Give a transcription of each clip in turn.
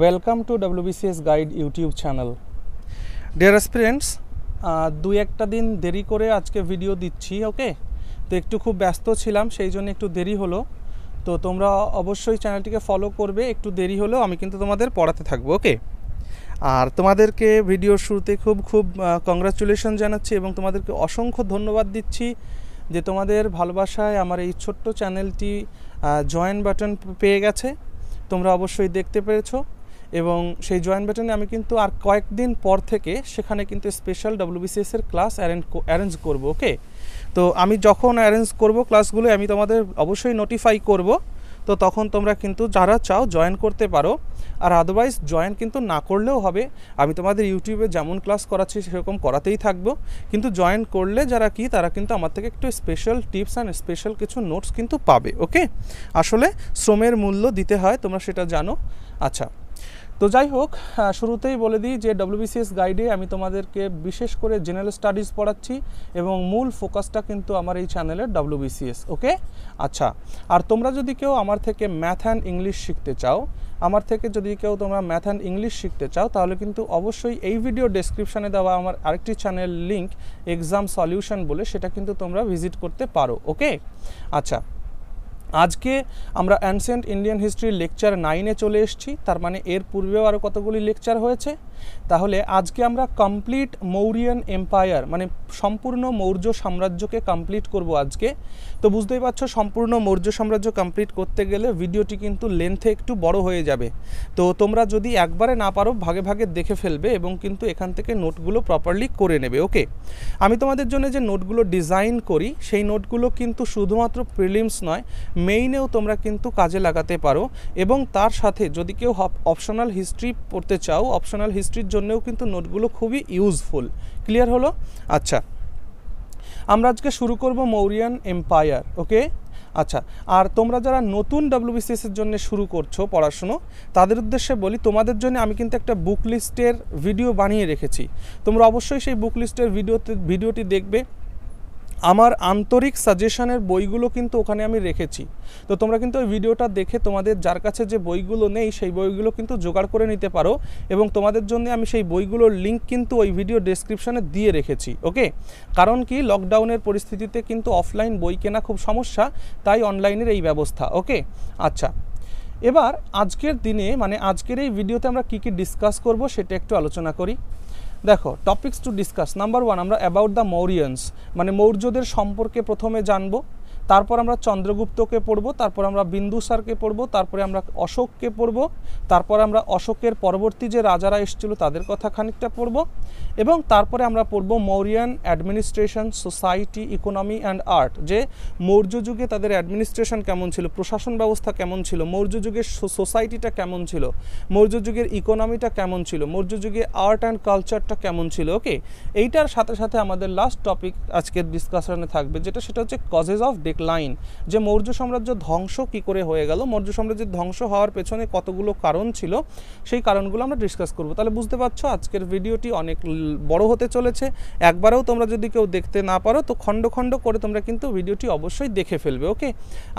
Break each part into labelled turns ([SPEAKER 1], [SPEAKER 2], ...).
[SPEAKER 1] Welcome to WBCS guide YouTube channel dear students দুই একটা দিন দেরি করে আজকে ভিডিও দিচ্ছি ওকে তো একটু খুব ব্যস্ত ছিলাম সেই জন্য একটু দেরি হলো। তো তোমরা অবশ্যই চ্যানেলটিকে ফলো করবে একটু দেরি হলেও আমি কিন্তু তোমাদের পড়াতে থাকব ওকে আর তোমাদেরকে ভিডিওর শুরুতে খুব খুব কংগ্রাচুলেশন জানাচ্ছি এবং তোমাদেরকে অসংখ্য ধন্যবাদ দিচ্ছি যে তোমাদের ভালোবাসায় আমার এই ছোট্ট চ্যানেলটি জয়েন বাটন পেয়ে গেছে। তোমরা অবশ্যই দেখতে পেরেছ। এবং সেই জয়েন্ট বাটনে আমি কিন্তু আর কয়েকদিন পর থেকে সেখানে কিন্তু স্পেশাল ডাব্লিউবিসিএস এর ক্লাস অ্যারেঞ্জ অ্যারেঞ্জ করব ওকে তো আমি যখন অ্যারেঞ্জ করব ক্লাসগুলো আমি তোমাদের অবশ্যই নোটিফাই করব, তো তখন তোমরা কিন্তু যারা চাও জয়েন করতে পারো। আর আদারওয়াইজ জয়েন কিন্তু না করলেও হবে। আমি তোমাদের ইউটিউবে যেমন ক্লাস করাচ্ছি, সেরকম করাতেই থাকব। কিন্তু জয়েন করলে যারা কি, তারা কিন্তু আমার থেকে একটু স্পেশাল টিপস অ্যান্ড স্পেশাল কিছু নোটস কিন্তু পাবে ওকে আসলে শ্রমের মূল্য দিতে হয়, তোমরা সেটা জানো। আচ্ছা তো যাই হোক শুরুতেই বলে দিই যে ডব্লিউবিসিএস গাইডে আমি তোমাদেরকে বিশেষ করে জেনারেল স্টাডিজ পড়াচ্ছি এবং মূল ফোকাসটা কিন্তু আমার এই চ্যানেলের ডব্লিউবিসিএস ওকে আচ্ছা আর তোমরা যদি কেউ আমার থেকে ম্যাথ অ্যান্ড ইংলিশ শিখতে চাও, আমার থেকে যদি কেউ তোমরা ম্যাথ অ্যান্ড ইংলিশ শিখতে চাও, তাহলে কিন্তু অবশ্যই এই ভিডিও ডেসক্রিপশানে দেওয়া আমার আরেকটি চ্যানেল লিঙ্ক এক্সাম সলিউশন বলে সেটা কিন্তু তোমরা ভিজিট করতে পারো ওকে আচ্ছা আজকে আমরা অ্যানসেন্ট ইন্ডিয়ান হিস্ট্রির লেকচার নাইনে চলে এসেছি, তার মানে এর পূর্বেও আরও কতগুলি লেকচার হয়েছে? তাহলে আজকে আমরা কমপ্লিট মৌরিয়ান এম্পায়ার মানে সম্পূর্ণ মৌর্য সাম্রাজ্যকে কমপ্লিট করব আজকে। তো বুঝতেই পারছ, সম্পূর্ণ মৌর্য সাম্রাজ্য কমপ্লিট করতে গেলে ভিডিওটি কিন্তু লেন্থে একটু বড় হয়ে যাবে। তো তোমরা যদি একবারে না পারো, ভাগে ভাগে দেখে ফেলবে এবং কিন্তু এখান থেকে নোটগুলো প্রপারলি করে নেবে ওকে আমি তোমাদের জন্য যে নোটগুলো ডিজাইন করি, সেই নোটগুলো কিন্তু শুধুমাত্র প্রিলিমস নয় মেইনেও তোমরা কিন্তু কাজে লাগাতে পারো। এবং তার সাথে যদি কেউ অপশনাল হিস্ট্রি পড়তে চাও অপশনাল হিস্ট্রির জন্যেও কিন্তু নোটগুলো খুবই ইউজফুল ক্লিয়ার হলো? আচ্ছা। আমরা আজকে শুরু করব মৌরিয়ান এম্পায়ার ওকে আচ্ছা আর তোমরা যারা নতুন ডাব্লিউবিসিএসের জন্য শুরু করছ পড়াশুনো, তাদের উদ্দেশ্যে বলি, তোমাদের জন্য আমি কিন্তু একটা বুক লিস্টের ভিডিও বানিয়ে রেখেছি। তোমরা অবশ্যই সেই বুক লিস্টের ভিডিওতে ভিডিওটি দেখবে। আমার আন্তরিক সাজেশনের বইগুলো কিন্তু ওখানে আমি রেখেছি। তো তোমরা কিন্তু ওই ভিডিওটা দেখে তোমাদের যার কাছে যে বইগুলো নেই, সেই বইগুলো কিন্তু জোগাড় করে নিতে পারো এবং তোমাদের জন্য আমি সেই বইগুলোর লিঙ্ক কিন্তু ওই ভিডিও ডেসক্রিপশনে দিয়ে রেখেছি, ওকে? কারণ কি, লকডাউনের পরিস্থিতিতে কিন্তু অফলাইন বই কেনা খুব সমস্যা, তাই অনলাইনের এই ব্যবস্থা, ওকে? আচ্ছা এবার আজকের দিনে মানে আজকের এই ভিডিওতে আমরা কী কী ডিসকাস করব সেটা একটু আলোচনা করি। দেখো topics to discuss number one আমরা অ্যাবাউট দ্য মৌরিয়ান্স মানে মৌর্যদের সম্পর্কে প্রথমে জানব, তারপর আমরা চন্দ্রগুপ্তকে পড়ব, তারপর আমরা বিন্দুসারকে পড়ব, তারপরে আমরা অশোককে পড়ব, তারপর আমরা অশোকের পরবর্তী যে রাজারা এসেছিল তাদের কথা খানিকটা পড়ব। এবং তারপরে আমরা পড়ব Mauryan administration, society, economy and art, যে মৌর্য যুগে তাদের অ্যাডমিনিস্ট্রেশন কেমন ছিল, প্রশাসন ব্যবস্থা কেমন ছিল, মৌর্য যুগের সোসাইটিটা কেমন ছিল, মৌর্য যুগের ইকোনমিটা কেমন ছিল, মৌর্য যুগে আর্ট অ্যান্ড কালচারটা কেমন ছিল, ওকে? এইটার সাথে সাথে আমাদের লাস্ট টপিক আজকের ডিসকাশনে থাকবে, যেটা সেটা হচ্ছে কজেস অফ ডিক্লাইন যে মৌর্য সাম্রাজ্য ধ্বংস কি করে হয়ে গেল, মৌর্য সাম্রাজ্যের ধ্বংস হওয়ার পেছনে কতগুলো কারণ ছিল, সেই কারণগুলো আমরা ডিসকাস করব। তাহলে বুঝতে পারছ আজকের ভিডিওটি অনেক বড় হতে চলেছে। একবারেও তোমরা যদি কেউ দেখতে না পারো, তো খণ্ড খণ্ড করে তোমরা কিন্তু ভিডিওটি অবশ্যই দেখে ফেলবে, ওকে?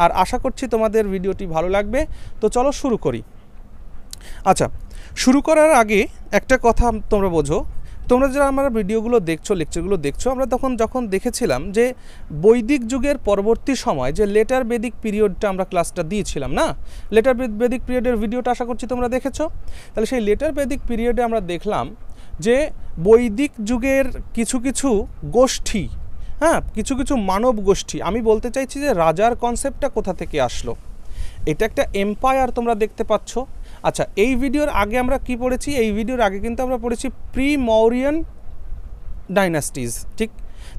[SPEAKER 1] আর আশা করছি তোমাদের ভিডিওটি ভালো লাগবে। তো চলো শুরু করি। আচ্ছা শুরু করার আগে একটা কথা তোমরা বোঝো। তোমরা যারা আমরা ভিডিওগুলো দেখছ, লেকচারগুলো দেখছ, আমরা তখন যখন দেখেছিলাম যে বৈদিক যুগের পরবর্তী সময় যে লেটার বেদিক পিরিয়ডটা আমরা ক্লাসটা দিয়েছিলাম, না? লেটার বেদিক পিরিয়ডের ভিডিওটা আশা করছি তোমরা দেখেছ? তাহলে সেই লেটার বেদিক পিরিয়ডে আমরা দেখলাম যে বৈদিক যুগের কিছু কিছু গোষ্ঠী হ্যাঁ কিছু কিছু মানব গোষ্ঠী, আমি বলতে চাইছি যে রাজার কনসেপ্টটা কোথা থেকে আসলো? এটা একটা এম্পায়ার তোমরা দেখতে পাচ্ছ। আচ্ছা এই ভিডিওর আগে আমরা কি পড়েছি? এই ভিডিওর আগে কিন্তু আমরা পড়েছি প্রি মৌরিয়ান ডাইনাস্টিজ ঠিক?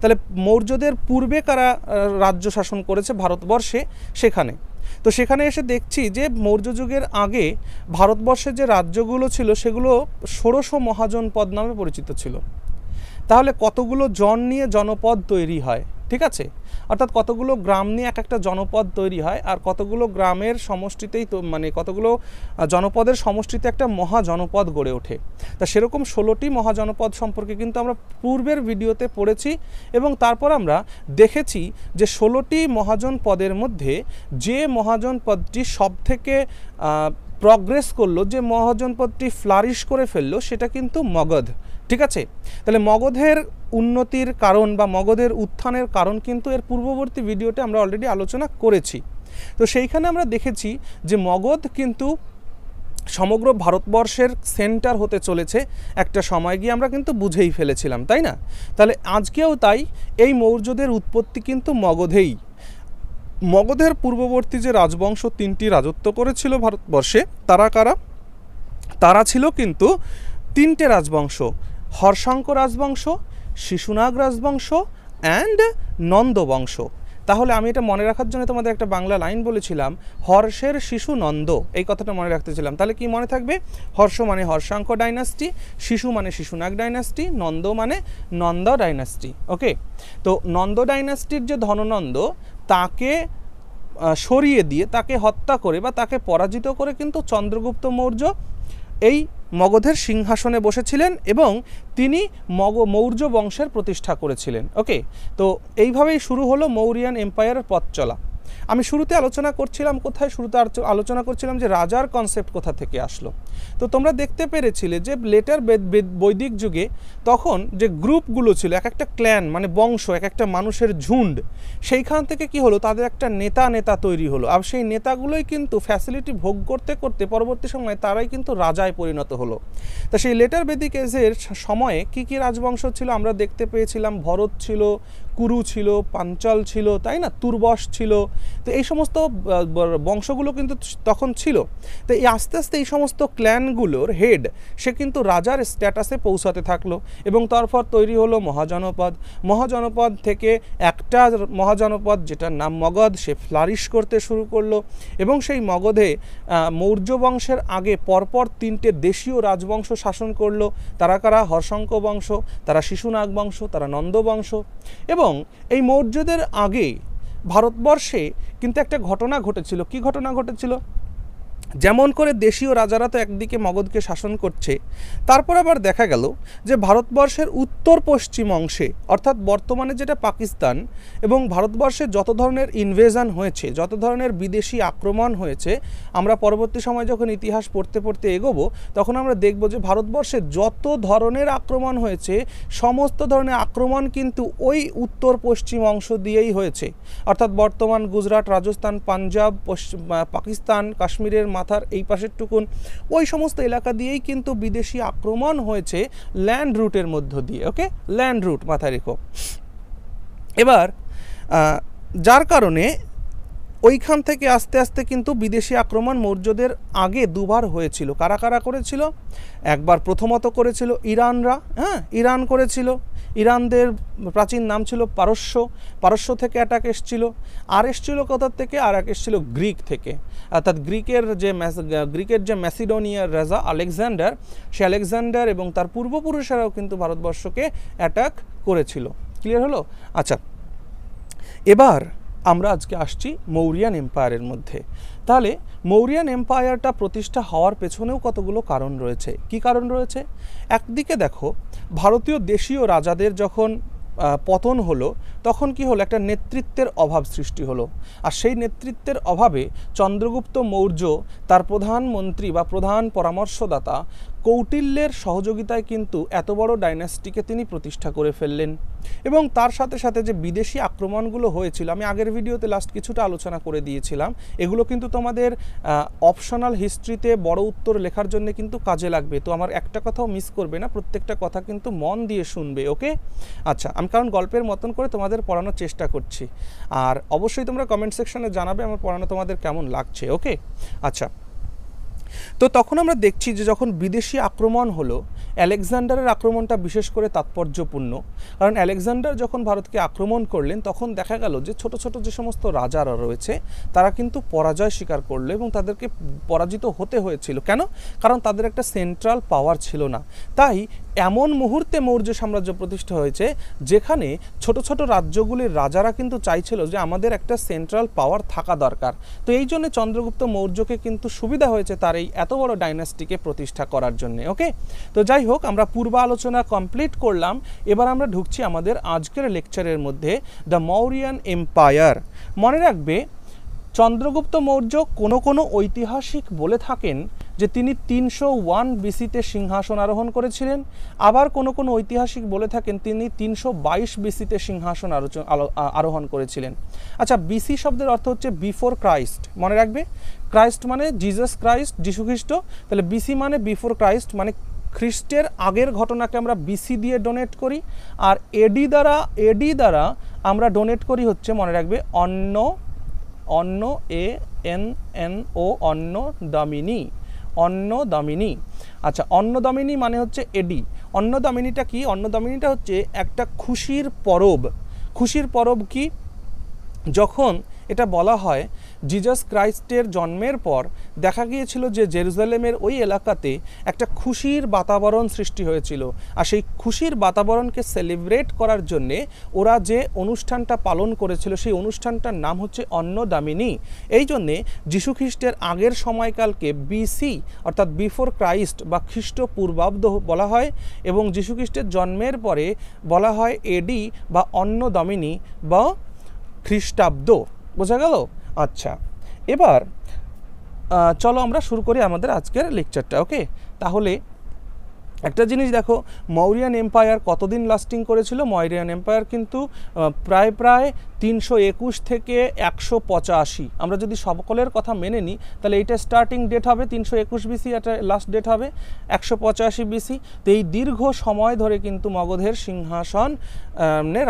[SPEAKER 1] তাহলে মৌর্যদের পূর্বে কারা রাজ্য শাসন করেছে ভারতবর্ষে? সেখানে। তো সেখানে এসে দেখছি যে মৌর্য যুগের আগে ভারতবর্ষের যে রাজ্যগুলো ছিল সেগুলো ষোড়শ মহাজনপদ নামে পরিচিত ছিল। তাহলে কতগুলো জন নিয়ে জনপদ তৈরি হয়? ঠিক আছে? অর্থাৎ কতগুলো গ্রাম নিয়ে এক একটা জনপদ তৈরি হয় আর কতগুলো গ্রামের সমষ্টিতেই তো মানে কতগুলো জনপদের সমষ্টিতে একটা মহাজনপদ গড়ে ওঠে। তা সেরকম ষোলোটি মহাজনপদ সম্পর্কে কিন্তু আমরা পূর্বের ভিডিওতে পড়েছি এবং তারপর আমরা দেখেছি যে ষোলোটি মহাজন পদের মধ্যে যে মহাজন পদটি সব থেকে প্রগ্রেস করল, যে মহাজনপদটি ফ্লারিশ করে ফেলল, সেটা কিন্তু মগধ। ঠিক আছে? তাহলে মগধের উন্নতির কারণ বা মগধের উত্থানের কারণ কিন্তু এর পূর্ববর্তী ভিডিওতে আমরা অলরেডি আলোচনা করেছি। তো সেইখানে আমরা দেখেছি যে মগধ কিন্তু সমগ্র ভারতবর্ষের সেন্টার হতে চলেছে। একটা সময় গিয়ে আমরা কিন্তু বুঝেই ফেলেছিলাম, তাই না? তাহলে আজকেও তাই, এই মৌর্যদের উৎপত্তি কিন্তু মগধেই। মগধের পূর্ববর্তী যে রাজবংশ তিনটি রাজত্ব করেছিল ভারতবর্ষে, তারা কারা? তারা ছিল কিন্তু তিনটে রাজবংশ। হর্ষাঙ্ক রাজবংশ, শিশুনাগ রাজবংশ অ্যান্ড নন্দবংশ। তাহলে আমি এটা মনে রাখার জন্য তোমাদের একটা বাংলা লাইন বলেছিলাম, হর্ষের শিশু নন্দ। এই কথাটা মনে রাখতেছিলাম তাহলে কি মনে থাকবে? হর্ষ মানে হর্ষাঙ্ক ডাইনাস্টি শিশু মানে শিশুনাগ ডাইনাস্টি নন্দ মানে নন্দ ডাইনাস্টি ওকে তো নন্দ ডাইনাস্টির যে ধননন্দ, তাকে সরিয়ে দিয়ে, তাকে হত্যা করে বা তাকে পরাজিত করে কিন্তু চন্দ্রগুপ্ত মৌর্য এই মগধের সিংহাসনে বসেছিলেন এবং তিনি মগ, মৌর্য বংশের প্রতিষ্ঠা করেছিলেন। ওকে তো এইভাবেই শুরু হলো মৌরিয়ান এম্পায়ারের পথ চলা। আমি শুরুতে আলোচনা করছিলাম কোথায়, শুরুতে আলোচ- আলোচনা করছিলাম যে রাজার কনসেপ্ট কোথা থেকে আসলো। তো তোমরা দেখতে পেরেছিলে যে লেটার বৈদিক যুগে তখন যে গ্রুপগুলো ছিল, এক একটা ক্ল্যান মানে বংশ, এক একটা মানুষের ঝুন্ড, সেইখান থেকে কি হলো? তাদের একটা নেতা নেতা তৈরি হলো। আর সেই নেতাগুলোই কিন্তু ফ্যাসিলিটি ভোগ করতে করতে পরবর্তী সময়ে তারাই কিন্তু রাজায় পরিণত হলো। তা সেই লেটার বেদিক এজের সময়ে কি কি রাজবংশ ছিল? আমরা দেখতে পেয়েছিলাম, ভরত ছিল কুরু ছিল, পাঞ্চল ছিল, তাই না? তুর্বশ ছিল। তো এই সমস্ত বংশগুলো কিন্তু তখন ছিল। তো এই আস্তে আস্তে এই সমস্ত ক্ল্যানগুলোর হেড, সে কিন্তু রাজার স্ট্যাটাসে পৌঁছাতে থাকল এবং তারপর তৈরি হলো মহাজনপদ। মহাজনপদ থেকে একটা মহাজনপদ যেটার নাম মগধ, সে ফ্লারিশ করতে শুরু করল এবং সেই মগধে মৌর্য বংশের আগে পরপর তিনটে দেশীয় রাজবংশ শাসন করল। তারা কারা? হর্ষঙ্ক বংশ, তারা শিশুনাগ বংশ, তারা নন্দ বংশ এবং এই মৌর্যদের আগে ভারতবর্ষে কিন্তু একটা ঘটনা ঘটেছিল। কি ঘটনা ঘটেছিল? যেমন করে দেশীয় রাজারা তো একদিকে মগধকে শাসন করছে, তারপর আবার দেখা গেল যে ভারতবর্ষের উত্তর পশ্চিম অংশে, অর্থাৎ বর্তমানে যেটা পাকিস্তান এবং ভারতবর্ষে যত ধরনের ইনভেশন হয়েছে, যত ধরনের বিদেশি আক্রমণ হয়েছে, আমরা পরবর্তী সময় যখন ইতিহাস পড়তে পড়তে এগোবো, তখন আমরা দেখব যে ভারতবর্ষে যত ধরনের আক্রমণ হয়েছে, সমস্ত ধরনের আক্রমণ কিন্তু ওই উত্তর পশ্চিম অংশ দিয়েই হয়েছে। অর্থাৎ বর্তমান গুজরাট, রাজস্থান, পাঞ্জাব পাকিস্তান, কাশ্মীরের মাথার এই পাশের টুকুন। ওই সমস্ত এলাকা দিয়েই কিন্তু বিদেশি আক্রমণ হয়েছে ল্যান্ড রুটের মধ্য দিয়ে, ওকে? ল্যান্ড রুট মাথায় রেখো। এবার যার কারণে ওইখান থেকে আস্তে আস্তে কিন্তু বিদেশি আক্রমণ মৌর্যদের আগে দুবার হয়েছিল। কারা কারা করেছিল? একবার প্রথমত করেছিল ইরানরা হ্যাঁ? ইরান করেছিল। ইরানদের প্রাচীন নাম ছিল পারস্য। পারস্য থেকে অ্যাটাক এসছিল। আর এসছিল কোথার থেকে? আর এক এসছিল গ্রিক থেকে। অর্থাৎ গ্রিকের যে গ্রিকের যে ম্যাসিডোনিয়ার রাজা আলেকজান্ডার, সে আলেকজান্ডার এবং তার পূর্বপুরুষেরাও কিন্তু ভারতবর্ষকে অ্যাটাক করেছিল। ক্লিয়ার হলো? আচ্ছা। এবার আমরা আজকে আসছি মৌরিয়ান এম্পায়ারের মধ্যে। তাহলে মৌরিয়ান এম্পায়ারটা প্রতিষ্ঠা হওয়ার পেছনেও কতগুলো কারণ রয়েছে? কি কারণ রয়েছে? একদিকে দেখো, ভারতীয় দেশীয় রাজাদের যখন পতন হলো, তখন কি হলো? একটা নেতৃত্বের অভাব সৃষ্টি হলো। আর সেই নেতৃত্বের অভাবে চন্দ্রগুপ্ত মৌর্য তার প্রধানমন্ত্রী বা প্রধান পরামর্শদাতা কৌটিল্যের সহযোগিতায় কিন্তু এত বড় ডাইনাস্টিকে তিনি প্রতিষ্ঠা করে ফেললেন। এবং তার সাথে সাথে যে বিদেশি আক্রমণগুলো হয়েছিল, আমি আগের ভিডিওতে লাস্ট কিছুটা আলোচনা করে দিয়েছিলাম। এগুলো কিন্তু তোমাদের অপশনাল হিস্ট্রিতে বড় উত্তর লেখার জন্য কিন্তু কাজে লাগবে। তো আমার একটা কথাও মিস করবে না, প্রত্যেকটা কথা কিন্তু মন দিয়ে শুনবে ওকে আচ্ছা আমি কারণ গল্পের মতন করে তোমাদের পড়ানোর চেষ্টা করছি। আর অবশ্যই তোমরা কমেন্ট সেকশনে জানাবে আমার পড়ানো তোমাদের কেমন লাগছে ওকে আচ্ছা তো তখন আমরা দেখছি যে যখন বিদেশি আক্রমণ হলো, আলেকজান্ডারের আক্রমণটা বিশেষ করে তাৎপর্যপূর্ণ। কারণ আলেকজান্ডার যখন ভারতকে আক্রমণ করলেন, তখন দেখা গেল যে ছোট ছোট যে সমস্ত রাজারা রয়েছে, তারা কিন্তু পরাজয় স্বীকার করল এবং তাদেরকে পরাজিত হতে হয়েছিল। কেন? কারণ তাদের একটা সেন্ট্রাল পাওয়ার ছিল না। তাই এমন মুহূর্তে মৌর্য সাম্রাজ্য প্রতিষ্ঠা হয়েছে যেখানে ছোট ছোট রাজ্যগুলির রাজারা কিন্তু চাইছিল যে আমাদের একটা সেন্ট্রাল পাওয়ার থাকা দরকার। তো এই জন্য চন্দ্রগুপ্ত মৌর্যকে কিন্তু সুবিধা হয়েছে তার এই এত বড় ডাইনাস্টিকে প্রতিষ্ঠা করার জন্য ওকে তো যাই হোক, আমরা পূর্ব আলোচনা কমপ্লিট করলাম। এবার আমরা ঢুকছি আমাদের আজকের লেকচারের মধ্যে দ্য মৌরিয়ান এম্পায়ার মনে রাখবে, চন্দ্রগুপ্ত মৌর্য কোনো কোনো ঐতিহাসিক বলে থাকেন যে তিনি তিনশো ওয়ান বিসিতে সিংহাসন আরোহণ করেছিলেন। আবার কোনো কোনো ঐতিহাসিক বলে থাকেন, তিনি তিনশো বাইশ বিসিতে সিংহাসন আরোহণ করেছিলেন। আচ্ছা বিসি শব্দের অর্থ হচ্ছে বিফোর ক্রাইস্ট। মনে রাখবে? ক্রাইস্ট মানে জিজাস ক্রাইস্ট, যীশুখ্রিস্ট। তাহলে বিসি মানে বিফোর ক্রাইস্ট মানে খ্রিস্টের আগের ঘটনাকে আমরা বিসি দিয়ে ডোনেট করি। আর এডি দ্বারা এডি দ্বারা আমরা ডোনেট করি হচ্ছে, মনে রাখবে অন্য অন্য এ, এন এন, ও অন্য দামিনী। অন্ন দামিনী আচ্ছা অন্ন দামিনী মানে হচ্ছে এডি। অন্ন দামিনীটা কি? অন্ন দামিনীটা হচ্ছে একটা খুশির পরব। খুশির পরব কি? যখন এটা বলা হয় জিজাস ক্রাইস্টের জন্মের পর দেখা গিয়েছিল যে জেরুজালেমের ওই এলাকাতে একটা খুশির বাতাবরণ সৃষ্টি হয়েছিল। আর সেই খুশির বাতাবরণকে সেলিব্রেট করার জন্যে ওরা যে অনুষ্ঠানটা পালন করেছিল, সেই অনুষ্ঠানটার নাম হচ্ছে অন্নদামিনী। এই জন্যে যীশুখ্রিস্টের আগের সময়কালকে বিসি অর্থাৎ বিফোর ক্রাইস্ট বা খ্রিস্ট পূর্বাব্দ বলা হয় এবং যীশুখ্রিস্টের জন্মের পরে বলা হয় এডি বা অন্নদামিনী বা খ্রিস্টাব্দ। বোঝা গেল? আচ্ছা। এবার চলো আমরা শুরু করি আমাদের আজকের লেকচারটা, ওকে? তাহলে, একটা জিনিস দেখো, মৌরিয়ান এম্পায়ার কতদিন লাস্টিং করেছিল? মৌরিয়ান এম্পায়ার কিন্তু প্রায় প্রায় তিনশো একুশ থেকে একশো পঁচাশি। আমরা যদি সকলের কথা মেনে নিই, তাহলে এইটা স্টার্টিং ডেট হবে তিনশো একুশ বিসি এটা লাস্ট ডেট হবে একশো পঁচাশি বিসি তো এই দীর্ঘ সময় ধরে কিন্তু মগধের সিংহাসন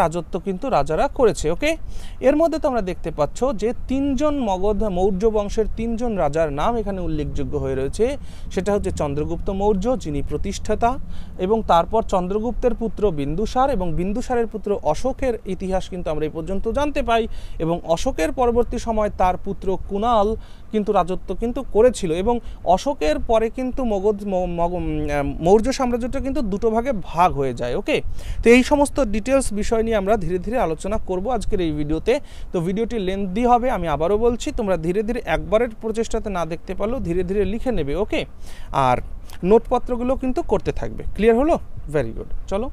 [SPEAKER 1] রাজত্ব কিন্তু রাজারা করেছে ওকে এর মধ্যে তোমরা দেখতে পাচ্ছ যে তিনজন মগধ, মৌর্য বংশের তিনজন রাজার নাম এখানে উল্লেখযোগ্য হয়ে রয়েছে। সেটা হচ্ছে চন্দ্রগুপ্ত মৌর্য, যিনি প্রতিষ্ঠাতা, এবং তারপর চন্দ্রগুপ্তের পুত্র বিন্দুসার, এবং বিন্দুসারের পুত্র অশোকের ইতিহাস কিন্তু আমরা এই পর্যন্ত জানতে পাই এবং অশোকের পরবর্তী সময় তার পুত্র কুনাল কিন্তু রাজত্ব কিন্তু করেছিল এবং অশোকের পরে কিন্তু মগধ মগ- মৌর্য সাম্রাজ্যটা কিন্তু দুটো ভাগে ভাগ হয়ে যায়, ওকে? তো এই সমস্ত ডিটেলস বিষয় নিয়ে আমরা ধীরে ধীরে আলোচনা করব আজকের এই ভিডিওতে। তো ভিডিওটি লেন্দি হবে, আমি আবারও বলছি, তোমরা ধীরে ধীরে একবারের প্রচেষ্টাতে না দেখতে পারলেও ধীরে ধীরে লিখে নেবে, ওকে? আর নোটপত্রগুলো কিন্তু করতে থাকবে। ক্লিয়ার হলো? ভেরি গুড চলো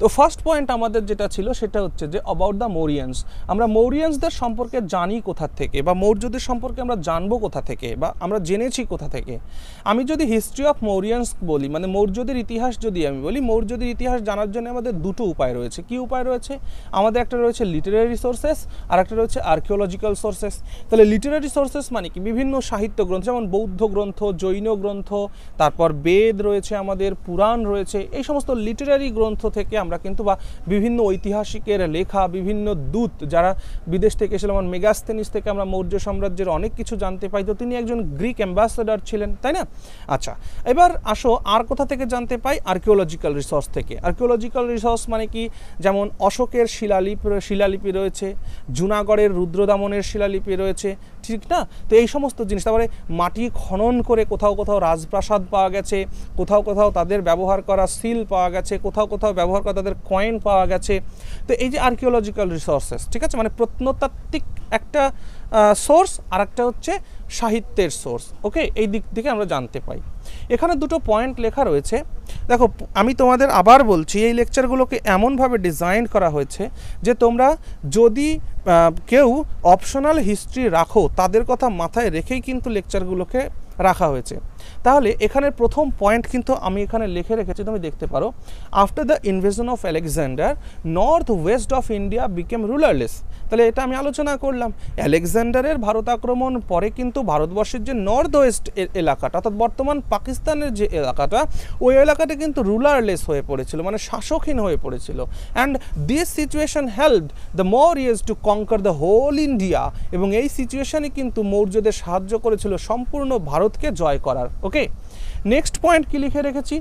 [SPEAKER 1] তো ফার্স্ট পয়েন্ট আমাদের যেটা ছিল সেটা হচ্ছে যে অ্যাবাউট দ্য মৌরিয়ান্স। আমরা মৌরিয়ান্সদের সম্পর্কে জানি কোথা থেকে বা মৌর্যদের সম্পর্কে আমরা জানব কোথা থেকে বা আমরা জেনেছি কোথা থেকে। আমি যদি হিস্ট্রি অফ মৌরিয়ান্স বলি মানে মৌর্যদের ইতিহাস যদি আমি বলি, মৌর্যদের ইতিহাস জানার জন্য আমাদের দুটো উপায় রয়েছে। কি উপায় রয়েছে? আমাদের একটা রয়েছে লিটারারি সোর্সেস আর একটা রয়েছে আর্কিওলজিক্যাল সোর্সেস তাহলে লিটারারি সোর্সেস মানে কি? বিভিন্ন সাহিত্য গ্রন্থ, যেমন বৌদ্ধ গ্রন্থ, জৈন গ্রন্থ, তারপর বেদ রয়েছে আমাদের, পুরাণ রয়েছে, এই সমস্ত লিটারারি গ্রন্থ থেকে আমরা কিন্তু বা বিভিন্ন ঐতিহাসিকের লেখা, বিভিন্ন দূত যারা বিদেশ থেকে এসেছিল যেমন মেগাস্তেনিস থেকে আমরা মৌর্য সাম্রাজ্যের অনেক কিছু জানতে পাই, তো তিনি একজন গ্রিক অ্যাম্বাসেডার ছিলেন, তাই না? আচ্ছা এবার আসো আর কোথা থেকে জানতে পাই? আর্কিওলজিক্যাল রিসোর্স থেকে। আর্কিওলজিক্যাল রিসোর্স মানে কি? যেমন অশোকের শিলালিপি শিলালিপি রয়েছে, জুনাগড়ের রুদ্রদামনের শিলালিপি রয়েছে, ঠিক না? তো এই সমস্ত জিনিস, তারপরে মাটি খনন করে কোথাও কোথাও রাজপ্রাসাদ পাওয়া গেছে, কোথাও কোথাও তাদের ব্যবহার করা সিল পাওয়া গেছে, কোথাও কোথাও ব্যবহার করা তাদের কয়েন পাওয়া গেছে। তো এই যে আর্কিওলজিক্যাল রিসোর্সেস ঠিক আছে? মানে প্রত্নতাত্ত্বিক একটা সোর্স আর একটা হচ্ছে সাহিত্যের সোর্স ওকে এই দিক থেকে আমরা জানতে পাই। এখানে দুটো পয়েন্ট লেখা রয়েছে। দেখো, আমি তোমাদের আবার বলছি, এই লেকচারগুলোকে এমনভাবে ডিজাইন করা হয়েছে যে তোমরা যদি কেউ অপশনাল হিস্ট্রি রাখো, তাদের কথা মাথায় রেখেই কিন্তু লেকচারগুলোকে রাখা হয়েছে। তাহলে এখানের প্রথম পয়েন্ট কিন্তু আমি এখানে লিখে রেখেছি, তুমি দেখতে পারো। After the invasion of Alexander north west of India became rulerless তাহলে এটা আমি আলোচনা করলাম। আলেকজান্ডারের ভারত আক্রমণ পরে কিন্তু ভারতবর্ষের যে নর্থ ওয়েস্ট এলাকাটা, অর্থাৎ বর্তমান পাকিস্তানের যে এলাকাটা, ওই এলাকাটা কিন্তু রুলারলেস হয়ে পড়েছিল মানে শাসকহীন হয়ে পড়েছিল। And this situation help the Mauryas to conquer the whole India এবং এই সিচুয়েশনই কিন্তু মৌর্যদের সাহায্য করেছিল সম্পূর্ণ ভারতকে জয় করার। আমরা ওকে নেক্সট পয়েন্ট কি লিখে রেখেছি?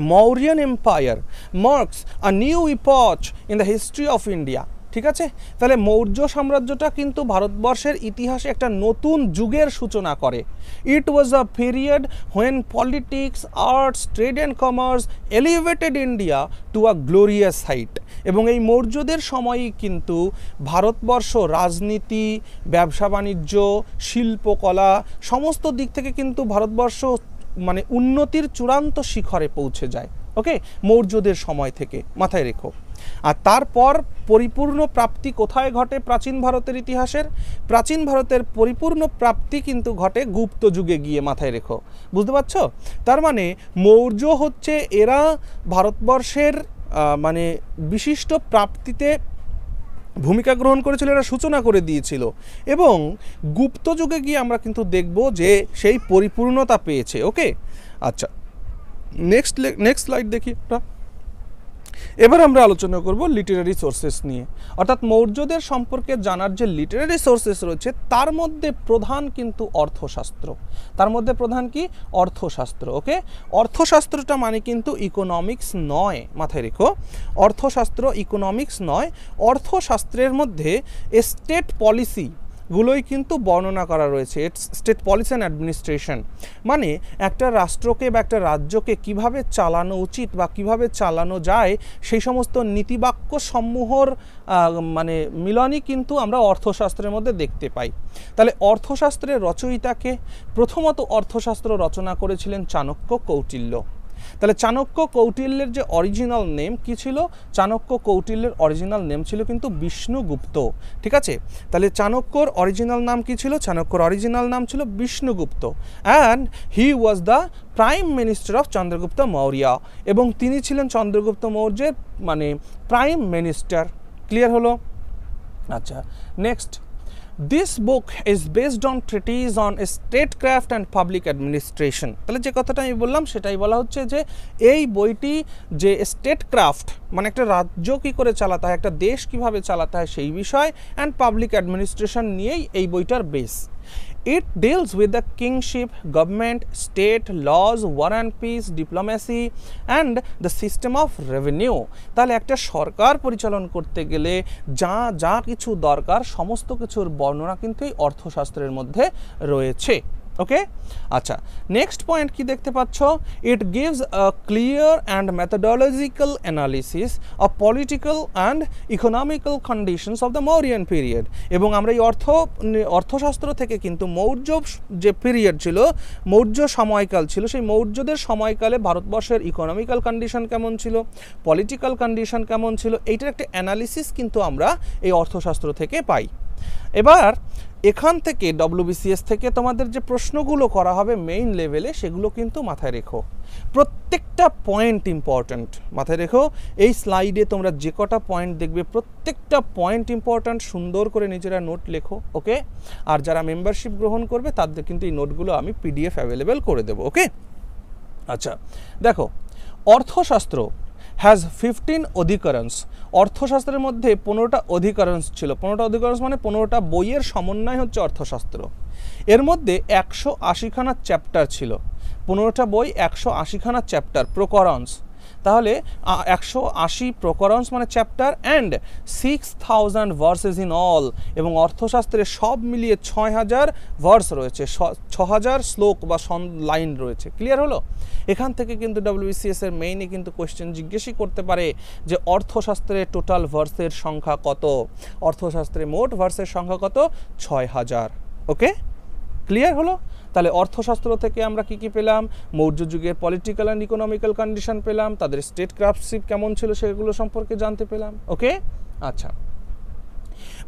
[SPEAKER 1] Mauryan empire marks a new epoch in the history of India ঠিক আছে? তাহলে মৌর্য সাম্রাজ্যটা কিন্তু ভারতবর্ষের ইতিহাসে একটা নতুন যুগের সূচনা করে। It was a period when politics arts trade and commerce elevated India to a glorious height এবং এই মৌর্যদের সময়ই কিন্তু ভারতবর্ষ রাজনীতি, ব্যবসা বাণিজ্য, শিল্পকলা সমস্ত দিক থেকে কিন্তু ভারতবর্ষ মানে উন্নতির চূড়ান্ত শিখরে পৌঁছে যায়। ওকে মৌর্যদের সময় থেকে। মাথায় রেখো। আর তারপর পরিপূর্ণ প্রাপ্তি কোথায় ঘটে প্রাচীন ভারতের ইতিহাসের? প্রাচীন ভারতের পরিপূর্ণ প্রাপ্তি কিন্তু ঘটে গুপ্ত যুগে গিয়ে মাথায় রেখো। বুঝতে পারছ? তার মানে মৌর্য হচ্ছে এরা ভারতবর্ষের মানে বিশিষ্ট প্রাপ্তিতে ভূমিকা গ্রহণ করেছিল, এরা সূচনা করে দিয়েছিল। এবং গুপ্ত যুগে গিয়ে আমরা কিন্তু দেখব যে সেই পরিপূর্ণতা পেয়েছে, ওকে? আচ্ছা নেক্সট নেক্সট স্লাইড দেখি একটা এবার আমরা আলোচনা করব লিটারারি সোর্সেস নিয়ে। অর্থাৎ মৌর্যদের সম্পর্কে জানার যে লিটারারি সোর্সেস রয়েছে, তার মধ্যে প্রধান কিন্তু অর্থশাস্ত্র। তার মধ্যে প্রধান কি? অর্থশাস্ত্র ওকে অর্থশাস্ত্রটা মানে কিন্তু ইকোনমিক্স নয়, মাথায় রেখো। অর্থশাস্ত্র ইকোনমিক্স নয়, অর্থশাস্ত্রের মধ্যে স্টেট পলিসি গুলোই কিন্তু বর্ণনা করা রয়েছে। Its state policy and administration মানে একটা রাষ্ট্রকে বা একটা রাজ্যকে কীভাবে চালানো উচিত বা কীভাবে চালানো যায়, সেই সমস্ত নীতিবাক্য সমূহর মানে মিলনই কিন্তু আমরা অর্থশাস্ত্রের মধ্যে দেখতে পাই। তাহলে অর্থশাস্ত্রের রচয়িতাকে প্রথমত অর্থশাস্ত্র রচনা করেছিলেন চাণক্য কৌটিল্য। তাহলে চাণক্য কৌটিল্যের যে অরিজিনাল নেম কি ছিল? চাণক্য কৌটিল্যের অরিজিনাল নেম ছিল কিন্তু বিষ্ণুগুপ্ত। ঠিক আছে? তাহলে চাণক্যর অরিজিনাল নাম কি ছিল? চাণক্যর অরিজিনাল নাম ছিল Vishnugupta. And he was the prime minister of Chandragupta Maurya. এবং তিনি ছিলেন চন্দ্রগুপ্ত মৌর্যের মানে প্রাইম মিনিস্টার ক্লিয়ার হলো? আচ্ছা next this book is based on treatise on state craft and public administration তাহলে যে কথাটা আমি বললাম, সেটাই বলা হচ্ছে যে এই বইটি যে স্টেট ক্রাফ্ট মানে একটা রাজ্য কী করে চালাতে হয়, একটা দেশ কীভাবে চালাতে হয় সেই বিষয় অ্যান্ড পাবলিক অ্যাডমিনিস্ট্রেশন নিয়েই এই বইটার base It deals with the kingship, government, state, laws, war and peace, diplomacy and the system of revenue. তাহলে একটা সরকার পরিচালন করতে গেলে যা যা কিছু দরকার সমস্ত কিছুর বর্ণনা কিন্তু এই অর্থশাস্ত্রের মধ্যে রয়েছে ওকে আচ্ছা নেক্সট পয়েন্ট কি দেখতে পাচ্ছ? It gives a clear and methodological analysis of political and economical conditions of the Mauryan period এবং আমরা এই অর্থ, অর্থশাস্ত্র থেকে কিন্তু মৌর্য যে পিরিয়ড ছিল, মৌর্য সময়কাল ছিল, সেই মৌর্যদের সময়কালে ভারতবর্ষের ইকোনমিক্যাল কন্ডিশন কেমন ছিল পলিটিক্যাল কন্ডিশন কেমন ছিল, এইটার একটা অ্যানালিসিস কিন্তু আমরা এই অর্থশাস্ত্র থেকে পাই। এবার এখান থেকে ডব্লিউবিসিএস থেকে তোমাদের যে প্রশ্নগুলো করা হবে মেইন লেভেলে সেগুলো কিন্তু মাথায় রেখো। প্রত্যেকটা পয়েন্ট ইম্পর্ট্যান্ট মাথায় রেখো। এই স্লাইডে তোমরা যে কটা পয়েন্ট দেখবে, প্রত্যেকটা পয়েন্ট ইম্পর্ট্যান্ট সুন্দর করে নিজেরা নোট লেখো ওকে আর যারা মেম্বারশিপ গ্রহণ করবে, তাদের কিন্তু এই নোটগুলো আমি পিডিএফ অ্যাভেলেবেল করে দেবো ওকে আচ্ছা দেখো, অর্থশাস্ত্র হ্যাজ ফিফটিন অধিকরণস। অর্থশাস্ত্রের মধ্যে পনেরোটা অধিকরণস ছিল। পনেরোটা অধিকরণস মানে পনেরোটা বইয়ের সমন্বয় হচ্ছে অর্থশাস্ত্র। এর মধ্যে একশো আশিখানা চ্যাপ্টার ছিল। পনেরোটা বই একশো আশিখানা চ্যাপ্টার প্রকরণস তাহলে একশো আশি প্রকরণস মানে chapter and six thousand verses in all এবং অর্থশাস্ত্রে সব মিলিয়ে ছয় হাজার ভার্স রয়েছে ছ হাজার শ্লোক বা সন লাইন রয়েছে। ক্লিয়ার হলো? এখান থেকে কিন্তু ডাব্লিউবিসিএস এর মেইনে কিন্তু কোয়েশ্চেন জিজ্ঞেসই করতে পারে যে অর্থশাস্ত্রে টোটাল ভার্সের সংখ্যা কত? অর্থশাস্ত্রে মোট ভার্সের সংখ্যা কত? ছয় হাজার। ওকে ক্লিয়ার হলো? তাহলে অর্থশাস্ত্র থেকে আমরা কি কি পেলাম? মৌর্য যুগের পলিটিক্যাল অ্যান্ড ইকোনমিক্যাল কন্ডিশন পেলাম, তাদের স্টেট ক্রাফটশিপ কেমন ছিল সেগুলো সম্পর্কে জানতে পেলাম ওকে আচ্ছা।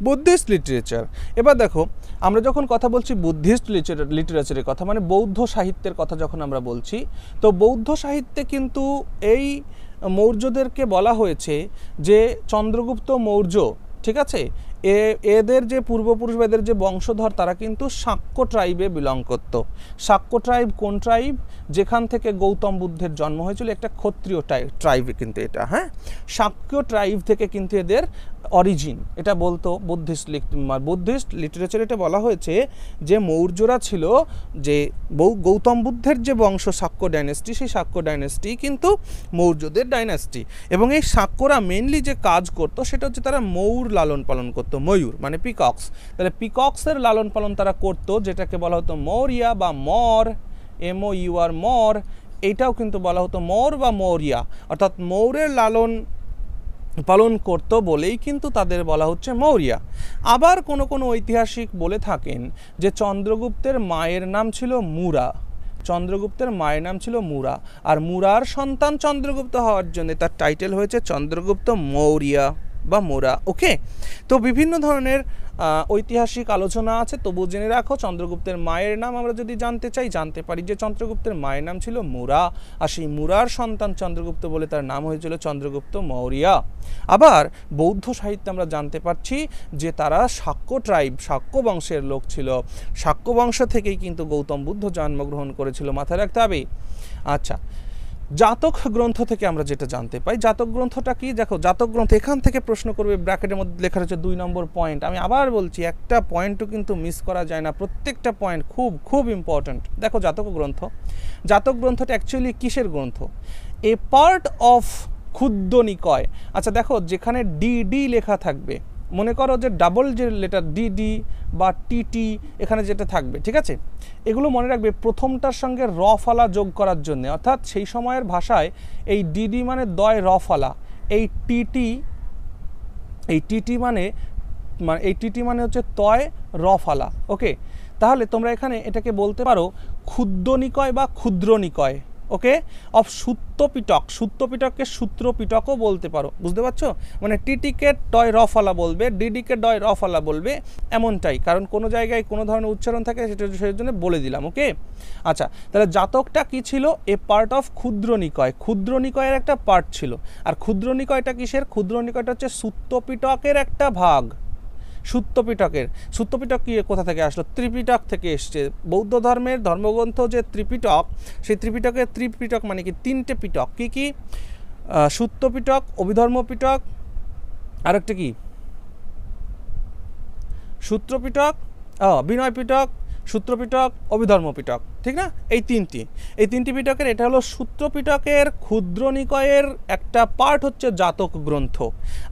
[SPEAKER 1] বুদ্ধিস্ট লিটারেচার এবার দেখো, আমরা যখন কথা বলছি বুদ্ধিস্ট লিটারেচারের কথা মানে বৌদ্ধ সাহিত্যের কথা যখন আমরা বলছি, তো বৌদ্ধ সাহিত্যে কিন্তু এই মৌর্যদেরকে বলা হয়েছে যে চন্দ্রগুপ্ত মৌর্য, ঠিক আছে? এ, এদের যে পূর্বপুরুষ বা এদের যে বংশধর, তারা কিন্তু সাক্য ট্রাইবে বিলং করত। সাক্য ট্রাইব কোন ট্রাইব যেখান থেকে গৌতম বুদ্ধের জন্ম হয়েছিল, একটা ক্ষত্রিয় ট্রাইব কিন্তু এটা হ্যাঁ? সাক্য ট্রাইব থেকে কিন্তু এদের অরিজিন, এটা বলতো বুদ্ধিস্ট বুদ্ধিস্ট লিটারেচার এটা বলা হয়েছে যে মৌর্যরা ছিল যে গৌতম বুদ্ধের যে বংশ সাক্ষ্য ডাইনেস্টি সেই সাক্ষ্য ডাইনেস্টি কিন্তু মৌর্যদের ডাইনেস্টি এবং এই সাক্ষ্যরা মেনলি যে কাজ করতো সেটা হচ্ছে তারা মৌর লালন পালন করতো, ময়ূর মানে পিকক্স তাহলে পিকক্সের লালন পালন তারা করতো, যেটাকে বলা হতো মৌরিয়া বা মর এমও ইউ আর মর এইটাও কিন্তু বলা হতো মৌর বা মৌরিয়া। অর্থাৎ মৌরের লালন পালন করত বলেই কিন্তু তাদের বলা হচ্ছে মৌরিয়া। আবার কোনো কোনো ঐতিহাসিক বলে থাকেন যে চন্দ্রগুপ্তের মায়ের নাম ছিল মুরা। চন্দ্রগুপ্তের মায়ের নাম ছিল মুরা। আর মুরার সন্তান চন্দ্রগুপ্ত হওয়ার জন্য তার টাইটেল হয়েছে চন্দ্রগুপ্ত মৌরিয়া বা মোরা। ওকে তো বিভিন্ন ধরনের ঐতিহাসিক আলোচনা আছে তবু জেনে রাখো, চন্দ্রগুপ্তের মায়ের নাম আমরা যদি জানতে চাই, জানতে পারি যে চন্দ্রগুপ্তের মায়ের নাম ছিল মুরা, আর সেই মুরার সন্তান চন্দ্রগুপ্ত বলে তার নাম হয়েছিল চন্দ্রগুপ্ত মৌরিয়া। আবার বৌদ্ধ সাহিত্যে আমরা জানতে পারছি যে তারা শাক্য ট্রাইব শাক্য বংশের লোক ছিল। শাক্য বংশ থেকেই কিন্তু গৌতম বুদ্ধ জন্মগ্রহণ করেছিল, মাথায় রাখতে হবে। আচ্ছা জাতক গ্রন্থ থেকে আমরা যেটা জানতে পাই, জাতক গ্রন্থটা কি? দেখো, জাতক গ্রন্থ এখান থেকে প্রশ্ন করবে, ব্র্যাকেটের মধ্যে লেখা রয়েছে দুই নম্বর পয়েন্ট আমি আবার বলছি, একটা পয়েন্টও কিন্তু মিস করা যায় না। প্রত্যেকটা পয়েন্ট খুব খুব ইম্পর্ট্যান্ট দেখো, জাতক গ্রন্থ। জাতক গ্রন্থটা অ্যাকচুয়ালি কিসের গ্রন্থ? এ পার্ট অফ ক্ষুদ্র নিকয়। আচ্ছা দেখো, যেখানে ডি ডি লেখা থাকবে মনে করো যে ডাবল যে লেটার ডিডি বা টিটি এখানে যেটা থাকবে, ঠিক আছে? এগুলো মনে রাখবে প্রথমটার সঙ্গে র ফালা যোগ করার জন্য। অর্থাৎ সেই সময়ের ভাষায় এই ডিডি মানে দয়, র ফালা। এই টিটি এই টিটি মানে মানে এই টিটি মানে হচ্ছে তয়, র ফালা। ওকে তাহলে তোমরা এখানে এটাকে বলতে পারো ক্ষুদ্র নিকয় বা ক্ষুদ্র নিকয় ওকে? অফ সূত্রপিটক। সূত্রপিটককে সূত্রপিটকও বলতে পারো। বুঝতে পারছ? মানে টিটিকে ডয় রফালা বলবে ডিডিকে ডয় রফালা বলবে, এমনটাই। কারণ কোনো জায়গায় কোনো ধরনের উচ্চারণ থাকে, সেটা সেই জন্য বলে দিলাম, ওকে? আচ্ছা তাহলে জাতকটা কি ছিল? এ পার্ট অফ ক্ষুদ্র নিকয় ক্ষুদ্র নিকয়ের একটা পার্ট ছিল। আর ক্ষুদ্র নিকয়টা কিসের? ক্ষুদ্র নিকয়টা হচ্ছে সূত্রপিটকের একটা ভাগ। সূত্রপিটকের। সুত্তপিটক কি, কোথা থেকে আসলো? ত্রিপিটক থেকে এসছে। বৌদ্ধ ধর্মের ধর্মগ্রন্থ যে ত্রিপিটক, সেই ত্রিপিটকের ত্রিপিটক মানে কি? তিনটে পিটক। কী কি? সূত্রপিটক, অভিধর্ম পিটক, আরেকটা কি? সূত্রপিটক বিনয় পিটক সূত্রপিটক অভিধর্ম পিটক ঠিক না? এই তিনটি। এই তিনটি পিটকের, এটা হলো সূত্রপিটকের ক্ষুদ্র নিকয়ের একটা পার্ট হচ্ছে জাতক গ্রন্থ।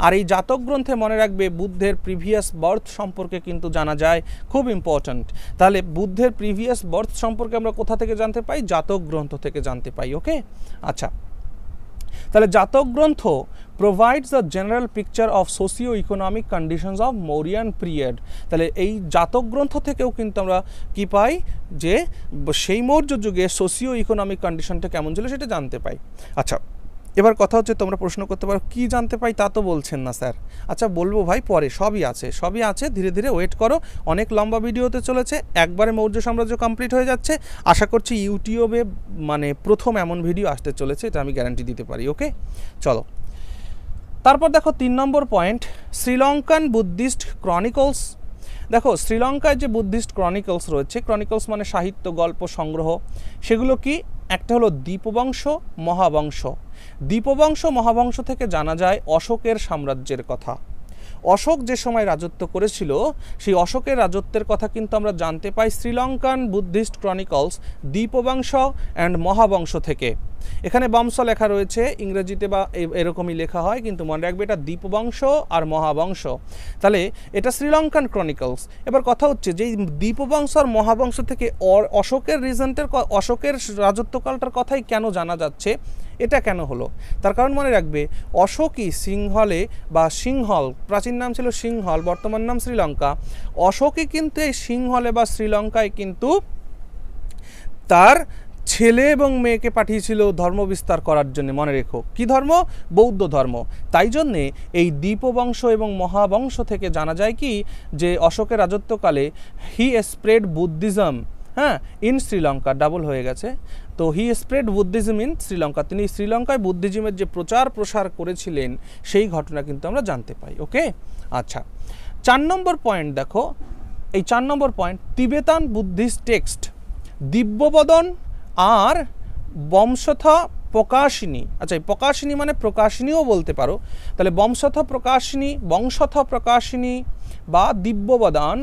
[SPEAKER 1] আর এই জাতক গ্রন্থে মনে রাখবে বুদ্ধের প্রিভিয়াস বার্থ সম্পর্কে কিন্তু জানা যায়, খুব ইম্পর্ট্যান্ট তাহলে বুদ্ধের প্রিভিয়াস বার্থ সম্পর্কে আমরা কোথা থেকে জানতে পাই? জাতক গ্রন্থ থেকে জানতে পাই ওকে আচ্ছা তাহলে জাতক গ্রন্থ provides the general picture of socio economic conditions of Mauryan period তাহলে এই জাতক গ্রন্থ থেকেও কিন্তু আমরা কি পাই? যে সেই মৌর্য যুগে সোসিও ইকোনমিক কন্ডিশনটা কেমন ছিল সেটা জানতে পাই। আচ্ছা এবার কথা হচ্ছে তোমরা প্রশ্ন করতে পারো, কি জানতে পাই তা তো বলছেন না স্যার। আচ্ছা বলব ভাই, পরে, সবই আছে সবই আছে, ধীরে ধীরে ওয়েট করো, অনেক লম্বা ভিডিওতে চলেছে, একবারে মৌর্য সাম্রাজ্য কমপ্লিট হয়ে যাচ্ছে, আশা করছি ইউটিউবে মানে প্রথম এমন ভিডিও আসতে চলেছে, এটা আমি গ্যারান্টি দিতে পারি ওকে চলো। তারপর দেখো, তিন নম্বর পয়েন্ট শ্রীলঙ্কান বুদ্ধিস্ট ক্রনিকলস দেখো, শ্রীলঙ্কায় যে বুদ্ধিস্ট ক্রনিকলস রয়েছে ক্রনিকলস মানে সাহিত্য, গল্প, সংগ্রহ, সেগুলো কি? একটা হলো দ্বীপবংশ, মহাবংশ। দ্বীপবংশ মহাবংশ থেকে জানা যায় অশোকের সাম্রাজ্যের কথা। অশোক যে সময় রাজত্ব করেছিল, সেই অশোকের রাজত্বের কথা কিন্তু আমরা জানতে পাই Sri Lankan Buddhist chronicles Dipavamsa and Mahavamsa থেকে। এখানে বংশ লেখা রয়েছে, ইংরেজিতে বা এরকমই লেখা হয়, কিন্তু মনে রাখবে এটা দ্বীপবংশ আর মহাবংশ। তাহলে এটা শ্রীলঙ্কান ক্রনিকলস। এবার কথা হচ্ছে যে দ্বীপবংশ আর মহাবংশ থেকে অশোকের রিজেন্টের অশোকের রাজত্বকালটার কথাই কেন জানা যাচ্ছে? এটা কেন হলো? তার কারণ মনে রাখবে, অশোকই সিংহলে বা সিংহল, প্রাচীন নাম ছিল সিংহল, বর্তমান নাম শ্রীলঙ্কা, অশোকই কিন্তু এই সিংহলে বা শ্রীলঙ্কায় কিন্তু তার ছেলে এবং মেয়েকে পাঠিয়েছিল ধর্ম বিস্তার করার জন্য, মনে রেখো। কি ধর্ম? বৌদ্ধ ধর্ম। তাই জন্যে এই দ্বীপবংশ এবং মহাবংশ থেকে জানা যায় কি? যে অশোকের রাজত্বকালে হি স্প্রেড বুদ্ধিজম হ্যাঁ ইন শ্রীলঙ্কা, ডাবল হয়ে গেছে। তো he spread Buddhism in Sri Lanka. তিনি শ্রীলঙ্কায় বুদ্ধিজমের যে প্রচার প্রসার করেছিলেন, সেই ঘটনা কিন্তু আমরা জানতে পাই, ওকে? আচ্ছা চার নম্বর পয়েন্ট দেখো। এই চার নম্বর point, Tibetan Buddhist text, Divyavadana আর বংশথা প্রকাশিনী। আচ্ছা এই প্রকাশিনী মানে প্রকাশিনীও বলতে পারো। তাহলে বংশথ প্রকাশিনী বংশথ প্রকাশিনী বা দিব্যবদান,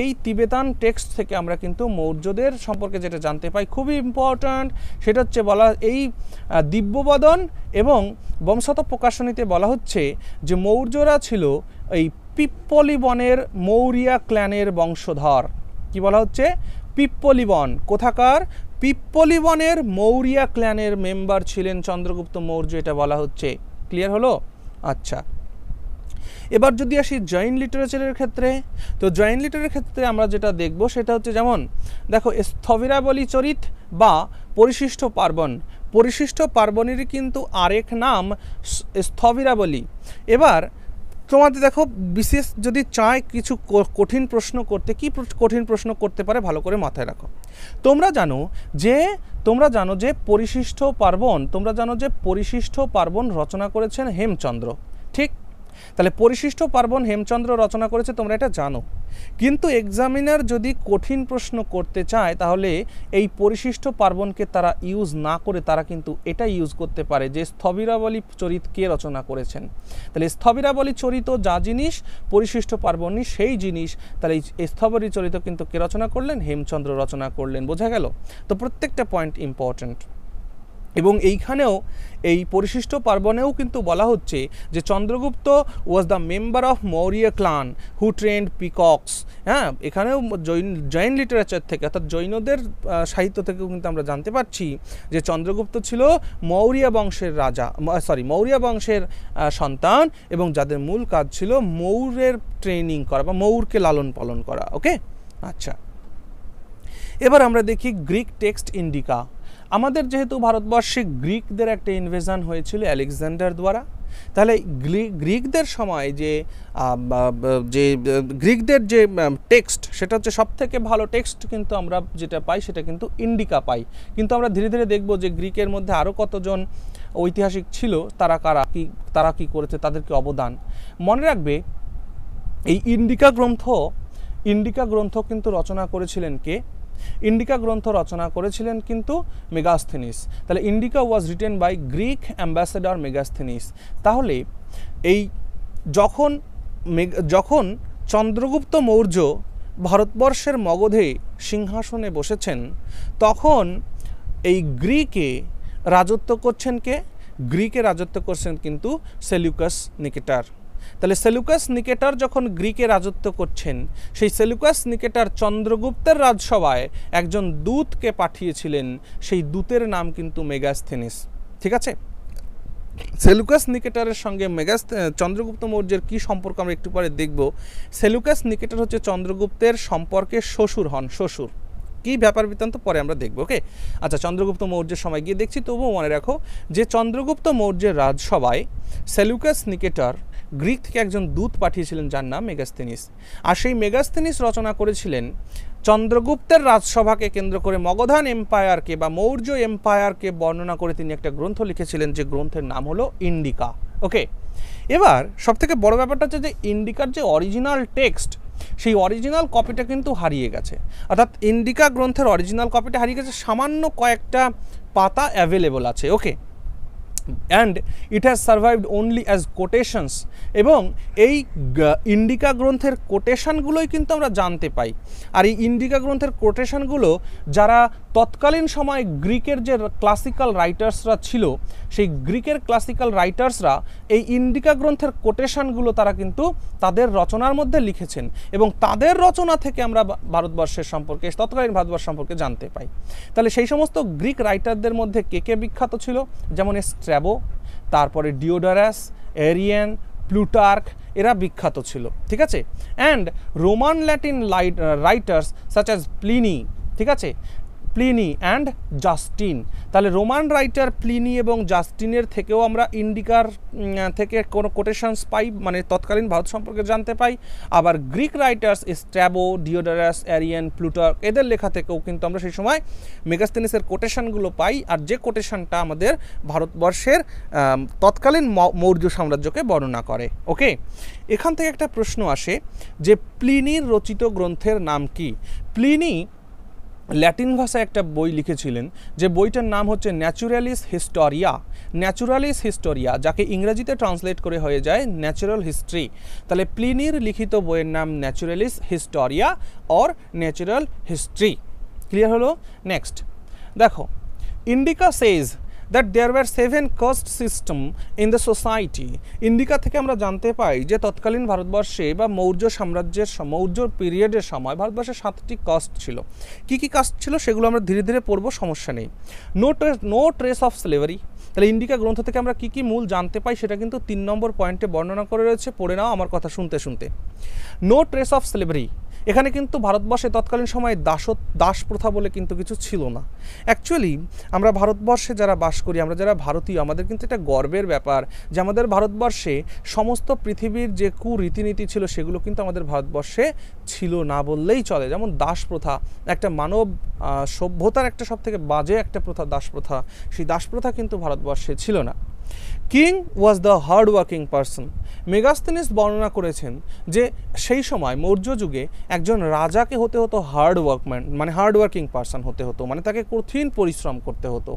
[SPEAKER 1] এই তিবেতান টেক্সট থেকে আমরা কিন্তু মৌর্যদের সম্পর্কে যেটা জানতে পাই খুবই ইম্পর্ট্যান্ট সেটা হচ্ছে বলা, এই দিব্যবদন এবং বংশত প্রকাশনীতে বলা হচ্ছে যে মৌর্যরা ছিল এই পিপ্পলিবনের মৌরিয়া ক্ল্যানের বংশধর। কি বলা হচ্ছে? পিপ্পলিবন। কোথাকার? পিপ্পলিবনের মৌরিয়া ক্ল্যানের মেম্বার ছিলেন চন্দ্রগুপ্ত মৌর্য, এটা বলা হচ্ছে। ক্লিয়ার হলো? আচ্ছা। এবার যদি আসি জয়েন্ট লিটারেচারের ক্ষেত্রে, তো জয়েন্ট লিটারের ক্ষেত্রে আমরা যেটা দেখব সেটা হচ্ছে যেমন, দেখো স্থবিরাবলী চরিত বা পরিশিষ্ট পার্বণ। পরিশিষ্ট পার্বণেরই কিন্তু আরেক নাম স্থবিরাবলী। এবার তোমাদের দেখো বিশেষ যদি চায় কিছু কঠিন প্রশ্ন করতে, কি কঠিন প্রশ্ন করতে পারে ভালো করে মাথায় রাখো। তোমরা জানো যে, তোমরা জানো যে পরিশিষ্ট পার্বণ, তোমরা জানো যে পরিশিষ্ট পার্বণ রচনা করেছেন হেমচন্দ্র। ঠিক? তাহলে পরিশিষ্ট পার্বণ হেমচন্দ্র রচনা করেছে, তোমরা এটা জানো। কিন্তু এক্সামিনার যদি কঠিন প্রশ্ন করতে চায়, তাহলে এই পরিশিষ্ট পার্বণকে তারা ইউজ না করে তারা কিন্তু এটা ইউজ করতে পারে যে স্থবিরাবলী চরিত কে রচনা করেছেন। তাহলে স্থবিরাবলী চরিত যা জিনিস, পরিশিষ্ট পার্বণী সেই জিনিস। তাহলে এই স্থবরী চরিত কিন্তু কে রচনা করলেন? হেমচন্দ্র রচনা করলেন। বোঝা গেল? তো প্রত্যেকটা পয়েন্ট ইম্পর্ট্যান্ট এবং এইখানেও এই পরিশিষ্ট পার্বণেও কিন্তু বলা হচ্ছে যে Chandragupta was the member of Maurya clan who trained peacocks হ্যাঁ এখানেও জৈন জৈন লিটারেচার থেকে অর্থাৎ জৈনদের সাহিত্য থেকেও কিন্তু আমরা জানতে পারছি যে চন্দ্রগুপ্ত ছিল মৌর্য বংশের রাজা সরি মৌর্য বংশের সন্তান এবং যাদের মূল কাজ ছিল মৌরের ট্রেনিং করা বা মৌরকে লালন পালন করা ওকে আচ্ছা। এবার আমরা দেখি গ্রিক টেক্সট ইন্ডিকা আমাদের যেহেতু ভারতবর্ষে গ্রিকদের একটা ইনভেশন হয়েছিল আলেকজান্ডার দ্বারা, তাহলে গ্রিকদের সময় যে যে, গ্রিকদের যে টেক্সট সেটা হচ্ছে সব থেকে ভালো টেক্সট কিন্তু আমরা যেটা পাই সেটা কিন্তু ইন্ডিকা পাই। কিন্তু আমরা ধীরে ধীরে দেখব যে গ্রিকের মধ্যে আরও কতজন ঐতিহাসিক ছিল, তারা কারা, কি, তারা কি করেছে, তাদের কি অবদান। মনে রাখবে, এই ইন্ডিকা গ্রন্থ ইন্ডিকা গ্রন্থ কিন্তু রচনা করেছিলেন কে? ইন্ডিকা গ্রন্থ রচনা করেছিলেন কিন্তু মেগাস্থেনিস। তাহলে Indica was written by Greek ambassador Megasthenes. তাহলে এই যখন যখন চন্দ্রগুপ্ত মৌর্য ভারতবর্ষের মগধে সিংহাসনে বসেছেন, তখন এই গ্রিকে রাজত্ব করছেন কে? গ্রিকে রাজত্ব করছেন কিন্তু সেলিউকাস নিকেটার তাহলে সেলুকাস নিকেটার যখন গ্রিকে রাজত্ব করছেন, সেই সেলুকাস নিকেটার চন্দ্রগুপ্তের রাজসভায় একজন দূতকে পাঠিয়েছিলেন, সেই দূতের নাম কিন্তু মেগাস্থেনিস। ঠিক আছে? সেলুকাস নিকেটারের সঙ্গে মেগাস চন্দ্রগুপ্ত মৌর্যের কী সম্পর্ক আমরা একটু পরে দেখব। সেলুকাস নিকেটার হচ্ছে চন্দ্রগুপ্তের সম্পর্কে শ্বশুর হন, শ্বশুর। কি ব্যাপার বৃত্তান্ত? পরে আমরা দেখব, ওকে? আচ্ছা চন্দ্রগুপ্ত মৌর্যের সময় গিয়ে দেখছি, তবুও মনে রাখো যে চন্দ্রগুপ্ত মৌর্যের রাজসভায় সেলুকাস নিকেটার গ্রিক থেকে একজন দূত পাঠিয়েছিলেন যার নাম মেগাস্থেনিস। আর সেই মেগাস্থেনিস রচনা করেছিলেন চন্দ্রগুপ্তের রাজসভাকে কেন্দ্র করে মগধান এম্পায়ারকে বা মৌর্য এম্পায়ারকে বর্ণনা করে তিনি একটা গ্রন্থ লিখেছিলেন যে গ্রন্থের নাম হলো ইন্ডিকা। ওকে? এবার সবথেকে বড় ব্যাপারটা হচ্ছে যে ইন্ডিকার যে অরিজিনাল টেক্সট, সেই অরিজিনাল কপিটা কিন্তু হারিয়ে গেছে। অর্থাৎ ইন্ডিকা গ্রন্থের অরিজিনাল কপিটা হারিয়ে গেছে, সামান্য কয়েকটা পাতা অ্যাভেলেবল আছে। Okay? And it has survived only as quotations এবং এই ইন্ডিকা গ্রন্থের কোটেশানগুলোই কিন্তু আমরা জানতে পাই। আর এই ইন্ডিকা গ্রন্থের কোটেশানগুলো যারা তৎকালীন সময় গ্রিকের যে ক্লাসিক্যাল রাইটার্সরা ছিল, সেই গ্রিকের ক্লাসিক্যাল রাইটার্সরা এই ইন্ডিকা গ্রন্থের কোটেশনগুলো তারা কিন্তু তাদের রচনার মধ্যে লিখেছেন এবং তাদের রচনা থেকে আমরা ভারতবর্ষের সম্পর্কে, তৎকালীন ভারতবর্ষ সম্পর্কে জানতে পাই। তাহলে সেই সমস্ত গ্রিক রাইটারদের মধ্যে কে কে বিখ্যাত ছিল? যেমন স্ট্র্যাবো তারপরে ডিওডারাস, এরিয়ান, প্লুটার্ক, এরা বিখ্যাত ছিল, ঠিক আছে? And Roman Latin writers such as Pliny ঠিক আছে? Pliny and Justin. তাহলে রোমান রাইটার প্লিনি এবং জাস্টিনের থেকেও আমরা ইন্ডিকার থেকে কোনো কোটেশনস পাই মানে তৎকালীন ভারত সম্পর্কে জানতে পাই। আবার Greek writers Strabo Diodorus, Arrian Plutarch এদের লেখা থেকেও কিন্তু আমরা সেই সময় মেগাস্তেনিসের কোটেশনগুলো পাই। আর যে কোটেশনটা আমাদের ভারতবর্ষের তৎকালীন মৌর্য সাম্রাজ্যকে বর্ণনা করে। ওকে? এখান থেকে একটা প্রশ্ন আসে যে প্লিনির রচিত গ্রন্থের নাম কি? প্লিনি ল্যাটিন ভাষায় একটা বই লিখেছিলেন, যে বইটার নাম হচ্ছে ন্যাচুরালিস হিস্টোরিয়া। ন্যাচুরালিস হিস্টোরিয়া, যাকে ইংরেজিতে ট্রান্সলেট করে হয়ে যায় ন্যাচুরাল হিস্ট্রি। তাহলে প্লিনির লিখিত বইয়ের নাম Naturalis Historia or natural history. Clear হলো? নেক্সট। দেখো, Indica says that there were seven caste system in the society Indica থেকে আমরা জানতে পাই যে তৎকালীন ভারতবর্ষে বা মৌর্য সাম্রাজ্যের মৌর্য পিরিয়ডের সময় ভারতবর্ষে সাতটি কাস্ট ছিল। কি কি কাস্ট ছিল সেগুলো আমরা ধীরে ধীরে পড়ব, সমস্যা নেই। No trace no trace of slavery তাহলে ইন্ডিকা গ্রন্থ থেকে আমরা কি কি মূল জানতে পাই সেটা কিন্তু তিন নম্বর পয়েন্টে বর্ণনা করে রয়েছে, পড়ে নাও আমার কথা শুনতে শুনতে। নো ট্রেস অফ স্লেভারি এখানে কিন্তু ভারতবর্ষে তৎকালীন সময়ে দাস দাস প্রথা বলে কিন্তু কিছু ছিল না। অ্যাকচুয়ালি আমরা ভারতবর্ষে যারা বাস করি, আমরা যারা ভারতীয়, আমাদের কিন্তু এটা গর্বের ব্যাপার যে আমাদের ভারতবর্ষে সমস্ত পৃথিবীর যে কুরীতিনীতি ছিল, সেগুলো কিন্তু আমাদের ভারতবর্ষে ছিল না বললেই চলে। যেমন দাস প্রথা একটা মানব সভ্যতার একটা সব থেকে বাজে একটা প্রথা দাস প্রথা সেই দাস প্রথা কিন্তু ভারতবর্ষে ছিল না। King was the hard working person. Megasthenes বর্ণনা করেছেন যে সেই সময় মৌর্য যুগে একজন রাজাকে হতে হতো হার্ড ওয়ার্কম্যান মানে হার্ড ওয়ার্কিং পারসন হতে হতো মানে তাকে কঠিন পরিশ্রম করতে হতো।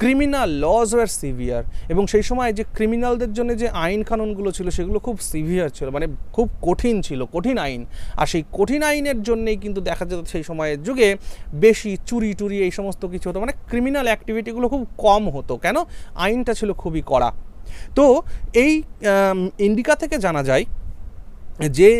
[SPEAKER 1] ক্রিমিনাল লজ ওয়ার সিভিয়ার এবং সেই সময় যে ক্রিমিনালদের জন্য যে আইন কানুনগুলো ছিল সেগুলো খুব সিভিয়ার ছিল মানে খুব কঠিন ছিল, কঠিন আইন। আর সেই কঠিন আইনের জন্যেই কিন্তু দেখা যেত সেই সময়ের যুগে বেশি চুরি টুরি এই সমস্ত কিছু হতো মানে ক্রিমিনাল অ্যাক্টিভিটিগুলো খুব কম হতো। কেন? আইনটা ছিল খুবই কড়া। তো এই ইন্ডিকা থেকে জানা যায় যে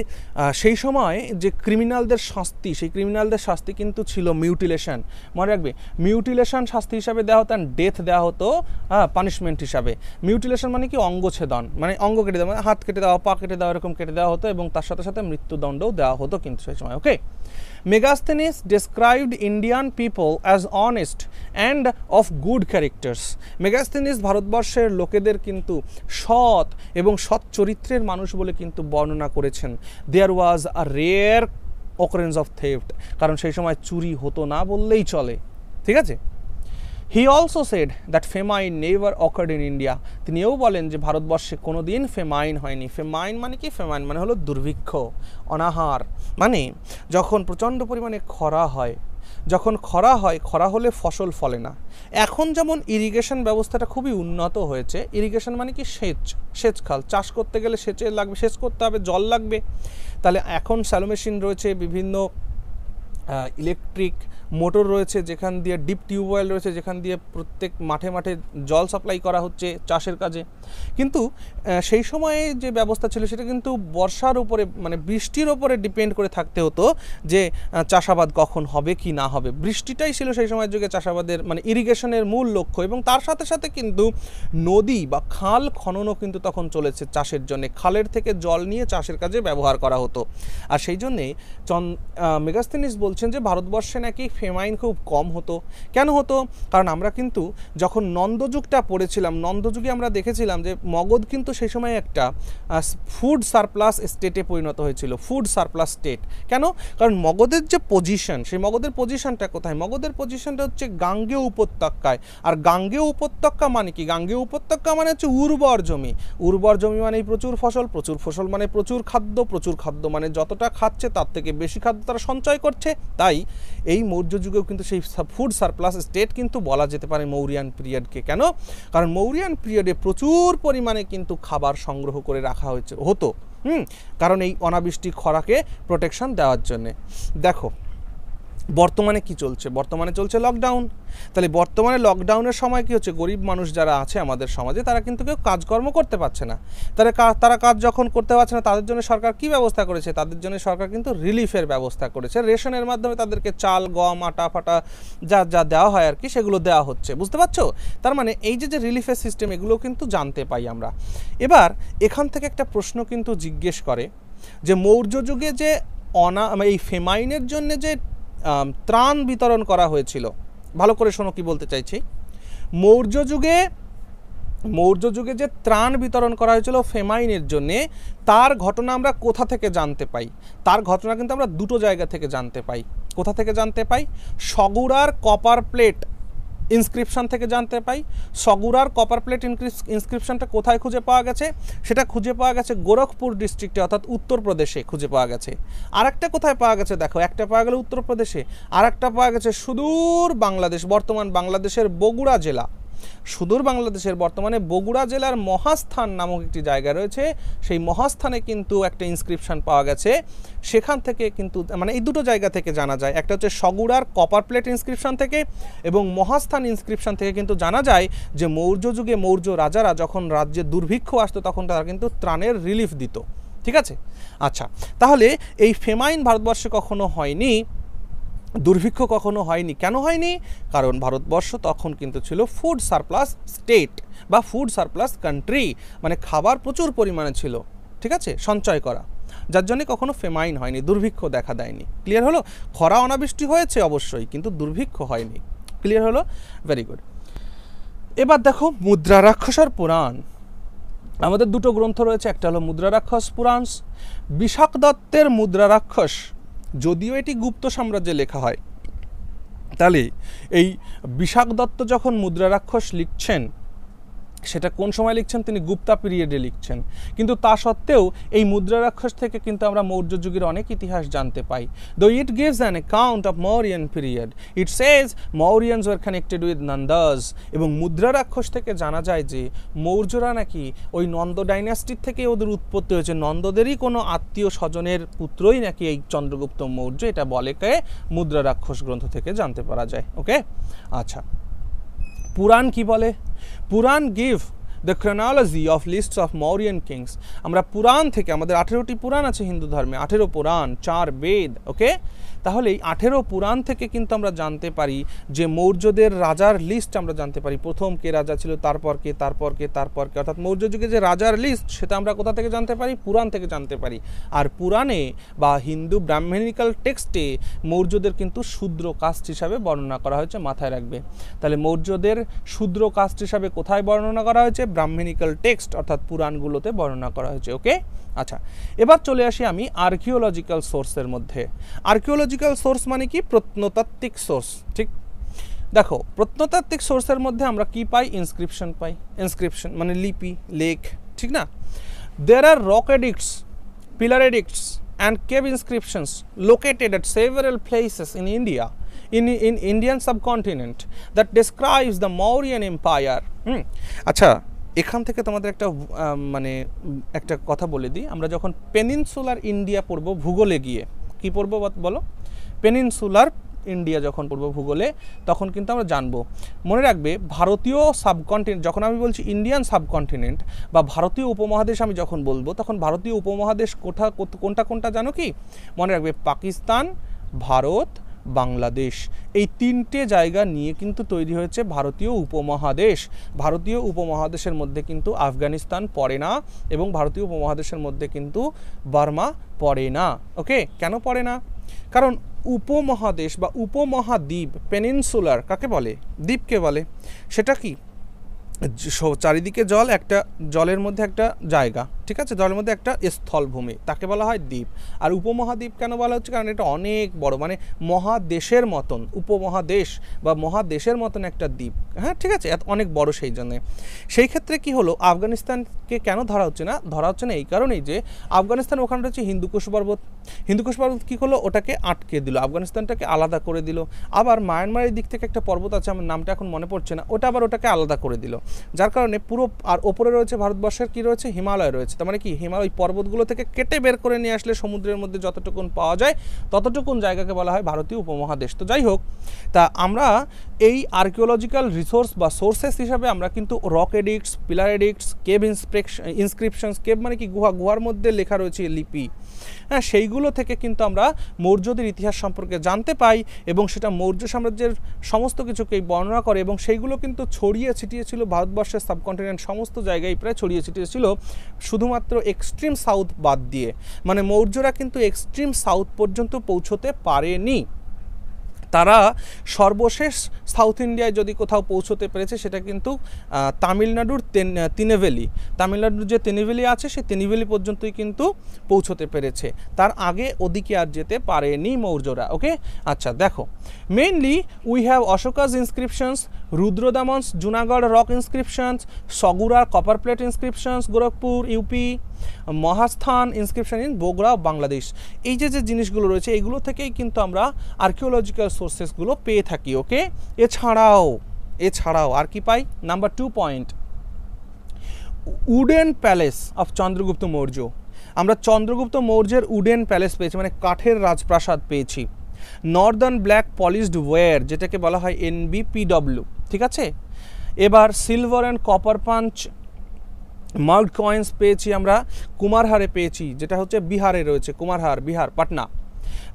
[SPEAKER 1] সেই সময় যে ক্রিমিনালদের শাস্তি, সেই ক্রিমিনালদের শাস্তি কিন্তু ছিল মিউটিলেশন মনে রাখবে? মিউটিলেশন শাস্তি হিসাবে দেওয়া হতো ডেথ দেওয়া হতো হ্যাঁ পানিশমেন্ট হিসাবে। মিউটিলেশন মানে কি? অঙ্গছেদন মানে অঙ্গ কেটে দেওয়া মানে হাত কেটে দেওয়া, পা কেটে দেওয়া, এরকম কেটে দেওয়া হতো এবং তার সাথে সাথে মৃত্যুদণ্ডও দেওয়া হতো কিন্তু সেই সময় ওকে মেগাস্তেনিস described Indian people as honest and of good characters. Megasthenes ভারতবর্ষের লোকেদের কিন্তু সৎ এবং সৎ চরিত্রের মানুষ বলে কিন্তু বর্ণনা করেছেন। There was a rare occurrence of theft কারণ সেই সময় চুরি হতো না বললেই চলে। ঠিক আছে? He also said that famine never occurred in India তিনিও বলেন যে ভারতবর্ষে কোনো দিন ফেমাইন হয়নি। ফেমাইন মানে কি? ফেমাইন মানে হলো দুর্ভিক্ষ, অনাহার। মানে যখন প্রচণ্ড পরিমাণে খরা হয়, যখন খরা হয়, খরা হলে ফসল ফলে না। এখন যেমন ইরিগেশন ব্যবস্থাটা খুবই উন্নত হয়েছে ইরিগেশন মানে কি? সেচ সেচ খাল। চাষ করতে গেলে সেচে লাগবে, সেচ করতে হবে, জল লাগবে। তাহলে এখন স্যালো মেশিন রয়েছে, বিভিন্ন ইলেকট্রিক মোটর রয়েছে যেখান দিয়ে ডিপ টিউবওয়েল রয়েছে, যেখান দিয়ে প্রত্যেক মাঠে মাঠে জল সাপ্লাই করা হচ্ছে চাষের কাজে। কিন্তু সেই সময়ে যে ব্যবস্থা ছিল সেটা কিন্তু বর্ষার উপরে মানে বৃষ্টির ওপরে ডিপেন্ড করে থাকতে হতো যে চাষাবাদ কখন হবে কি না হবে। বৃষ্টিটাই ছিল সেই সময়ের যুগে চাষাবাদের মানে ইরিগেশনের মূল লক্ষ্য এবং তার সাথে সাথে কিন্তু নদী বা খাল খননও কিন্তু তখন চলেছে চাষের জন্য। খালের থেকে জল নিয়ে চাষের কাজে ব্যবহার করা হতো। আর সেই জন্যে চন মেগাস্তিনিস বলছেন যে, ভারতবর্ষে নাকি ফেমাইন খুব কম হতো। কেন হতো? কারণ আমরা কিন্তু যখন নন্দযুগটা পড়েছিলাম, নন্দযুগে আমরা দেখেছিলাম যে মগধ কিন্তু সেই সময় একটা ফুড সারপ্লাস স্টেটে পরিণত হয়েছিল ফুড সারপ্লাস স্টেট কেন? কারণ মগধের যে পজিশন সেই মগধের পজিশনটা কোথায়? মগধের পজিশনটা হচ্ছে গাঙ্গেয় উপত্যকায়। আর গাঙ্গেয় উপত্যকা মানে কি? গাঙ্গেয় উপত্যকা মানে হচ্ছে উর্বর জমি। উর্বর জমি মানে প্রচুর ফসল প্রচুর ফসল মানে প্রচুর খাদ্য প্রচুর খাদ্য মানে যতটা খাচ্ছে তার থেকে বেশি খাদ্য তারা সঞ্চয় করছে। তাই এই মৌর্য যুগেও কিন্তু সেই ফুড সারপ্লাস স্টেট কিন্তু বলা যেতে পারে মৌরিয়ান পিরিয়ডকে। কেন? কারণ মৌরিয়ান পিরিয়ডে প্রচুর পরিমাণে কিন্তু খাবার সংগ্রহ করে রাখা হয়েছে, হতো। হুম? কারণ এই অনাবৃষ্টি খরাকে প্রোটেকশন দেওয়ার জন্যে। দেখো বর্তমানে কি চলছে? বর্তমানে চলছে লকডাউন তাহলে বর্তমানে লকডাউনের সময় কি হচ্ছে? গরিব মানুষ যারা আছে আমাদের সমাজে, তারা কিন্তু কেউ কাজকর্ম করতে পারছে না। তারা তারা কাজ যখন করতে পারছে না, তাদের জন্য সরকার কি ব্যবস্থা করেছে? তাদের জন্য সরকার কিন্তু রিলিফের ব্যবস্থা করেছে। রেশনের মাধ্যমে তাদেরকে চাল, গম, আটা, ফাটা যা যা দেওয়া হয় আর কি, সেগুলো দেওয়া হচ্ছে। বুঝতে পারছ? তার মানে এই যে যে রিলিফের সিস্টেম এগুলো কিন্তু জানতে পাই আমরা। এবার এখান থেকে একটা প্রশ্ন কিন্তু জিজ্ঞেস করে যে মৌর্য যুগে যে অনা এই ফেমাইনের জন্য যে ত্রাণ বিতরণ করা হয়েছিল। ভালো করে শোনো কি বলতে চাইছি। মৌর্য যুগে মৌর্য যুগে যে ত্রাণ বিতরণ করা হয়েছিল ফেমাইনের জন্যে, তার ঘটনা আমরা কোথা থেকে জানতে পাই? তার ঘটনা কিন্তু আমরা দুটো জায়গা থেকে জানতে পাই। কোথা থেকে জানতে পাই? সগুড়ার কপার প্লেট ইনস্ক্রিপশন থেকে জানতে পাই। সগুরার কপার প্লেট ইনস্ক্রিপশানটা কোথায় খুঁজে পাওয়া গেছে? সেটা খুঁজে পাওয়া গেছে গোরখপুর ডিস্ট্রিক্টে অর্থাৎ উত্তরপ্রদেশে খুঁজে পাওয়া গেছে। আর একটা কোথায় পাওয়া গেছে? দেখো, একটা পাওয়া গেল উত্তরপ্রদেশে আর একটা পাওয়া গেছে সুদূর বাংলাদেশ, বর্তমান বাংলাদেশের বগুড়া জেলা। সুদূর বাংলাদেশের বর্তমানে বগুড়া জেলার মহাস্থান নামক একটি জায়গা রয়েছে। সেই মহাস্থানে কিন্তু একটা ইনস্ক্রিপশন পাওয়া গেছে। সেখান থেকে কিন্তু মানে এই দুটো জায়গা থেকে জানা যায়। একটা হচ্ছে সগুড়ার কপার প্লেট ইনস্ক্রিপশন থেকে এবং মহাস্থান ইনস্ক্রিপশন থেকে কিন্তু জানা যায় যে মৌর্য যুগে মৌর্য রাজারা যখন রাজ্যে দুর্ভিক্ষ আসতো তখন তারা কিন্তু ত্রাণের রিলিফ দিত। ঠিক আছে? আচ্ছা তাহলে এই ফেমাইন ভারতবর্ষে কখনো হয়নি। দুর্ভিক্ষ কখনো হয়নি। কেন হয়নি? কারণ ভারতবর্ষ তখন কিন্তু ছিল ফুড সারপ্লাস স্টেট বা ফুড সারপ্লাস কান্ট্রি মানে খাবার প্রচুর পরিমাণে ছিল, ঠিক আছে? সঞ্চয় করা। যার জন্যে কখনো ফেমাইন হয়নি, দুর্ভিক্ষ দেখা দেয়নি। ক্লিয়ার হলো? খরা অনাবৃষ্টি হয়েছে অবশ্যই, কিন্তু দুর্ভিক্ষ হয়নি। ক্লিয়ার হলো? ভেরি গুড এবার দেখো মুদ্রা রাক্ষসের পুরাণ। আমাদের দুটো গ্রন্থ রয়েছে, একটা হলো মুদ্রা রাক্ষস পুরাণ বিশাখ দত্তের মুদ্রা রাক্ষস। যদিও এটি গুপ্ত সাম্রাজ্যে লেখা হয়। তাহলে এই বিশাখ দত্ত যখন মুদ্রা রাক্ষস লিখছেন সেটা কোন সময় লিখছেন? তিনি গুপ্তা পিরিয়ডে লিখছেন। কিন্তু তা সত্ত্বেও এই মুদ্রা রাক্ষস থেকে কিন্তু আমরা মৌর্য যুগের অনেক ইতিহাস জানতে পাই। Though it gives an account of Mauryan period it says Mauryans were connected with Nandas এবং মুদ্রা রাক্ষস থেকে জানা যায় যে মৌর্যরা নাকি ওই নন্দ ডাইনাস্টির থেকে ওদের উৎপত্তি হয়েছে। নন্দদেরই কোনো আত্মীয় স্বজনের পুত্রই নাকি এই চন্দ্রগুপ্ত মৌর্য, এটা বলে কে? মুদ্রা রাক্ষস গ্রন্থ থেকে জানতে পারা যায়। ওকে আচ্ছা। পুরাণ কি বলে? Purana give the chronology of lists of Mauryan kings আমরা পুরাণ থেকে, আমাদের আঠেরোটি পুরাণ আছে হিন্দু ধর্মে, আঠেরো পুরাণ, চার বেদ ওকে তাহলে এই আঠেরো পুরাণ থেকে কিন্তু আমরা জানতে পারি যে মৌর্যদের রাজার লিস্ট আমরা জানতে পারি। প্রথম কে রাজা ছিল, তারপর কে তারপর কে তারপর কে। অর্থাৎ মৌর্য যুগে যে রাজার লিস্ট সেটা আমরা কোথা থেকে জানতে পারি? পুরাণ থেকে জানতে পারি। আর পুরাণে বা হিন্দু ব্রাহ্মণিক্যাল টেক্সটে মৌর্যদের কিন্তু শূদ্র কাস্ট হিসাবে বর্ণনা করা হয়েছে, মাথায় রাখবে। তাহলে মৌর্যদের শূদ্র কাস্ট হিসাবে কোথায় বর্ণনা করা হয়েছে? ব্রাহ্মণিক্যাল টেক্সট অর্থাৎ পুরাণগুলোতে বর্ণনা করা হয়েছে ওকে? আচ্ছা এবার চলে আসি আমি আর্কিওলজিক্যাল সোর্সের মধ্যে। আর্কিওলজিক্যাল সোর্স মানে কি? প্রত্নতাত্ত্বিক সোর্স ঠিক? দেখো প্রত্নতাত্ত্বিক সোর্সের মধ্যে আমরা কি পাই? ইনস্ক্রিপশন পাই। ইনস্ক্রিপশন মানে লিপি লেখ ঠিক না? There are rock edicts pillar edicts and cave inscriptions located at several places in India in, in Indian subcontinent that describes the Mauryan Empire. Hmm আচ্ছা এখান থেকে তোমাদের একটা মানে একটা কথা বলে দিই। আমরা যখন পেনিনসুলার ইন্ডিয়া পড়ব ভূগোলে গিয়ে, কি পড়ব বলো? পেনিনসুলার ইন্ডিয়া যখন পড়ব ভূগোলে, তখন কিন্তু আমরা জানব। মনে রাখবে, ভারতীয় সাবকন্টিনেন্ট যখন আমি বলছি ইন্ডিয়ান সাবকন্টিনেন্ট বা ভারতীয় উপমহাদেশ আমি যখন বলব, তখন ভারতীয় উপমহাদেশ কোথা, কোনটা কোনটা জানো কি? মনে রাখবে, পাকিস্তান, ভারত বাংলাদেশ। এই তিনটে জায়গা নিয়ে কিন্তু তৈরি হয়েছে ভারতীয় উপমহাদেশ। ভারতীয় উপমহাদেশের মধ্যে কিন্তু আফগানিস্তান পড়ে না এবং ভারতীয় উপমহাদেশের মধ্যে কিন্তু বার্মা পড়ে না। ওকে কেন পড়ে না? কারণ উপমহাদেশ বা উপমহাদ্বীপ পেনিনসুলার কাকে বলে? দ্বীপকে বলে। সেটা কি? চারিদিকে জল, একটা জলের মধ্যে একটা জায়গা। ঠিক আছে? জলের মধ্যে একটা স্থলভূমি, তাকে বলা হয় দ্বীপ। আর উপমহাদ্বীপ কেন বলা হচ্ছে? কারণ এটা অনেক বড় মানে মহাদেশের মতন, উপমহাদেশ বা মহাদেশের মতন একটা দ্বীপ। হ্যাঁ ঠিক আছে? এত অনেক বড় সেই জন্যে। সেই ক্ষেত্রে কি হলো? আফগানিস্তানকে কেন ধরা হচ্ছে না? ধরা হচ্ছে না এই কারণেই যে আফগানিস্তান ওখানে হচ্ছে হিন্দুকুশ পর্বত। হিন্দুকুশ পর্বত কী হলো? ওটাকে আটকে দিল, আফগানিস্তানটাকে আলাদা করে দিল। আবার মায়ানমারের দিক থেকে একটা পর্বত আছে, আমার নামটা এখন মনে পড়ছে না, ওটা আবার ওটাকে আলাদা করে দিল। যার কারণে পুরো, আর ওপরে রয়েছে ভারতবর্ষের কি রয়েছে? হিমালয় রয়েছে। তার মানে কি? হিমালয় পর্বতগুলো থেকে কেটে বের করে নিয়ে আসলে সমুদ্রের মধ্যে যতটুকুন পাওয়া যায়, ততটুকুন জায়গাকে বলা হয় ভারতীয় উপমহাদেশ। তো যাই হোক, তা আমরা এই আর্কিওলজিক্যাল রিসোর্স বা সোর্সেস হিসাবে আমরা কিন্তু rock edicts pillar edicts cave inspection inscriptions cave মানে কি? গুহা, গুহার মধ্যে লেখা রয়েছে লিপি। হ্যাঁ সেইগুলো থেকে কিন্তু আমরা মৌর্যদের ইতিহাস সম্পর্কে জানতে পাই এবং সেটা মৌর্য সাম্রাজ্যের সমস্ত কিছুকেই বর্ণনা করে এবং সেইগুলো কিন্তু ছড়িয়ে ছিটিয়েছিল ভারতবর্ষের সাবকন্টিনেন্ট সমস্ত জায়গায় প্রায় ছড়িয়ে ছিটিয়েছিল। শুধুমাত্র এক্সট্রিম সাউথ বাদ দিয়ে। মানে মৌর্যরা কিন্তু এক্সট্রিম সাউথ পর্যন্ত পৌঁছতে পারেনি। তারা সর্বশেষ সাউথ ইন্ডিয়ায় যদি কোথাও পৌঁছতে পেরেছে, সেটা কিন্তু তামিলনাড়ুর তিনেভেলি। তামিলনাড়ুর যে তিনেভেলি আছে সে তিনেভেলি পর্যন্তই কিন্তু পৌঁছতে পেরেছে। তার আগে ওদিকে আর যেতে পারেনি মৌর্যরা, ওকে? আচ্ছা দেখো। Mainly we have Ashoka's inscriptions Rudradaman's, Junagadh rock inscriptions সগুরার copper plate inscriptions Gorakhpur UP Mahasthan inscription in Bogura, Bangladesh. এই যে যে জিনিসগুলো রয়েছে, এগুলো থেকেই কিন্তু আমরা আর্কিওলজিক্যাল সোর্সেসগুলো পেয়ে থাকি, ওকে? এছাড়াও এছাড়াও আর কি পাই? Number two point wooden palace of Chandragupta Maurya. আমরা চন্দ্রগুপ্ত মৌর্যের উডেন প্যালেস পেয়েছি মানে কাঠের রাজপ্রাসাদ পেয়েছি। নর্দার্ন ব্ল্যাক পলিশড ওয়্যার যেটাকে বলা হয় এনবিপিডব্লিউ ঠিক আছে? এবার silver and copper punch marked coins পেয়েছি আমরা কুমারহারে পেয়েছি, যেটা হচ্ছে বিহারে রয়েছে Kumrahar Bihar, Patna.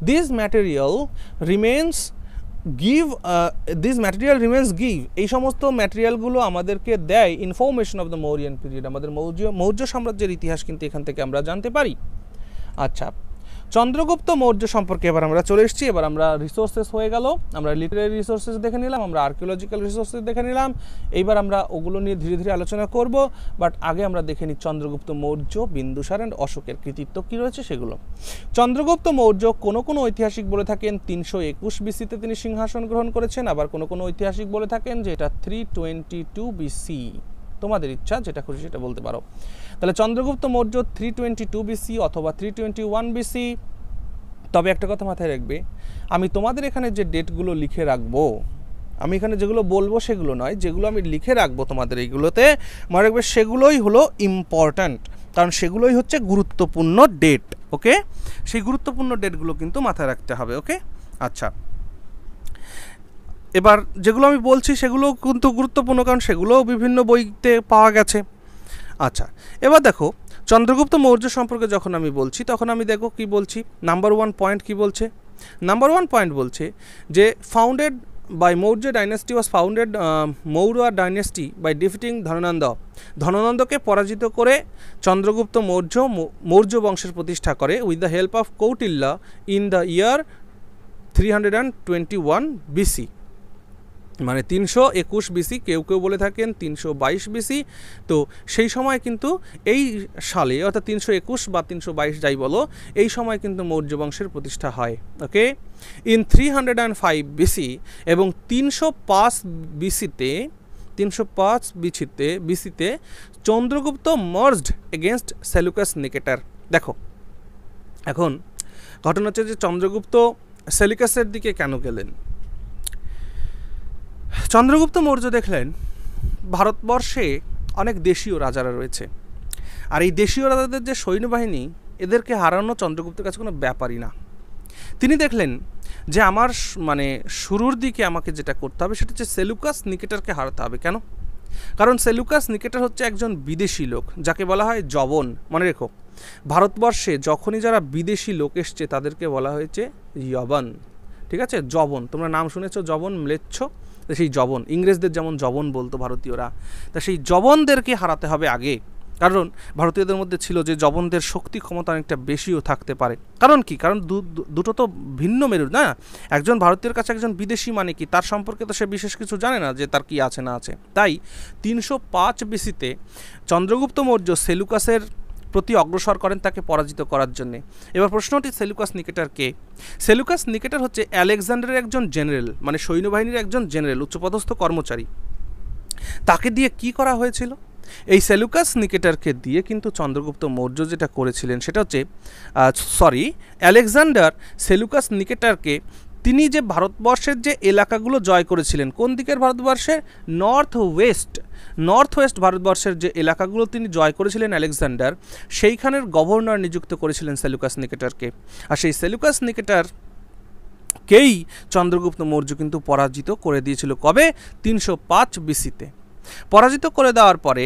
[SPEAKER 1] This material remains give this material remains give এই সমস্ত ম্যাটেরিয়ালগুলো আমাদেরকে দেয় information of the Mauryan period আমাদের মৌর্য মৌর্য সাম্রাজ্যের ইতিহাস কিন্তু এখান থেকে আমরা জানতে পারি। আচ্ছা চন্দ্রগুপ্ত মৌর্য সম্পর্কে এবার আমরা চলে এসেছি। এবার আমরা রিসোর্সেস হয়ে গেল। আমরা লিটারারি রিসোর্সেস দেখে নিলাম, আমরা আর্কিওলজিক্যাল রিসোর্সেস দেখে নিলাম। এইবার আমরা ওগুলো নিয়ে ধীরে ধীরে আলোচনা করব। বাট আগে আমরা দেখে নিই চন্দ্রগুপ্ত মৌর্য, বিন্দুসার অ্যান্ড অশোকের কৃতিত্ব কী রয়েছে সেগুলো। চন্দ্রগুপ্ত মৌর্য কোনো কোনো ঐতিহাসিক বলে থাকেন, তিনশো একুশ বিসিতে তিনি সিংহাসন গ্রহণ করেছেন, আবার কোনো কোনো ঐতিহাসিক বলে থাকেন যে এটা থ্রি টোয়েন্টি টু বিসি তোমাদের ইচ্ছা, যেটা খুশি সেটা বলতে পারো। তাহলে Chandragupta Maurya three twenty two BC অথবা থ্রি টোয়েন্টি ওয়ান বিসি তবে একটা কথা মাথায় রাখবে, আমি তোমাদের এখানে যে ডেটগুলো লিখে রাখব, আমি এখানে যেগুলো বলব সেগুলো নয়, যেগুলো আমি লিখে রাখব তোমাদের এইগুলোতে, মনে রাখবে সেগুলোই হলো ইম্পর্ট্যান্ট কারণ সেগুলোই হচ্ছে গুরুত্বপূর্ণ ডেট ওকে সেই গুরুত্বপূর্ণ ডেটগুলো কিন্তু মাথায় রাখতে হবে ওকে আচ্ছা। এবার যেগুলো আমি বলছি সেগুলো কিন্তু গুরুত্বপূর্ণ, কারণ সেগুলোও বিভিন্ন বইতে পাওয়া গেছে। আচ্ছা এবার দেখো, চন্দ্রগুপ্ত মৌর্য সম্পর্কে যখন আমি বলছি, তখন আমি দেখো কি বলছি? নাম্বার ওয়ান পয়েন্ট কি বলছে? নাম্বার ওয়ান পয়েন্ট বলছে যে founded by Maurya dynasty was founded Maurya dynasty by defeating Dhanananda. ধননন্দকে পরাজিত করে চন্দ্রগুপ্ত মৌর্য মৌর্য বংশের প্রতিষ্ঠা করে with the help of Kautilya in the year three hundred and twenty one BC মানে তিনশো একুশ বিসি, কেউ কেউ বলে থাকেন তিনশো বাইশ বিসি। তো সেই সময় কিন্তু এই সালে, অর্থাৎ তিনশো একুশ বা তিনশো বাইশ যাই বলো, এই সময় কিন্তু মৌর্য বংশের প্রতিষ্ঠা হয়, okay? In three hundred and five BC এবং তিনশো পাঁচ বিসিতে, তিনশো পাঁচ বিছিতে বিসিতে Chandragupta marched against Seleucus Nicator. দেখো, এখন ঘটনা হচ্ছে যে চন্দ্রগুপ্ত সেলিকাসের দিকে কেন গেলেন? চন্দ্রগুপ্ত মৌর্য দেখলেন, ভারতবর্ষে অনেক দেশীয় রাজারা রয়েছে। আর এই দেশীয় রাজাদের যে সৈন্যবাহিনী, এদেরকে হারানো চন্দ্রগুপ্তের কাছে কোনো ব্যাপারই না। তিনি দেখলেন যে আমার মানে শুরুর দিকে আমাকে যেটা করতে হবে, সেটা হচ্ছে সেলুকাস নিকেটারকে হারাতে হবে। কেন? কারণ সেলুকাস নিকেটার হচ্ছে একজন বিদেশি লোক, যাকে বলা হয় জবন মনে রেখো, ভারতবর্ষে যখনই যারা বিদেশি লোক এসছে, তাদেরকে বলা হয়েছে ইয়বন ঠিক আছে? জবন তোমরা নাম শুনেছো জবন ম্লেচ্ছ। সেই জবন, ইংরেজদের যেমন জবন বলতো ভারতীয়রা, তা সেই জবনদেরকে হারাতে হবে আগে। কারণ ভারতীয়দের মধ্যে ছিল যে জবনদের শক্তি ক্ষমতা অনেকটা বেশিও থাকতে পারে। কারণ কি? কারণ দুটো তো ভিন্ন মেরুর না? একজন ভারতীয়র কাছে একজন বিদেশি মানে কি? তার সম্পর্কে তো সে বিশেষ কিছু জানে না যে তার কি আছে না আছে। তাই তিনশো পাঁচ বিসিতে চন্দ্রগুপ্ত মৌর্য সেলুকাসের প্রতি অগ্রসর করেন তাকে পরাজিত করার জন্য। এবার প্রশ্নটি সেলুকাস নিকেটার কে? সেলুকাস নিকেটার হচ্ছে অ্যালেকজান্ডারের একজন জেনারেল মানে সৈন্যবাহিনীর একজন জেনারেল, উচ্চপদস্থ কর্মচারী। তাকে দিয়ে কি করা হয়েছিল? এই সেলুকাস নিকেটারকে দিয়ে কিন্তু চন্দ্রগুপ্ত মৌর্য যেটা করেছিলেন সেটা হচ্ছে সরি অ্যালেকজান্ডার সেলুকাস নিকেটারকে তিনি যে ভারতবর্ষের যে এলাকাগুলো জয় করেছিলেন, কোন দিকের ভারতবর্ষের নর্থ ওয়েস্ট নর্থ ওয়েস্ট ভারতবর্ষের যে এলাকাগুলো তিনি জয় করেছিলেন আলেকজান্ডার, সেইখানের গভর্নর নিযুক্ত করেছিলেন সেলুকাস নিকেটারকে। আর সেই সেলুকাস নিকেটার কেই চন্দ্রগুপ্ত মৌর্য কিন্তু পরাজিত করে দিয়েছিল কবে? তিনশো পাঁচ বিসিতে পরাজিত করে দেওয়ার পরে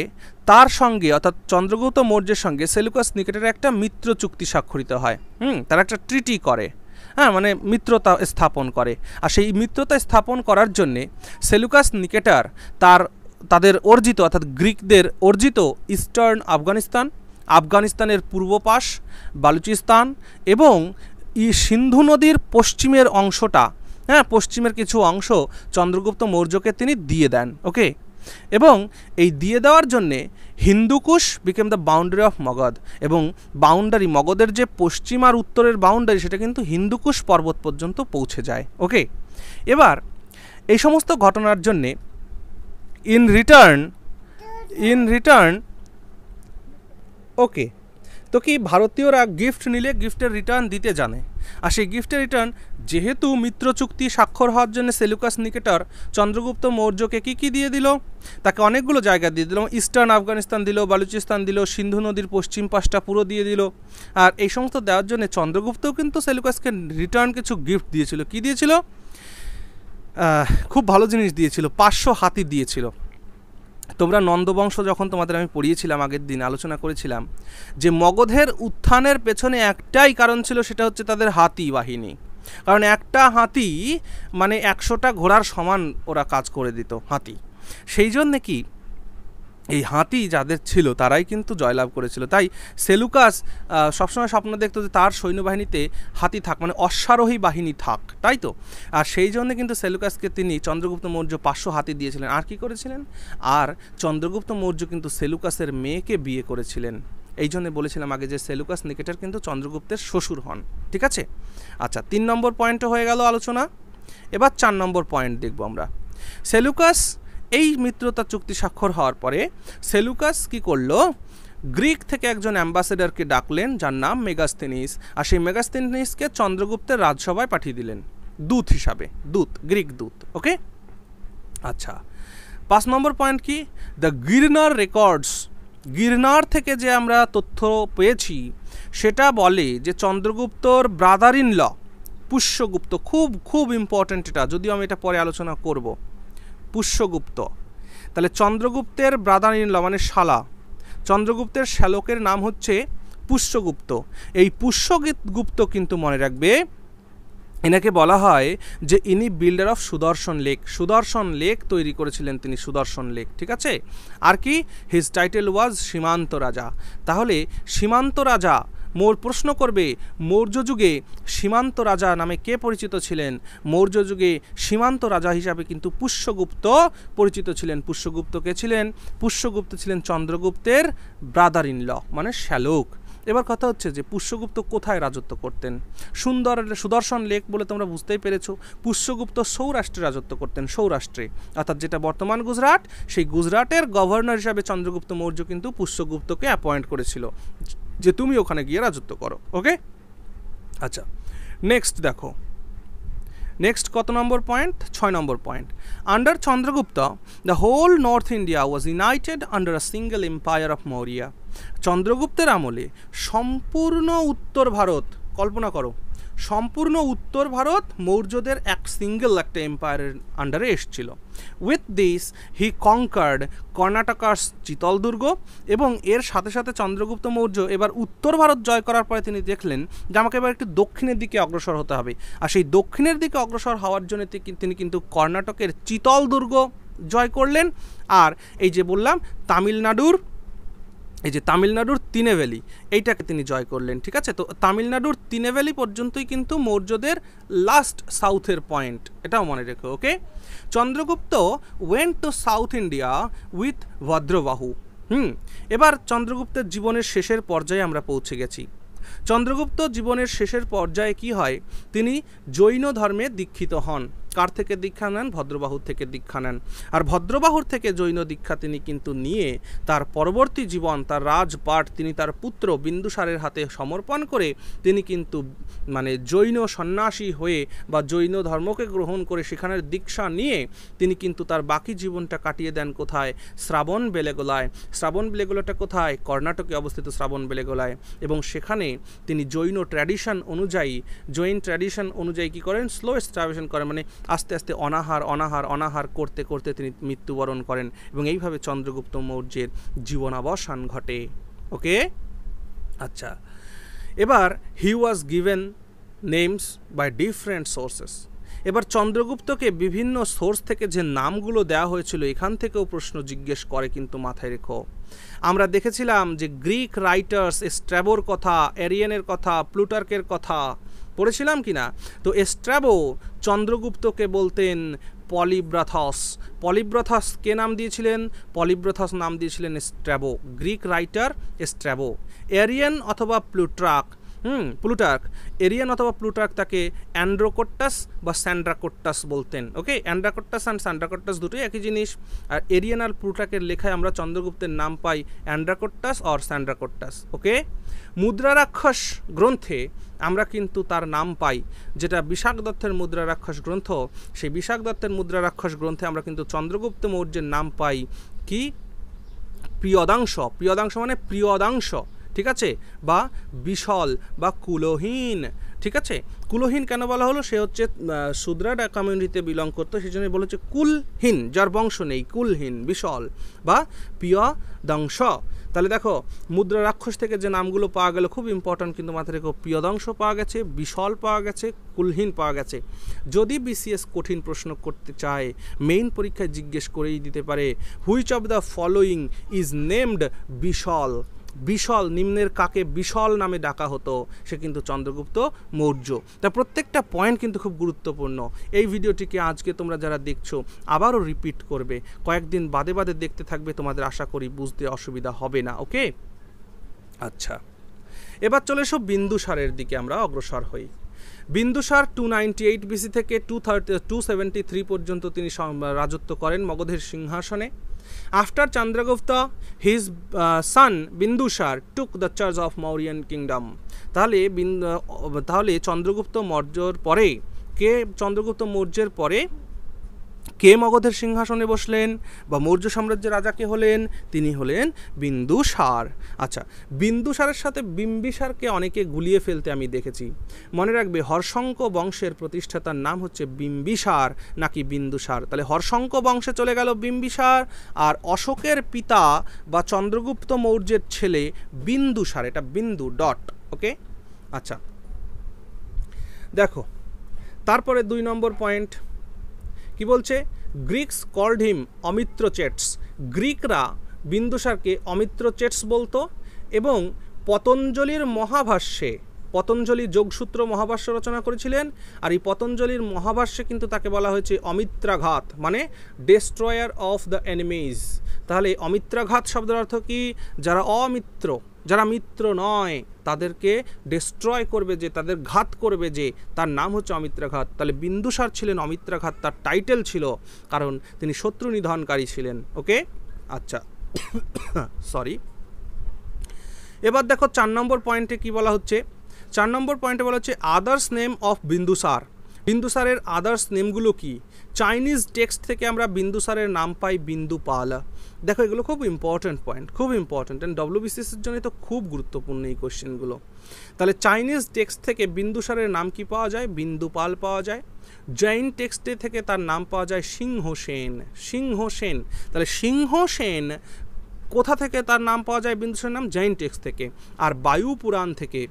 [SPEAKER 1] তার সঙ্গে, অর্থাৎ চন্দ্রগুপ্ত মৌর্যের সঙ্গে সেলুকাস নিকেটের একটা মিত্র চুক্তি স্বাক্ষরিত হয়। হুম, তারা একটা ট্রিটি করে। হ্যাঁ মানে মিত্রতা স্থাপন করে। আর সেই মিত্রতা স্থাপন করার জন্যে সেলুকাস নিকেটার তার, তাদের অর্জিত, অর্থাৎ গ্রিকদের অর্জিত ইস্টার্ন আফগানিস্তান, আফগানিস্তানের পূর্ব পাশ বালুচিস্তান এবং ই সিন্ধু নদীর পশ্চিমের অংশটা হ্যাঁ পশ্চিমের কিছু অংশ চন্দ্রগুপ্ত মৌর্যকে তিনি দিয়ে দেন, ওকে? এবং এই দিয়ে দেওয়ার জন্যে Hindukush became the boundary of Magadha এবং বাউন্ডারি মগধের যে পশ্চিম আর উত্তরের বাউন্ডারি সেটা কিন্তু হিন্দুকুশ পর্বত পর্যন্ত পৌঁছে যায় ওকে এবার এই সমস্ত ঘটনার জন্যে in return in return okay তো কি ভারতীয়রা গিফট নিলে গিফটের রিটার্ন দিতে জানে? আর সেই গিফটের রিটার্ন যেহেতু মিত্র চুক্তি স্বাক্ষর হওয়ার জন্য সেলুকাস নিকেটর চন্দ্রগুপ্ত মৌর্যকে কী কী দিয়ে দিল? তাকে অনেকগুলো জায়গা দিয়ে দিল ইস্টার্ন আফগানিস্তান দিল, বালুচিস্তান দিল, সিন্ধু নদীর পশ্চিম পাশটা পুরো দিয়ে দিল। আর এই সমস্ত দেওয়ার জন্য চন্দ্রগুপ্তও কিন্তু সেলুকাসকে রিটার্ন কিছু গিফট দিয়েছিল। কি দিয়েছিল? খুব ভালো জিনিস দিয়েছিল, পাঁচশো হাতি দিয়েছিল। তোমরা নন্দবংশ যখন তোমাদের আমি পড়িয়েছিলাম, আগের দিন আলোচনা করেছিলাম, যে মগধের উত্থানের পেছনে একটাই কারণ ছিল, সেটা হচ্ছে তাদের হাতি বাহিনী। কারণ একটা হাতি মানে একশোটা ঘোড়ার সমান ওরা কাজ করে দিত, হাতি। সেই জন্যে কি এই হাতি যাদের ছিল, তারাই কিন্তু জয়লাভ করেছিল। তাই সেলুকাস সবসময় স্বপ্ন দেখতো যে তার সৈন্যবাহিনীতে হাতি থাক মানে অশ্বারোহী বাহিনী থাক, তাই তো? আর সেই জন্য কিন্তু সেলুকাসকে তিনি চন্দ্রগুপ্ত মৌর্য পাঁচশো হাতি দিয়েছিলেন। আর কি করেছিলেন? আর চন্দ্রগুপ্ত মৌর্য কিন্তু সেলুকাসের মেয়েকে বিয়ে করেছিলেন। এই জন্য বলেছিলাম আগে যে সেলুকাস নিকেটার কিন্তু চন্দ্রগুপ্তের শ্বশুর হন, ঠিক আছে? আচ্ছা তিন নম্বর পয়েন্টও হয়ে গেল আলোচনা। এবার চার নম্বর পয়েন্ট দেখব আমরা। সেলুকাস এই মিত্রতা চুক্তি স্বাক্ষর হওয়ার পরে সেলুকাস কি করল? গ্রিক থেকে একজন অ্যাম্বাসেডারকে ডাকলেন, যার নাম মেগাস্তেনিস আর সেই মেগাস্তেনিসকে চন্দ্রগুপ্তের রাজসভায় পাঠিয়ে দিলেন। দূত হিসাবে। দূত, গ্রিক দূত ওকে আচ্ছা পাঁচ নম্বর পয়েন্ট কি? দ্য গিরনার রেকর্ডস গিরনার থেকে যে আমরা তথ্য পেয়েছি, সেটা বলে যে চন্দ্রগুপ্তর ব্রাদার ইন ল পুষ্যগুপ্ত, খুব খুব ইম্পর্ট্যান্ট এটা, যদিও আমি এটা পরে আলোচনা করব। পুষ্যগুপ্ত। তাহলে চন্দ্রগুপ্তের ব্রাদার ইন ল মানে শালা। চন্দ্রগুপ্তের শ্যালকের নাম হচ্ছে পুষ্যগুপ্ত। এই পুষ্যগুপ্ত কিন্তু মনে রাখবে, এনাকে বলা হয় যে ইনি builder of Sudarshan lake. Sudarshan lake তৈরি করেছিলেন তিনি, সুদর্শন লেক, ঠিক আছে? আর কি? হিজ টাইটেল ওয়াজ সীমান্ত রাজা। তাহলে সীমান্ত রাজা মোর প্রশ্ন করবে, মৌর্য যুগে সীমান্ত রাজা নামে কে পরিচিত ছিলেন? মৌর্য যুগে সীমান্ত রাজা হিসাবে কিন্তু পুষ্যগুপ্ত পরিচিত ছিলেন। পুষ্যগুপ্ত কে ছিলেন? পুষ্যগুপ্ত ছিলেন চন্দ্রগুপ্তের ব্রাদার ইন ল মানে শ্যালক। এবার কথা হচ্ছে যে পুষ্যগুপ্ত কোথায় রাজত্ব করতেন? সুন্দর সুদর্শন লেক বলে তোমরা বুঝতেই পেরেছ, পুষ্যগুপ্ত সৌরাষ্ট্রে রাজত্ব করতেন, সৌরাষ্ট্রে। অর্থাৎ যেটা বর্তমান গুজরাট, সেই গুজরাটের গভর্নর হিসাবে চন্দ্রগুপ্ত মৌর্য কিন্তু পুষ্যগুপ্তকে অ্যাপয়েন্ট করেছিল। যে তুমি ওখানে গিয়ে রাজত্ব করো ওকে আচ্ছা নেক্সট দেখো। নেক্সট কত নম্বর পয়েন্ট ছয় নম্বর point under Chandragupta the whole north India was united under a single empire of Maurya চন্দ্রগুপ্তের আমলে সম্পূর্ণ উত্তর ভারত, কল্পনা করো সম্পূর্ণ উত্তর ভারত মৌর্যদের এক সিঙ্গেল একটা এম্পায়ারের আন্ডারে এসছিল। উইথ দিস হি কঙ্কার্ড কর্ণাটকার চিতল দুর্গ এবং এর সাথে সাথে চন্দ্রগুপ্ত মৌর্য এবার উত্তর ভারত জয় করার পরে তিনি দেখলেন যে আমাকে এবার একটু দক্ষিণের দিকে অগ্রসর হতে হবে। আর সেই দক্ষিণের দিকে অগ্রসর হওয়ার জন্য তিনি কিন্তু কর্ণাটকের চিতল দুর্গ জয় করলেন। আর এই যে বললাম, তামিলনাড়ুর এই যে তামিলনাড়ুর তিনেভ্যালি এইটাকে তিনি জয় করলেন, ঠিক আছে? তো তামিলনাড়ুর তিনেভ্যালি পর্যন্তই কিন্তু মৌর্যদের লাস্ট সাউথের পয়েন্ট এটাও মনে রেখো okay Chandragupta went to south India with Bhadrabahu hmm? এবার চন্দ্রগুপ্তের জীবনের শেষের পর্যায়ে আমরা পৌঁছে গেছি। চন্দ্রগুপ্ত জীবনের শেষের পর্যায়ে কি হয়? তিনি জৈন ধর্মে দীক্ষিত হন। কার থেকে দীক্ষা নেন? ভদ্রবাহুর থেকে দীক্ষা নেন। আর ভদ্রবাহুর থেকে জৈন দীক্ষা তিনি কিন্তু নিয়ে তার পরবর্তী জীবন, তার রাজপাট তিনি তার পুত্র বিন্দুসারের হাতে সমর্পণ করে তিনি কিন্তু মানে জৈন সন্ন্যাসী হয়ে বা জৈন ধর্মকে গ্রহণ করে সেখানের দীক্ষা নিয়ে তিনি কিন্তু তার বাকি জীবনটা কাটিয়ে দেন কোথায়? শ্রাবণ বেলেগোলায়। শ্রাবণ বেলেগোলাটা কোথায়? কর্ণাটকে অবস্থিত শ্রাবণ বেলেগোলায়। এবং সেখানে তিনি জৈন ট্র্যাডিশন অনুযায়ী, জৈন ট্র্যাডিশন অনুযায়ী কী করেন? স্লো স্ট্রাভেশন করেন। মানে আস্তে আস্তে অনাহার অনাহার অনাহার করতে করতে তিনি মৃত্যুবরণ করেন এবং এইভাবে চন্দ্রগুপ্ত মৌর্যের জীবনাবসান ঘটে। ওকে আচ্ছা। এবার he was given names by different sources এবার চন্দ্রগুপ্তকে বিভিন্ন সোর্স থেকে যে নামগুলো দেওয়া হয়েছিল এখান থেকেও প্রশ্ন জিজ্ঞেস করে কিন্তু মাথায় রেখো। আমরা দেখেছিলাম যে গ্রিক রাইটার্স স্ট্র্যাবোর কথা এরিয়ানের কথা প্লুটার্কের কথা পড়েছিলাম কি না? তো স্ট্র্যাবো চন্দ্রগুপ্তকে বলতেন পলিব্রাথস। পলিব্রাথস কে নাম দিয়েছিলেন? পলিব্রাথস নাম দিয়েছিলেন Strabo Greek writer Strabo Arrian অথবা প্লুট্রাক, হুম, প্লুটার্ক। এরিয়ান অথবা প্লুটার্ক তাকে অ্যান্ড্রোকোট্টাস বা স্যান্ড্রাকোট্টাস বলতেন, ওকে? অ্যান্ড্রাকোট্টাস অ্যান্ড স্যান্ড্রাকোট্টাস দুটোই একই জিনিস। আর এরিয়ান আর প্লুটার্কের লেখায় আমরা চন্দ্রগুপ্তের নাম পাই অ্যান্ড্রাকোট্টাস অর স্যান্ড্রাকোট্টাস, ওকে? মুদ্রারাক্ষস গ্রন্থে আমরা কিন্তু তার নাম পাই, যেটা বিশাখ দত্তের মুদ্রা রাক্ষস গ্রন্থ। সেই বিশাখ দত্তের মুদ্রা রাক্ষস গ্রন্থে আমরা কিন্তু চন্দ্রগুপ্ত মৌর্যের নাম পাই কি? প্রিয়দাংশ। প্রিয়দাংশ মানে প্রিয়দাংশ, ঠিক আছে? বা বিশল বা কুলহীন, ঠিক আছে? কুলহীন কেন বলা হলো? সে হচ্ছে সুদ্রাডা কমিউনিটিতে বিলং করতো সেই জন্য বলা হচ্ছে কুলহীন, যার বংশ নেই, কুলহীন, বিশল বা পিয় দংশ তাহলে দেখো, মুদ্রা রাক্ষস থেকে যে নামগুলো পাওয়া গেল, খুব ইম্পর্ট্যান্ট কিন্তু মাথায় রেখো, প্রিয়দংশ পাওয়া গেছে, বিশল পাওয়া গেছে, কুলহীন পাওয়া গেছে। যদি বিসিএস কঠিন প্রশ্ন করতে চায় মেইন পরীক্ষায় জিজ্ঞেস করেই দিতে পারে which of the following is named Vrishala? Vrishala, নিম্নের কাকে বিশল নামে ডাকা হতো, সে কিন্তু চন্দ্রগুপ্ত মৌর্য। তা প্রত্যেকটা পয়েন্ট কিন্তু খুব গুরুত্বপূর্ণ। এই ভিডিওটিকে আজকে তোমরা যারা দেখছ, আবারও রিপিট করবে। কয়েকদিন বাদে বাদে দেখতে থাকবে, তোমাদের আশা করি বুঝতে অসুবিধা হবে না ওকে আচ্ছা। এবার চলে এসো বিন্দুসারের দিকে আমরা অগ্রসর হই। Bindusara two ninety eight BC থেকে two thirty two seventy three পর্যন্ত তিনি রাজত্ব করেন মগধের সিংহাসনে। After Chandragupta, his uh, son Bindusar took the charge of Mauryan kingdom. তাহলে তাহলে চন্দ্রগুপ্ত মৌর্যর পরে কে চন্দ্রগুপ্ত মৌর্যের পরে কে মগধের সিংহাসনে বসলেন বা মৌর্য সাম্রাজ্যের রাজা কে হলেন? তিনি হলেন বিন্দুসার আচ্ছা বিন্দুসারের সাথে বিম্বিসারকে অনেকে গুলিয়ে ফেলতে আমি দেখেছি। মনে রাখবে হর্ষঙ্ক বংশের প্রতিষ্ঠাতার নাম হচ্ছে বিম্বিসার নাকি বিন্দুসার তাহলে হর্ষঙ্ক বংশে চলে গেল বিম্বিসার আর অশোকের পিতা বা চন্দ্রগুপ্ত মৌর্যের ছেলে বিন্দুসার এটা বিন্দু, ডট, ওকে? আচ্ছা দেখো, তারপরে দুই নম্বর পয়েন্ট। কি বলছে? Greeks called him Amitrochates গ্রিকরা বিন্দুসারকে অমিত্র চেটস বলতো এবং পতঞ্জলির মহাভাষ্যে, পতঞ্জলি যোগসূত্র মহাভাষ্য রচনা করেছিলেন, আর এই পতঞ্জলির মহাভাষ্যে কিন্তু তাকে বলা হয়েছে অমিত্রাঘাত মানে ডেস্ট্রয়ার অফ দ্য এনিমিজ তাহলে অমিত্রাঘাত শব্দের অর্থ কি? যারা অমিত্র যারা মিত্র নয়, তাদেরকে ডিস্ট্রয় করবে যে, তাদের ঘাত করবে যে, তার নাম হচ্ছে অমিত্রাঘাত তাহলে বিন্দুসার ছিলেন অমিত্রাঘাত তার টাইটেল ছিল, কারণ তিনি শত্রু নিধনকারী ছিলেন ওকে আচ্ছা সরি এবার দেখো চার নম্বর পয়েন্টে কি বলা হচ্ছে? চার নম্বর পয়েন্টে বলা হচ্ছে আদার্স নেম অফ বিন্দুসার। বিন্দুসারের আদার্স নেমগুলো কি? চাইনিজ টেক্সট থেকে আমরা বিন্দুসারের নাম পাই বিন্দুপাল দেখো, এগুলো খুব ইম্পর্ট্যান্ট পয়েন্ট খুব ইম্পর্ট্যান্ট অ্যান্ড ডব্লিউবিসিএসের জন্য তো খুব গুরুত্বপূর্ণ এই কোশ্চেনগুলো তাহলে চাইনিজ টেক্সট থেকে বিন্দু বিন্দুসারের নাম কি পাওয়া যায়? বিন্দু পাল পাওয়া যায়। জৈন টেক্সটে থেকে তার নাম পাওয়া যায় সিংহ সেন সিংহ সেন। তাহলে সিংহ সেন কোথা থেকে তার নাম পাওয়া যায় বিন্দু বিন্দুসারের নাম? জৈন টেক্সট থেকে। আর বায়ু পুরাণ থেকে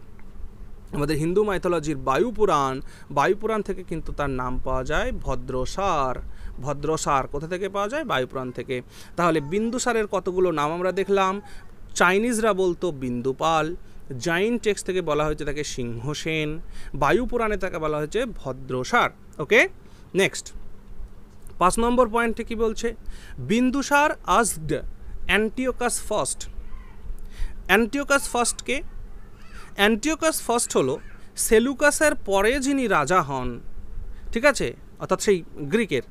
[SPEAKER 1] আমাদের হিন্দু মাইথোলজির বায়ুপুরাণ বায়ুপুরাণ থেকে কিন্তু তার নাম পাওয়া যায় ভদ্রসার। ভদ্রসার কোথা থেকে পাওয়া যায়? বায়ুপুরাণ থেকে। তাহলে বিন্দুসারের কতগুলো নাম আমরা দেখলাম? চাইনিজরা বলতো বিন্দুপাল। জাইন টেক্স থেকে বলা হয়েছে তাকে সিংহসেন বায়ুপুরাণে তাকে বলা হয়েছে ভদ্রসার। ওকে? নেক্সট। পাঁচ নম্বর পয়েন্টে কি বলছে? Bindusara asked Antiochus first. Antiochus ফার্স্টকে Antiochus first হলো সেলুকাসের পরে যিনি রাজা হন। ঠিক আছে? অর্থাৎ সেই গ্রিকের।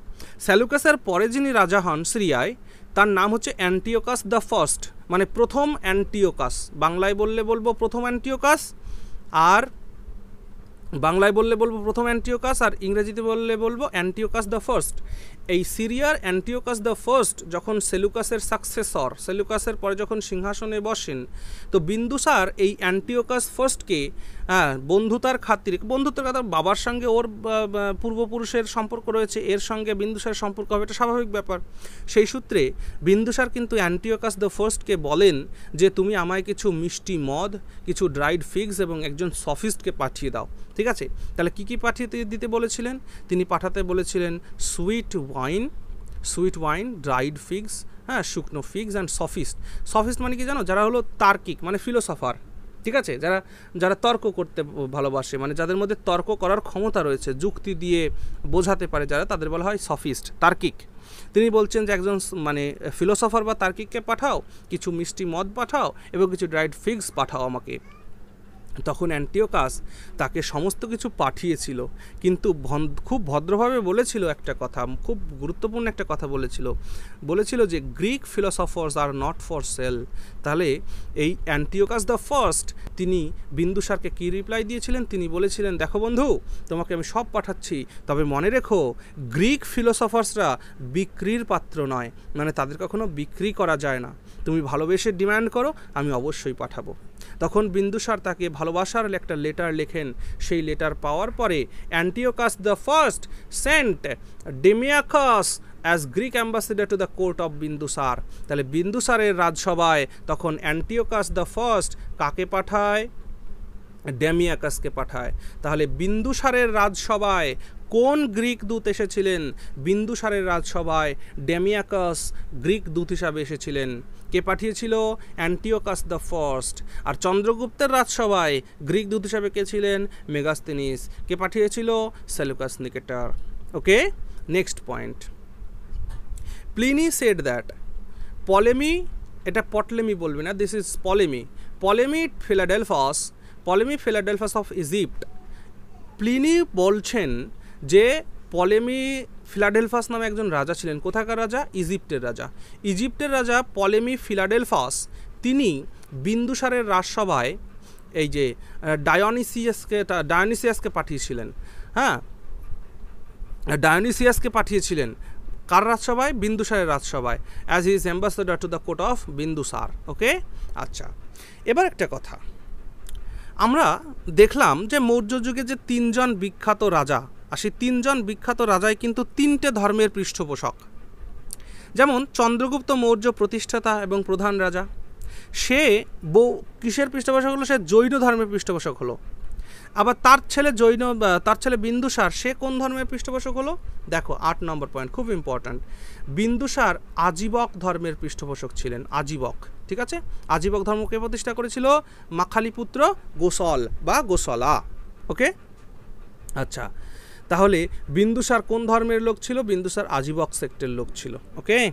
[SPEAKER 1] সেলুকাসের পরে যিনি রাজা হন সিরিয়ায়, তার নাম হচ্ছে অ্যান্টিওকাস দ্য ফার্স্ট মানে প্রথম অ্যান্টিওকাস। বাংলায় বললে বলব প্রথম অ্যান্টিওকাস, আর বাংলায় বললে বলব প্রথম অ্যান্টিওকাস, আর ইংরেজিতে বললে বলব অ্যান্টিওকাস দ্য ফার্স্ট। এই সিরিয়ার অ্যান্টিওকাস দ্য ফার্স্ট যখন সেলুকাসের সাকসেসর, সেলুকাসের পরে যখন সিংহাসনে বসেন, তো বিন্দুসার এই অ্যান্টিওকাস ফার্স্টকে হ্যাঁ বন্ধুতার খাতির, বন্ধুত্বের কথা বাবার সঙ্গে ওর পূর্বপুরুষের সম্পর্ক রয়েছে, এর সঙ্গে বিন্দুসার সম্পর্ক হবে, এটা স্বাভাবিক ব্যাপার। সেই সূত্রে বিন্দুসার কিন্তু অ্যান্টিওকাস দ্য ফার্স্টকে বলেন যে, তুমি আমায় কিছু মিষ্টি মদ, কিছু ড্রাইড ফিগস এবং একজন সফিস্টকে পাঠিয়ে দাও। ঠিক আছে? তাহলে কী কী পাঠিয়ে দিতে বলেছিলেন? তিনি পাঠাতে বলেছিলেন sweet wine sweet wine dried figs হ্যাঁ শুকনো ফিগস অ্যান্ড সফিস্ট সফিস্ট মানে কি জানো? যারা হলো তার্কিক মানে ফিলোসফার ঠিক আছে? যারা যারা তর্ক করতে ভালোবাসে মানে যাদের মধ্যে তর্ক করার ক্ষমতা রয়েছে, যুক্তি দিয়ে বোঝাতে পারে যারা, তাদের বলা হয় সফিস্ট তার্কিক। তিনি বলছেন যে একজন মানে ফিলোসফার বা তার্কিককে পাঠাও, কিছু মিষ্টি মদ পাঠাও, এবং কিছু ড্রাইড ফিগস পাঠাও আমাকে। তখন অ্যান্টিওকাস তাকে সমস্ত কিছু পাঠিয়েছিল। কিন্তু খুব ভদ্রভাবে বলেছিল একটা কথা, খুব গুরুত্বপূর্ণ একটা কথা বলেছিল। বলেছিল যে, Greek philosophers are not for sale. তাহলে এই অ্যান্টিওকাস দ্য ফার্স্ট, তিনি বিন্দুসারকে কী রিপ্লাই দিয়েছিলেন? তিনি বলেছিলেন, দেখো বন্ধু, তোমাকে আমি সব পাঠাচ্ছি, তবে মনে রেখো, গ্রিক ফিলোসফার্সরা বিক্রির পাত্র নয়। মানে তাদের কখনো বিক্রি করা যায় না। তুমি ভালোবেসে ডিম্যান্ড করো, আমি অবশ্যই পাঠাবো। তখন বিন্দুসার তাকে ভালোবাসার একটা লেটার লেখেন। সেই লেটার পাওয়ার পরে Antiochus the first sent Deimachus as Greek ambassador to the court of Bindusara. তাহলে বিন্দুসারের রাজসভায় তখন অ্যান্টিওকাস দ্য ফার্স্ট কাকে পাঠায়? ড্যামিয়াকাসকে পাঠায়। তাহলে বিন্দুসারের রাজসভায় কোন গ্রিক দূত এসেছিলেন? বিন্দুসারের রাজসভায় ড্যামিয়াকাস গ্রিক দূত হিসাবে এসেছিলেন। কে পাঠিয়েছিল? Antiochus the first. আর চন্দ্রগুপ্তের রাজসভায় গ্রিক দূত হিসাবে কে ছিলেন? মেগাস্তিনিস। কে পাঠিয়েছিল? Seleucus Nicator. Okay? Next point. Pliny said that Ptolemy, এটা পটলেমি বলবে না this is Ptolemy. Ptolemy Philadelphus Ptolemy Philadelphus of Egypt. Pliny বলছেন যে পলেমি ফিলাডেলফাস নামে একজন রাজা ছিলেন। কোথাকার রাজা? ইজিপ্টের রাজা। ইজিপ্টের রাজা পলেমি ফিলাডেলফাস, তিনি বিন্দুসারের রাজসভায় এই যে ডায়নিসিয়াসকে ডায়নিসিয়াসকে পাঠিয়েছিলেন। হ্যাঁ? ডায়নিসিয়াসকে পাঠিয়েছিলেন। কার রাজসভায়? বিন্দুসারের রাজসভায়। As is ambassador to the court of Bindusara. Okay আচ্ছা। এবার একটা কথা। আমরা দেখলাম যে মৌর্য যুগে যে তিনজন বিখ্যাত রাজা আর সেই তিনজন বিখ্যাত রাজাই কিন্তু তিনটে ধর্মের পৃষ্ঠপোষক। যেমন চন্দ্রগুপ্ত মৌর্য প্রতিষ্ঠাতা এবং প্রধান রাজা, সে বউ, কিসের পৃষ্ঠপোষক হলো? সে জৈন ধর্মের পৃষ্ঠপোষক হলো। আবার তার ছেলে জৈন তার ছেলে বিন্দুসার, সে কোন ধর্মের পৃষ্ঠপোষক হলো? দেখো, আট নম্বর পয়েন্ট খুব ইম্পর্ট্যান্ট বিন্দুসার আজীবক ধর্মের পৃষ্ঠপোষক ছিলেন, আজীবক, ঠিক আছে? আজীবক ধর্মকে প্রতিষ্ঠা করেছিল? মাখালিপুত্র গোসল, বা গোসলা ওকে আচ্ছা তাহলে বিন্দুসার কোন ধর্মের লোক ছিল? বিন্দুসার আজীবক সেক্টের লোক ছিল। ওকে?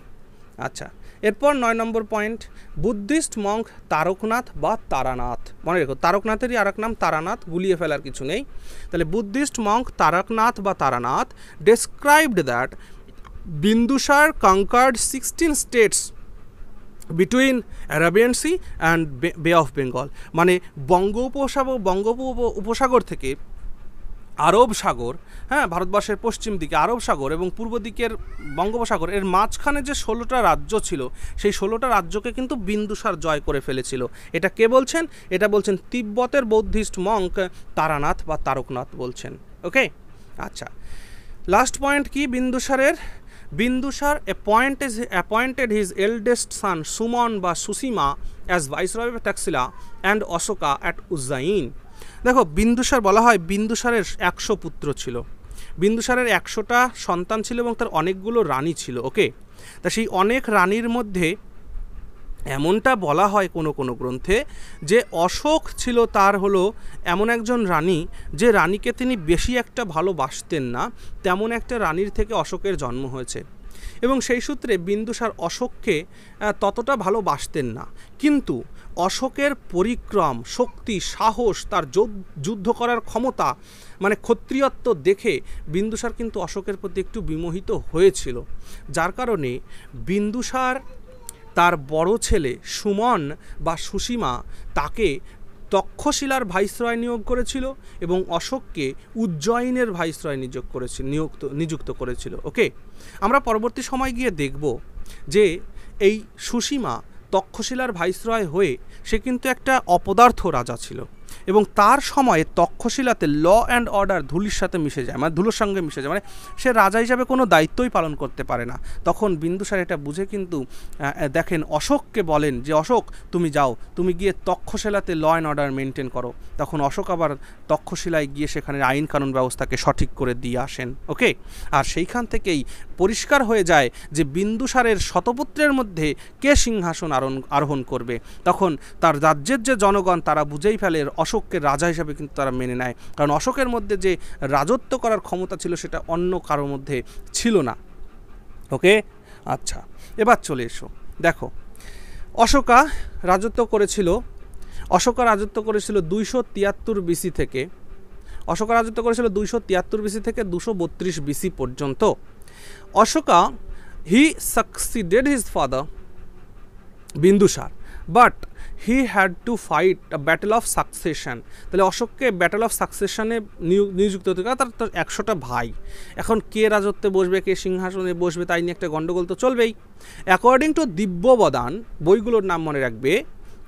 [SPEAKER 1] আচ্ছা। এরপর নয় number point, Buddhist monk Taraknath বা তারানাথ। মনে রেখো, তারকনাথেরই আর নাম, তারানাথ, গুলিয়ে ফেলার কিছু নেই। তাহলে বুদ্ধিস্ট মঙ্ক, তারকনাথ বা Taranath described that Bindusara conquered sixteen states between Arabian sea and bay of Bengal মানে বঙ্গোপসাগর বঙ্গোপ উপসাগর থেকে আরব সাগর হ্যাঁ ভারতবর্ষের পশ্চিম দিকে আরব সাগর এবং পূর্ব দিকের বঙ্গোপসাগর, এর মাঝখানে যে ষোলোটা রাজ্য ছিল, সেই ষোলোটা রাজ্যকে কিন্তু বিন্দুসার জয় করে ফেলেছিল। এটা কে বলছেন? এটা বলছেন তিব্বতের বৌদ্ধিস্ট মঙ্ক তারানাথ বা তারকনাথ বলছেন। ওকে? আচ্ছা। লাস্ট পয়েন্ট কি বিন্দুসারের? Bindusara appoint appointed his eldest son Suman বা Susima as viceroy Taxila and Ashoka at Ujjain দেখো, বিন্দুসার বলা হয় বিন্দুসারের একশো পুত্র ছিল। বিন্দুসারের একশোটা সন্তান ছিল এবং তার অনেকগুলো রানী ছিল, ওকে? তা সেই অনেক রানীর মধ্যে এমনটা বলা হয় কোনো কোনো গ্রন্থে যে অশোক ছিল তার হলো এমন একজন রানী যে রানীকে তিনি বেশি একটা ভালোবাসতেন না, তেমন একটা রানীর থেকে অশোকের জন্ম হয়েছে। এবং সেই সূত্রে বিন্দুসার অশোককে ততটা ভালোবাসতেন না। কিন্তু অশোকের পরিক্রম, শক্তি, সাহস, তার যুদ্ধ করার ক্ষমতা মানে ক্ষত্রিয়ত্ব দেখে বিন্দুসার কিন্তু অশোকের প্রতি একটু বিমোহিত হয়েছিল। যার কারণে বিন্দুসার তার বড় ছেলে সুমন বা সুসীমা তাকে তক্ষশিলার ভাইসরয় নিয়োগ করেছিল এবং অশোককে উজ্জয়িনের ভাইসরয় নিযোগ করেছিল নিযুক্ত নিযুক্ত করেছিল। ওকে? আমরা পরবর্তী সময় গিয়ে দেখব যে এই সুসীমা তক্ষশিলার ভাইসরয় হয়ে সে কিন্তু একটা অপদার্থ রাজা ছিল। এবং তার সময়ে তক্ষশিলাতে ল অ্যান্ড অর্ডার ধুলির সাথে মিশে যায় মানে ধুলোর সঙ্গে মিশে যায় মানে সে রাজা হিসাবে কোনো দায়িত্বই পালন করতে পারে না। তখন বিন্দুসার এটা বুঝে কিন্তু দেখেন অশোককে বলেন যে, অশোক, তুমি যাও, তুমি গিয়ে তক্ষশিলাতে ল অ্যান্ড অর্ডার মেনটেন করো। তখন অশোক আবার তক্ষশিলায় গিয়ে সেখানে আইন কানুন ব্যবস্থাকে সঠিক করে দিয়ে আসেন, ওকে? আর সেইখান থেকেই পরিষ্কার হয়ে যায় যে, বিন্দুসারের শতপুত্রের মধ্যে কে সিংহাসন আরোহণ করবে? তখন তার রাজ্যের যে জনগণ, তারা বুঝেই ফেলে অশোককে রাজা হিসাবে কিন্তু তারা মেনে নেয়। কারণ অশোকের মধ্যে যে রাজত্ব করার ক্ষমতা ছিল সেটা অন্য কারোর মধ্যে ছিল না। ওকে? আচ্ছা এবার চলে এসো। দেখো, অশোকা রাজত্ব করেছিল, অশোকা রাজত্ব করেছিল দুইশো তিয়াত্তর বিসি থেকে, অশোকা রাজত্ব করেছিল দুইশো তিয়াত্তর বিসি থেকে দুশো বত্রিশ বিসি পর্যন্ত। Ashoka he succeeded his father Bindusara but he had to fight a battle of succession তাহলে অশোককে ব্যাটেল অফ সাকসেশনে নিযুক্ত হতে তার তো একশোটা ভাই। এখন কে রাজত্বে বসবে, কে সিংহাসনে বসবে তাই নিয়ে একটা গণ্ডগোল তো চলবেই। অ্যাকর্ডিং টু দিব্যবদান, বইগুলোর নাম মনে রাখবে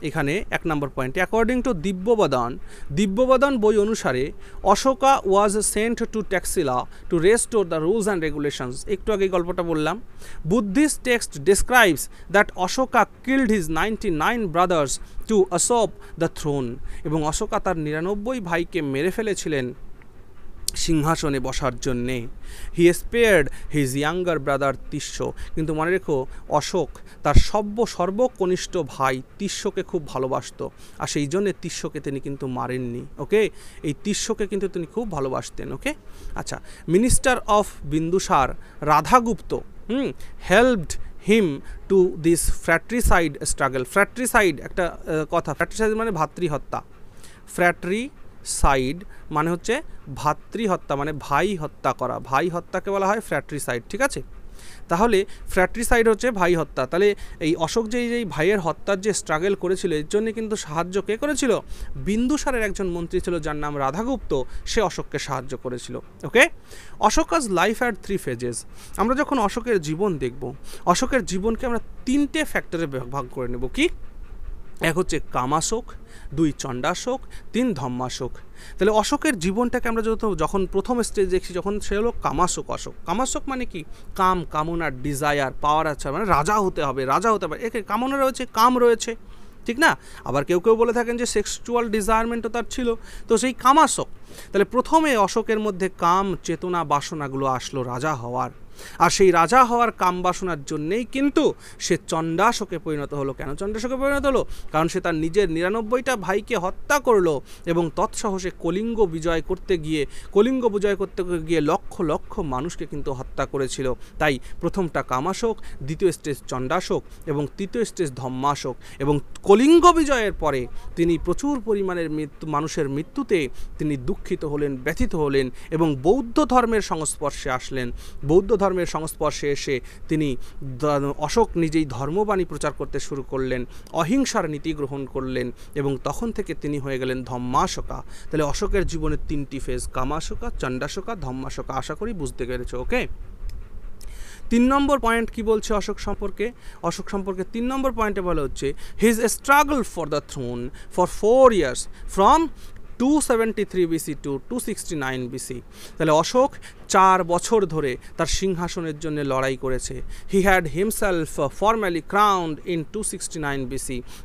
[SPEAKER 1] এখানে এক নম্বর point according to Divyavadana Divyavadana বই অনুসারে Ashoka was sent to Taxila to restore the rules and regulations একটু আগে গল্পটা বললাম। Buddhist text describes that Ashoka killed his ninety nine brothers to usurp the throne এবং অশোকা তার নিরানব্বই ভাইকে মেরে ফেলেছিলেন। সিংহাসনে বসার জন্যে। He spared his younger brother Tissa কিন্তু মনে রেখো, অশোক তার সর্ব সর্বকনিষ্ঠ ভাই তিস্যকে খুব ভালোবাসতো। আর সেই জন্যে তিস্যকে তিনি কিন্তু মারেননি ওকে এই তিস্যকে কিন্তু তিনি খুব ভালোবাসতেন ওকে আচ্ছা minister of Bindusara Radhagupta hmm helped him to this fratricide struggle fratricide একটা কথা। ফ্র্যাট্রিসাইড মানে ভাতৃহত্যা। ফ্র্যাট্রি সাইড মানে হচ্ছে ভাতৃহত্যা মানে ভাই হত্যা করা। ভাই হত্যাকে বলা হয় ফ্র্যাট্রিসাইড, ঠিক আছে? তাহলে ফ্র্যাট্রিসাইড হচ্ছে ভাই হত্যা। তাহলে এই অশোক যে এই ভাইয়ের হত্যার যে স্ট্রাগল করেছিল, এর জন্য কিন্তু সাহায্য কে করেছিল? বিন্দুসারের একজন মন্ত্রী ছিল, যার নাম রাধাগুপ্ত। সে অশোককে সাহায্য করেছিল ওকে অশোক আজ লাইফ অ্যাট থ্রি ফেজেস আমরা যখন অশোকের জীবন দেখব, অশোকের জীবনকে আমরা তিনটে ফ্যাক্টরে ভাগ করে নেব। কি? এক হচ্ছে কামাশোক দুই চণ্ডাশোক, তিন ধম্মাশোক। তাহলে অশোকের জীবনটাকে আমরা যত যখন প্রথম স্টেজ দেখছি, যখন সে হলো কামাশোক অশোক। কামাশোক মানে কি? কাম কামনার ডিজায়ার পাওয়ার আছে মানে রাজা হতে হবে, রাজা হতে হবে। একে কামনা রয়েছে, কাম রয়েছে, ঠিক না? আবার কেউ কেউ বলে থাকেন যে সেক্সুয়াল ডিজায়ারমেন্টও তার ছিল। তো সেই কামাশোক, তাহলে প্রথমে অশোকের মধ্যে কাম, চেতনা, বাসনাগুলো আসলো রাজা হওয়ার। আর সেই রাজা হওয়ার কাম বাসনার জন্যেই কিন্তু সে চণ্ডাশোকে পরিণত হলো। কেন চণ্ডাশোকে পরিণত হলো? কারণ সে তার নিজের নিরানব্বইটা ভাইকে হত্যা করল এবং তৎসহ সে কলিঙ্গ বিজয় করতে গিয়ে, কলিঙ্গ বিজয় করতে গিয়ে লক্ষ লক্ষ মানুষকে কিন্তু হত্যা করেছিল। তাই প্রথমটা কামাশোক, দ্বিতীয় স্টেজ চণ্ডাশোক এবং তৃতীয় স্টেজ ধম্মাশোক এবং কলিঙ্গ বিজয়ের পরে তিনি প্রচুর পরিমাণের মৃত্যু মানুষের মৃত্যুতে তিনি দুঃখিত হলেন, ব্যথিত হলেন এবং বৌদ্ধ ধর্মের সংস্পর্শে আসলেন। বৌদ্ধ ধর্মের সংস্পর্শে এসে তিনি অশোক নিজেই ধর্মবাণী প্রচার করতে শুরু করলেন, অহিংসার নীতি গ্রহণ করলেন এবং তখন থেকে তিনি হয়ে গেলেন ধম্মাশোকা। তাহলে অশোকের জীবনের তিনটি ফেজ কামাশোকা, চণ্ডাশোকা, ধম্মাশোকা, আশা করি বুঝতে পেরেছ ওকে তিন নম্বর পয়েন্ট কি বলছে অশোক সম্পর্কে? অশোক সম্পর্কে তিন নম্বর পয়েন্টে বলা হচ্ছে his struggle for the throne for four years from two seventy three BC to two sixty nine BC তাহলে অশোক চার বছর ধরে তার সিংহাসনের জন্য লড়াই করেছে। He had himself formally crowned in two sixty nine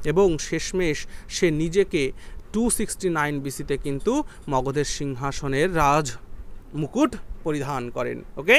[SPEAKER 1] এবং শেষমেশ সে নিজেকে টু সিক্সটি নাইন কিন্তু মগধের সিংহাসনের রাজ মুকুট পরিধান করেন okay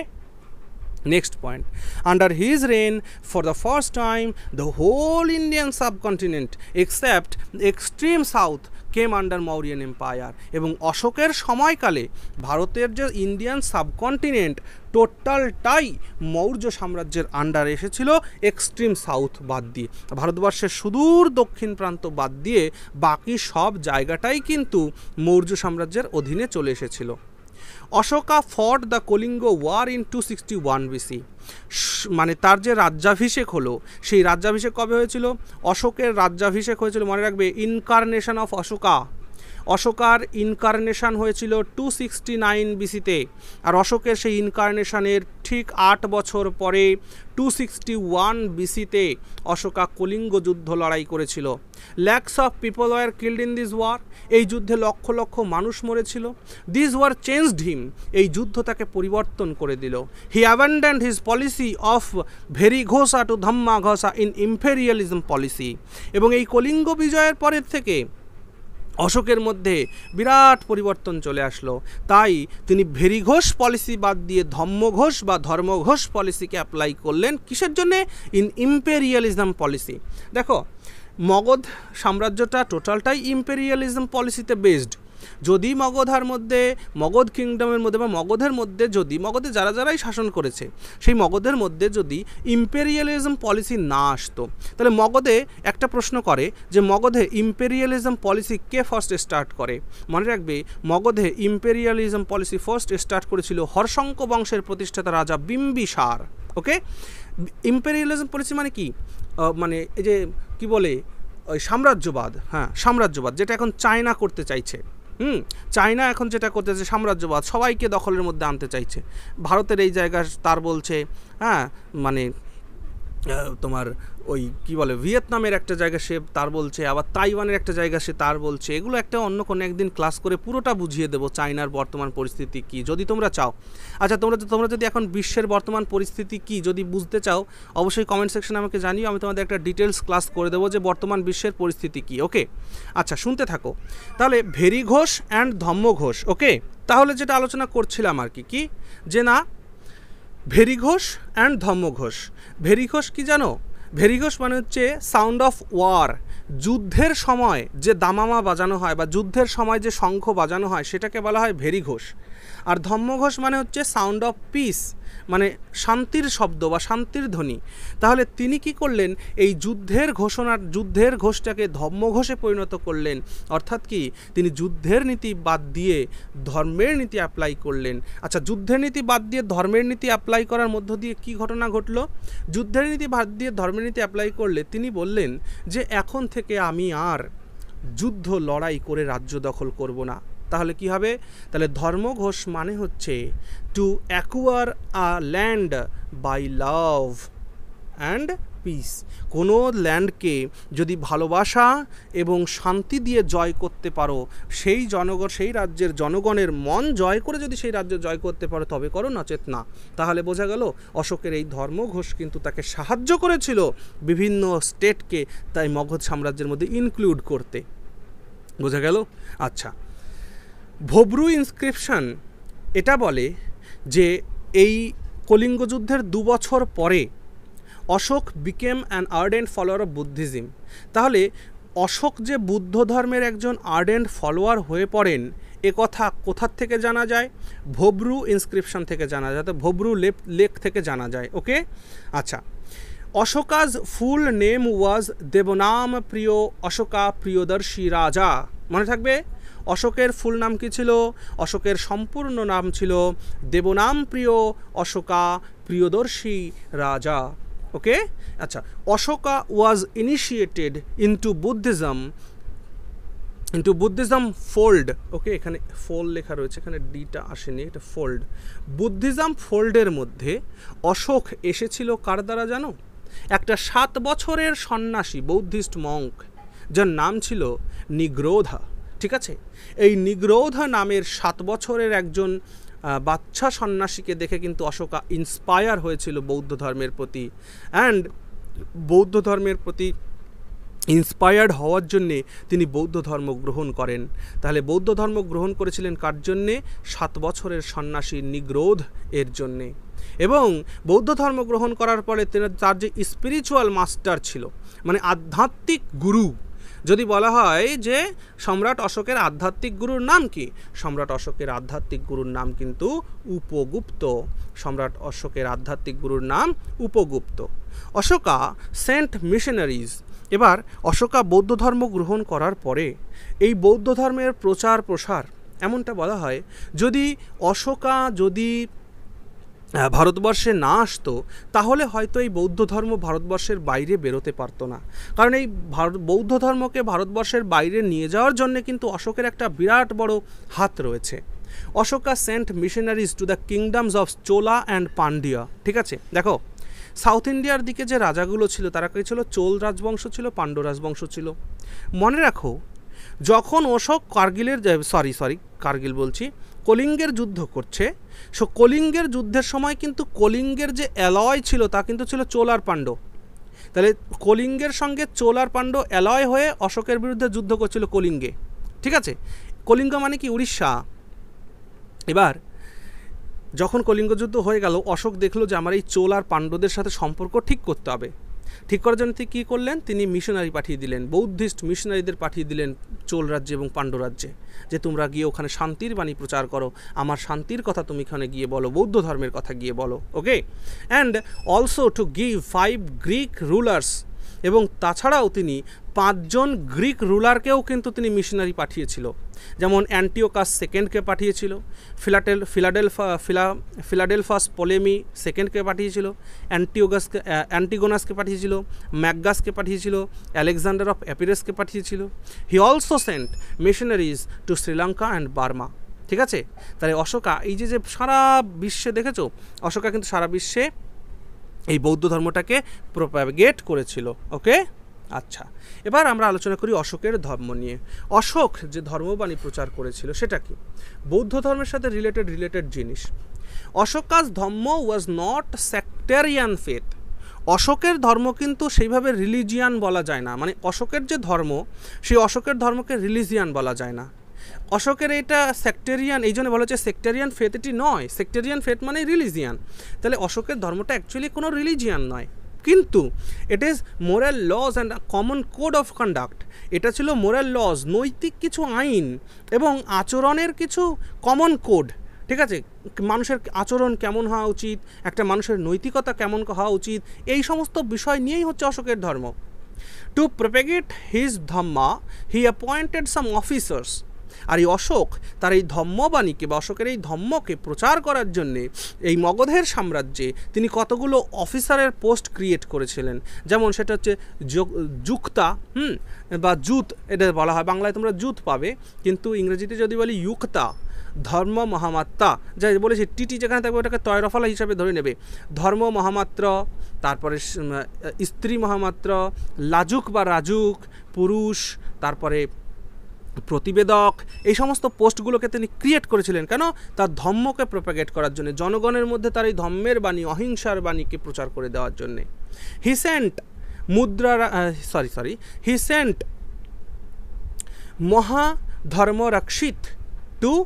[SPEAKER 1] Next point. Under his reign, for the first time, the whole Indian subcontinent, except extreme south, came under Mauryan empire এবং অশোকের সময়কালে ভারতের যে ইন্ডিয়ান সাবকন্টিনেন্ট টোটালটাই মৌর্য সাম্রাজ্যের আন্ডারে এসেছিল, এক্সট্রিম সাউথ বাদ দিয়ে। ভারতবর্ষের সুদূর দক্ষিণ প্রান্ত বাদ দিয়ে বাকি সব জায়গাটাই কিন্তু মৌর্য সাম্রাজ্যের অধীনে চলে এসেছিল। Ashoka fought the Kalinga war in two sixty one BC মানে তার যে রাজ্যাভিষেক হলো, সেই রাজ্যাভিষেক কবে হয়েছিল? অশোকের রাজ্যাভিষেক হয়েছিল, মনে রাখবে ইনকারনেশন অফ অশোকা অশোকার ইনকারনেশন হয়েছিল টু সিক্সটি নাইন বিসিতে আর অশোকের সেই ইনকারনেশনের ঠিক আট বছর পরে টু সিক্সটি ওয়ান বিসিতে অশোকা কলিঙ্গ যুদ্ধ লড়াই করেছিল। Lakhs of people were killed in this war এই যুদ্ধে লক্ষ লক্ষ মানুষ মরেছিল। দিস ওয়ার চেঞ্জড হিম এই যুদ্ধ তাকে পরিবর্তন করে দিল। He abandoned his policy of Bheri Ghosha to Dhamma Ghosha in imperialism policy এবং এই কলিঙ্গ বিজয়ের পরের থেকে অশোকের মধ্যে বিরাট পরিবর্তন চলে আসলো। তাই তিনি ভেরিঘোষ পলিসি বাদ দিয়ে ধম্মঘোষ বা ধর্মঘোষ পলিসিকে অ্যাপ্লাই করলেন কিসের জন্যে? ইন ইম্পেরিয়ালিজম পলিসি দেখো, মগধ সাম্রাজ্যটা টোটালটাই ইম্পেরিয়ালিজম পলিসিতে বেসড যদি মগধার মধ্যে, মগধ কিংডমের মধ্যে বা মগধের মধ্যে যদি, মগধে যারা যারাই শাসন করেছে, সেই মগধের মধ্যে যদি ইম্পেরিয়ালিজম পলিসি না আসতো, তাহলে মগধে একটা প্রশ্ন করে যে মগধে ইম্পেরিয়ালিজম পলিসি কে ফার্স্ট স্টার্ট করে? মনে রাখবে, মগধে ইম্পেরিয়ালিজম পলিসি ফার্স্ট স্টার্ট করেছিল হর্ষঙ্ক বংশের প্রতিষ্ঠাতা রাজা বিম্বিসার ওকে ইম্পেরিয়ালিজম পলিসি মানে কি? মানে এই যে, কি বলে, ওই সাম্রাজ্যবাদ হ্যাঁ সাম্রাজ্যবাদ, যেটা এখন চায়না করতে চাইছে। হুম, চায়না এখন যেটা করতেছে সাম্রাজ্যবাদ, সবাইকে দখলের মধ্যে আনতে চাইছে। ভারতের এই জায়গা তার বলছে হ্যাঁ মানে তোমার ওই কি বলে, ভিয়েতনামের একটা জায়গা সে তার বলছে, আবার তাইওয়ানের একটা জায়গা সে তার বলছে, এগুলো একটা অন্য কোনো একদিন ক্লাস করে পুরোটা বুঝিয়ে দেবো চায়নার বর্তমান পরিস্থিতি কি, যদি তোমরা চাও। আচ্ছা তোমরা তোমরা যদি এখন বিশ্বের বর্তমান পরিস্থিতি কি যদি বুঝতে চাও, অবশ্যই কমেন্ট সেকশনে আমাকে জানিও, আমি তোমাদের একটা ডিটেলস ক্লাস করে দেবো যে বর্তমান বিশ্বের পরিস্থিতি কি ওকে আচ্ছা শুনতে থাকো। তাহলে ভেরি ঘোষ অ্যান্ড ধম্ম ঘোষ ওকে তাহলে যেটা আলোচনা করছিলাম আর কি কি? যে না, ভেরি ঘোষ অ্যান্ড ধম্ম ঘোষ। ভেরি ঘোষ কি জানো? ভেরি ঘোষ মানে হচ্ছে সাউন্ড অফ ওয়ার। যুদ্ধের সময় যে দামামা বাজানো হয় বা যুদ্ধের সময় যে শঙ্খ বাজানো হয়, সেটাকে বলা হয় ভেরিঘোষ। আর ধম্মঘোষ মানে হচ্ছে সাউন্ড অফ পিস। মানে শান্তির শব্দ বা শান্তির ধ্বনি। তাহলে তিনি কি করলেন? এই যুদ্ধের ঘোষণার, যুদ্ধের ঘোষটাকে ধর্মঘোষে পরিণত করলেন। অর্থাৎ কি? তিনি যুদ্ধের নীতি বাদ দিয়ে ধর্মের নীতি অ্যাপ্লাই করলেন। আচ্ছা যুদ্ধের নীতি বাদ দিয়ে ধর্মের নীতি অ্যাপ্লাই করার মধ্য দিয়ে কি ঘটনা ঘটলো? যুদ্ধের নীতি বাদ দিয়ে ধর্মের নীতি অ্যাপ্লাই করলে তিনি বললেন যে, এখন থেকে আমি আর যুদ্ধ লড়াই করে রাজ্য দখল করব না। তাহলে কি হবে? তাহলে ধর্মঘোষ মানে হচ্ছে to acquire a land by love and peace কোনো ল্যান্ডকে যদি ভালোবাসা এবং শান্তি দিয়ে জয় করতে পারো, সেই জনগণ, সেই রাজ্যের জনগণের মন জয় করে যদি সেই রাজ্য জয় করতে পারো, তবে করো নচেত না তাহলে বোঝা গেল, অশোকের এই ধর্মঘোষ কিন্তু তাকে সাহায্য করেছিল বিভিন্ন স্টেটকে তাই মগধ সাম্রাজ্যের মধ্যে ইনক্লুড করতে। বোঝা গেল? আচ্ছা। ভোব্রু ইনস্ক্রিপশন এটা বলে যে এই কলিঙ্গ যুদ্ধের দু বছর পরে Ashok became an ardent follower of Buddhism তাহলে অশোক যে বুদ্ধ ধর্মের একজন আর্ডেন্ট ফলোয়ার হয়ে পড়েন, এ কথা কোথার থেকে জানা যায়? ভোব্রু ইনস্ক্রিপশন থেকে জানা যায় তো ভোব্রু লেপ, লেক থেকে জানা যায় ওকে আচ্ছা অশোকাজ ফুল নেম ওয়াজ দেবনাম প্রিয় অশোকা প্রিয়দর্শী রাজা। মনে থাকবে? অশোকের ফুল নাম কি ছিল? অশোকের সম্পূর্ণ নাম ছিল দেবনাম প্রিয় অশোকা প্রিয়দর্শী রাজা। ওকে আচ্ছা Ashoka was initiated into Buddhism into Buddhism fold okay এখানে ফোল্ড লেখা রয়েছে, এখানে ডিটা আসেনি, এটা ফোল্ড বুদ্ধিজম ফোল্ডের মধ্যে অশোক এসেছিল কার দ্বারা জানো? একটা সাত বছরের সন্ন্যাসী বৌদ্ধিস্ট মঙ্ক যার নাম ছিল নিগ্রোধা। ঠিক আছে? এই নিগ্রোধা নামের সাত বছরের একজন বাচ্চা সন্ন্যাসীকে দেখে কিন্তু অশোকা ইন্সপায়ার হয়েছিল বৌদ্ধ ধর্মের প্রতি। অ্যান্ড বৌদ্ধ ধর্মের প্রতি ইন্সপায়ার্ড হওয়ার জন্যে তিনি বৌদ্ধ ধর্ম গ্রহণ করেন। তাহলে বৌদ্ধ ধর্ম গ্রহণ করেছিলেন কার জন্যে? সাত বছরের সন্ন্যাসী নিগ্রোধ এর জন্যে। এবং বৌদ্ধ ধর্ম গ্রহণ করার পরে তার যে স্পিরিচুয়াল মাস্টার ছিল মানে আধ্যাত্মিক গুরু যদি বলা হয় যে সম্রাট অশোকের আধ্যাত্মিক গুরুর নাম কি? সম্রাট অশোকের আধ্যাত্মিক গুরুর নাম কিন্তু উপগুপ্ত। সম্রাট অশোকের আধ্যাত্মিক গুরুর নাম উপগুপ্ত। Ashoka sent missionaries. এবার অশোকা বৌদ্ধ ধর্ম গ্রহণ করার পরে এই বৌদ্ধ ধর্মের প্রচার প্রসার এমনটা বলা হয়, যদি অশোকা যদি ভারতবর্ষে না আসতো, তাহলে হয়তো এই বৌদ্ধ ধর্ম ভারতবর্ষের বাইরে বেরোতে পারতো না। কারণ এই ভারত বৌদ্ধ ধর্মকে ভারতবর্ষের বাইরে নিয়ে যাওয়ার জন্য কিন্তু অশোকের একটা বিরাট বড় হাত রয়েছে। Ashoka sent missionaries to the kingdoms of Chola and Pandya, ঠিক আছে? দেখো, সাউথ ইন্ডিয়ার দিকে যে রাজাগুলো ছিল, তারা কি ছিল? চোল রাজবংশ ছিল পাণ্ড্য রাজবংশ ছিল। মনে রাখো, যখন অশোক কার্গিলের সরি সরি কার্গিল বলছি কলিঙ্গের যুদ্ধ করছে। সো কলিঙ্গের যুদ্ধের সময় কিন্তু কলিঙ্গের যে অ্যালয় ছিল তা কিন্তু ছিল চোল আর পাণ্ড তাহলে কলিঙ্গের সঙ্গে চোল আর পাণ্ড অ্যালয় হয়ে অশোকের বিরুদ্ধে যুদ্ধ করছিল কলিঙ্গে। ঠিক আছে? কলিঙ্গ মানে কি? উড়িষ্যা। এবার যখন কলিঙ্গ যুদ্ধ হয়ে গেল, অশোক দেখল যে আমার এই চোল আর পাণ্ডবদের সাথে সম্পর্ক ঠিক করতে হবে। ঠিক করার জন্য তিনি কী করলেন? তিনি মিশনারি পাঠিয়ে দিলেন, বৌদ্ধিস্ট মিশনারিদের পাঠিয়ে দিলেন চোল রাজ্যে এবং পাণ্ডু রাজ্যে, যে তোমরা গিয়ে ওখানে শান্তির বাণী প্রচার করো, আমার শান্তির কথা তুমি এখানে গিয়ে বলো, বৌদ্ধ ধর্মের কথা গিয়ে বলো okay and also to give five Greek rulers এবং তাছাড়াও তিনি পাঁচজন গ্রিক রুলারকেও কিন্তু তিনি মিশনারি পাঠিয়েছিল। যেমন অ্যান্টিওকাস সেকেন্ডকে পাঠিয়েছিল, ফিলাটেল, ফিলাডেলফা, ফিলা, ফিলাডেলফাস পোলেমি সেকেন্ডকে পাঠিয়েছিল অ্যান্টিওগাসকে অ্যান্টিগোনাসকে পাঠিয়েছিল, ম্যাকগাসকে পাঠিয়েছিল, অ্যালেকজান্ডার অফ অ্যাপিরেসকে পাঠিয়েছিল। He also sent missionaries to Sri Lanka and Burma ঠিক আছে? তাহলে অশোকা, এই যে যে সারা বিশ্বে দেখেছ, অশোকা কিন্তু সারা বিশ্বে এই বৌদ্ধ ধর্মটাকে প্রোপাগেট করেছিল ওকে আচ্ছা এবার আমরা আলোচনা করি অশোকের ধর্ম নিয়ে। অশোক যে ধর্মবাণী প্রচার করেছিল, সেটা কি? বৌদ্ধ ধর্মের সাথে রিলেটেড রিলেটেড জিনিস। অশোকাস ধর্ম ওয়াজ নট সেক্টেরিয়ান ফেথ অশোকের ধর্ম কিন্তু সেইভাবে রিলিজিয়ান বলা যায় না। মানে অশোকের যে ধর্ম, সেই অশোকের ধর্মকে রিলিজিয়ান বলা যায় না। অশোকের এটা সেক্টেরিয়ান এই জন্য বলা হচ্ছে সেক্টেরিয়ান ফেথ এটি নয়। সেক্টেরিয়ান ফেথ মানে রিলিজিয়ান তাহলে অশোকের ধর্মটা অ্যাকচুয়ালি কোনো রিলিজিয়ান নয়। কিন্তু it is moral laws and common code of conduct এটা ছিল মোরাল লজ নৈতিক কিছু আইন এবং আচরণের কিছু কমন কোড ঠিক আছে? মানুষের আচরণ কেমন হওয়া উচিত? একটা মানুষের নৈতিকতা কেমন হওয়া উচিত? এই সমস্ত বিষয় নিয়েই হচ্ছে অশোকের ধর্ম। To propagate his Dhamma he appointed some officers আর এই অশোক তার এই ধম্মবাণীকে বা অশোকের এই ধম্মকে প্রচার করার জন্যে এই মগধের সাম্রাজ্যে তিনি কতগুলো অফিসারের পোস্ট ক্রিয়েট করেছিলেন। যেমন সেটা হচ্ছে যুক্তা, হুম, বা জুত এটা বলা হয়। বাংলায় তোমরা জুত পাবে, কিন্তু ইংরেজিতে যদি বলি ইউক্তা, ধর্ম মহামাত্রা যা বলেছি, টিটি যেখানে থাকবে ওটাকে তয়রফলা হিসাবে ধরে নেবে। ধর্ম মহামাত্র, তারপরে স্ত্রী মহামাত্র, লাজুক বা রাজুক, পুরুষ, তারপরে প্রতিবেদক, এই সমস্ত পোস্টগুলোকে তিনি ক্রিয়েট করেছিলেন। কেন? তার ধর্মকে প্রোপাগেট করার জন্য, জনগণের মধ্যে তার এই ধর্মের বাণী, অহিংসার বাণীকে প্রচার করে দেওয়ার জন্যে। He sent Mudra sorry sorry he sent Mahadharmarakshita to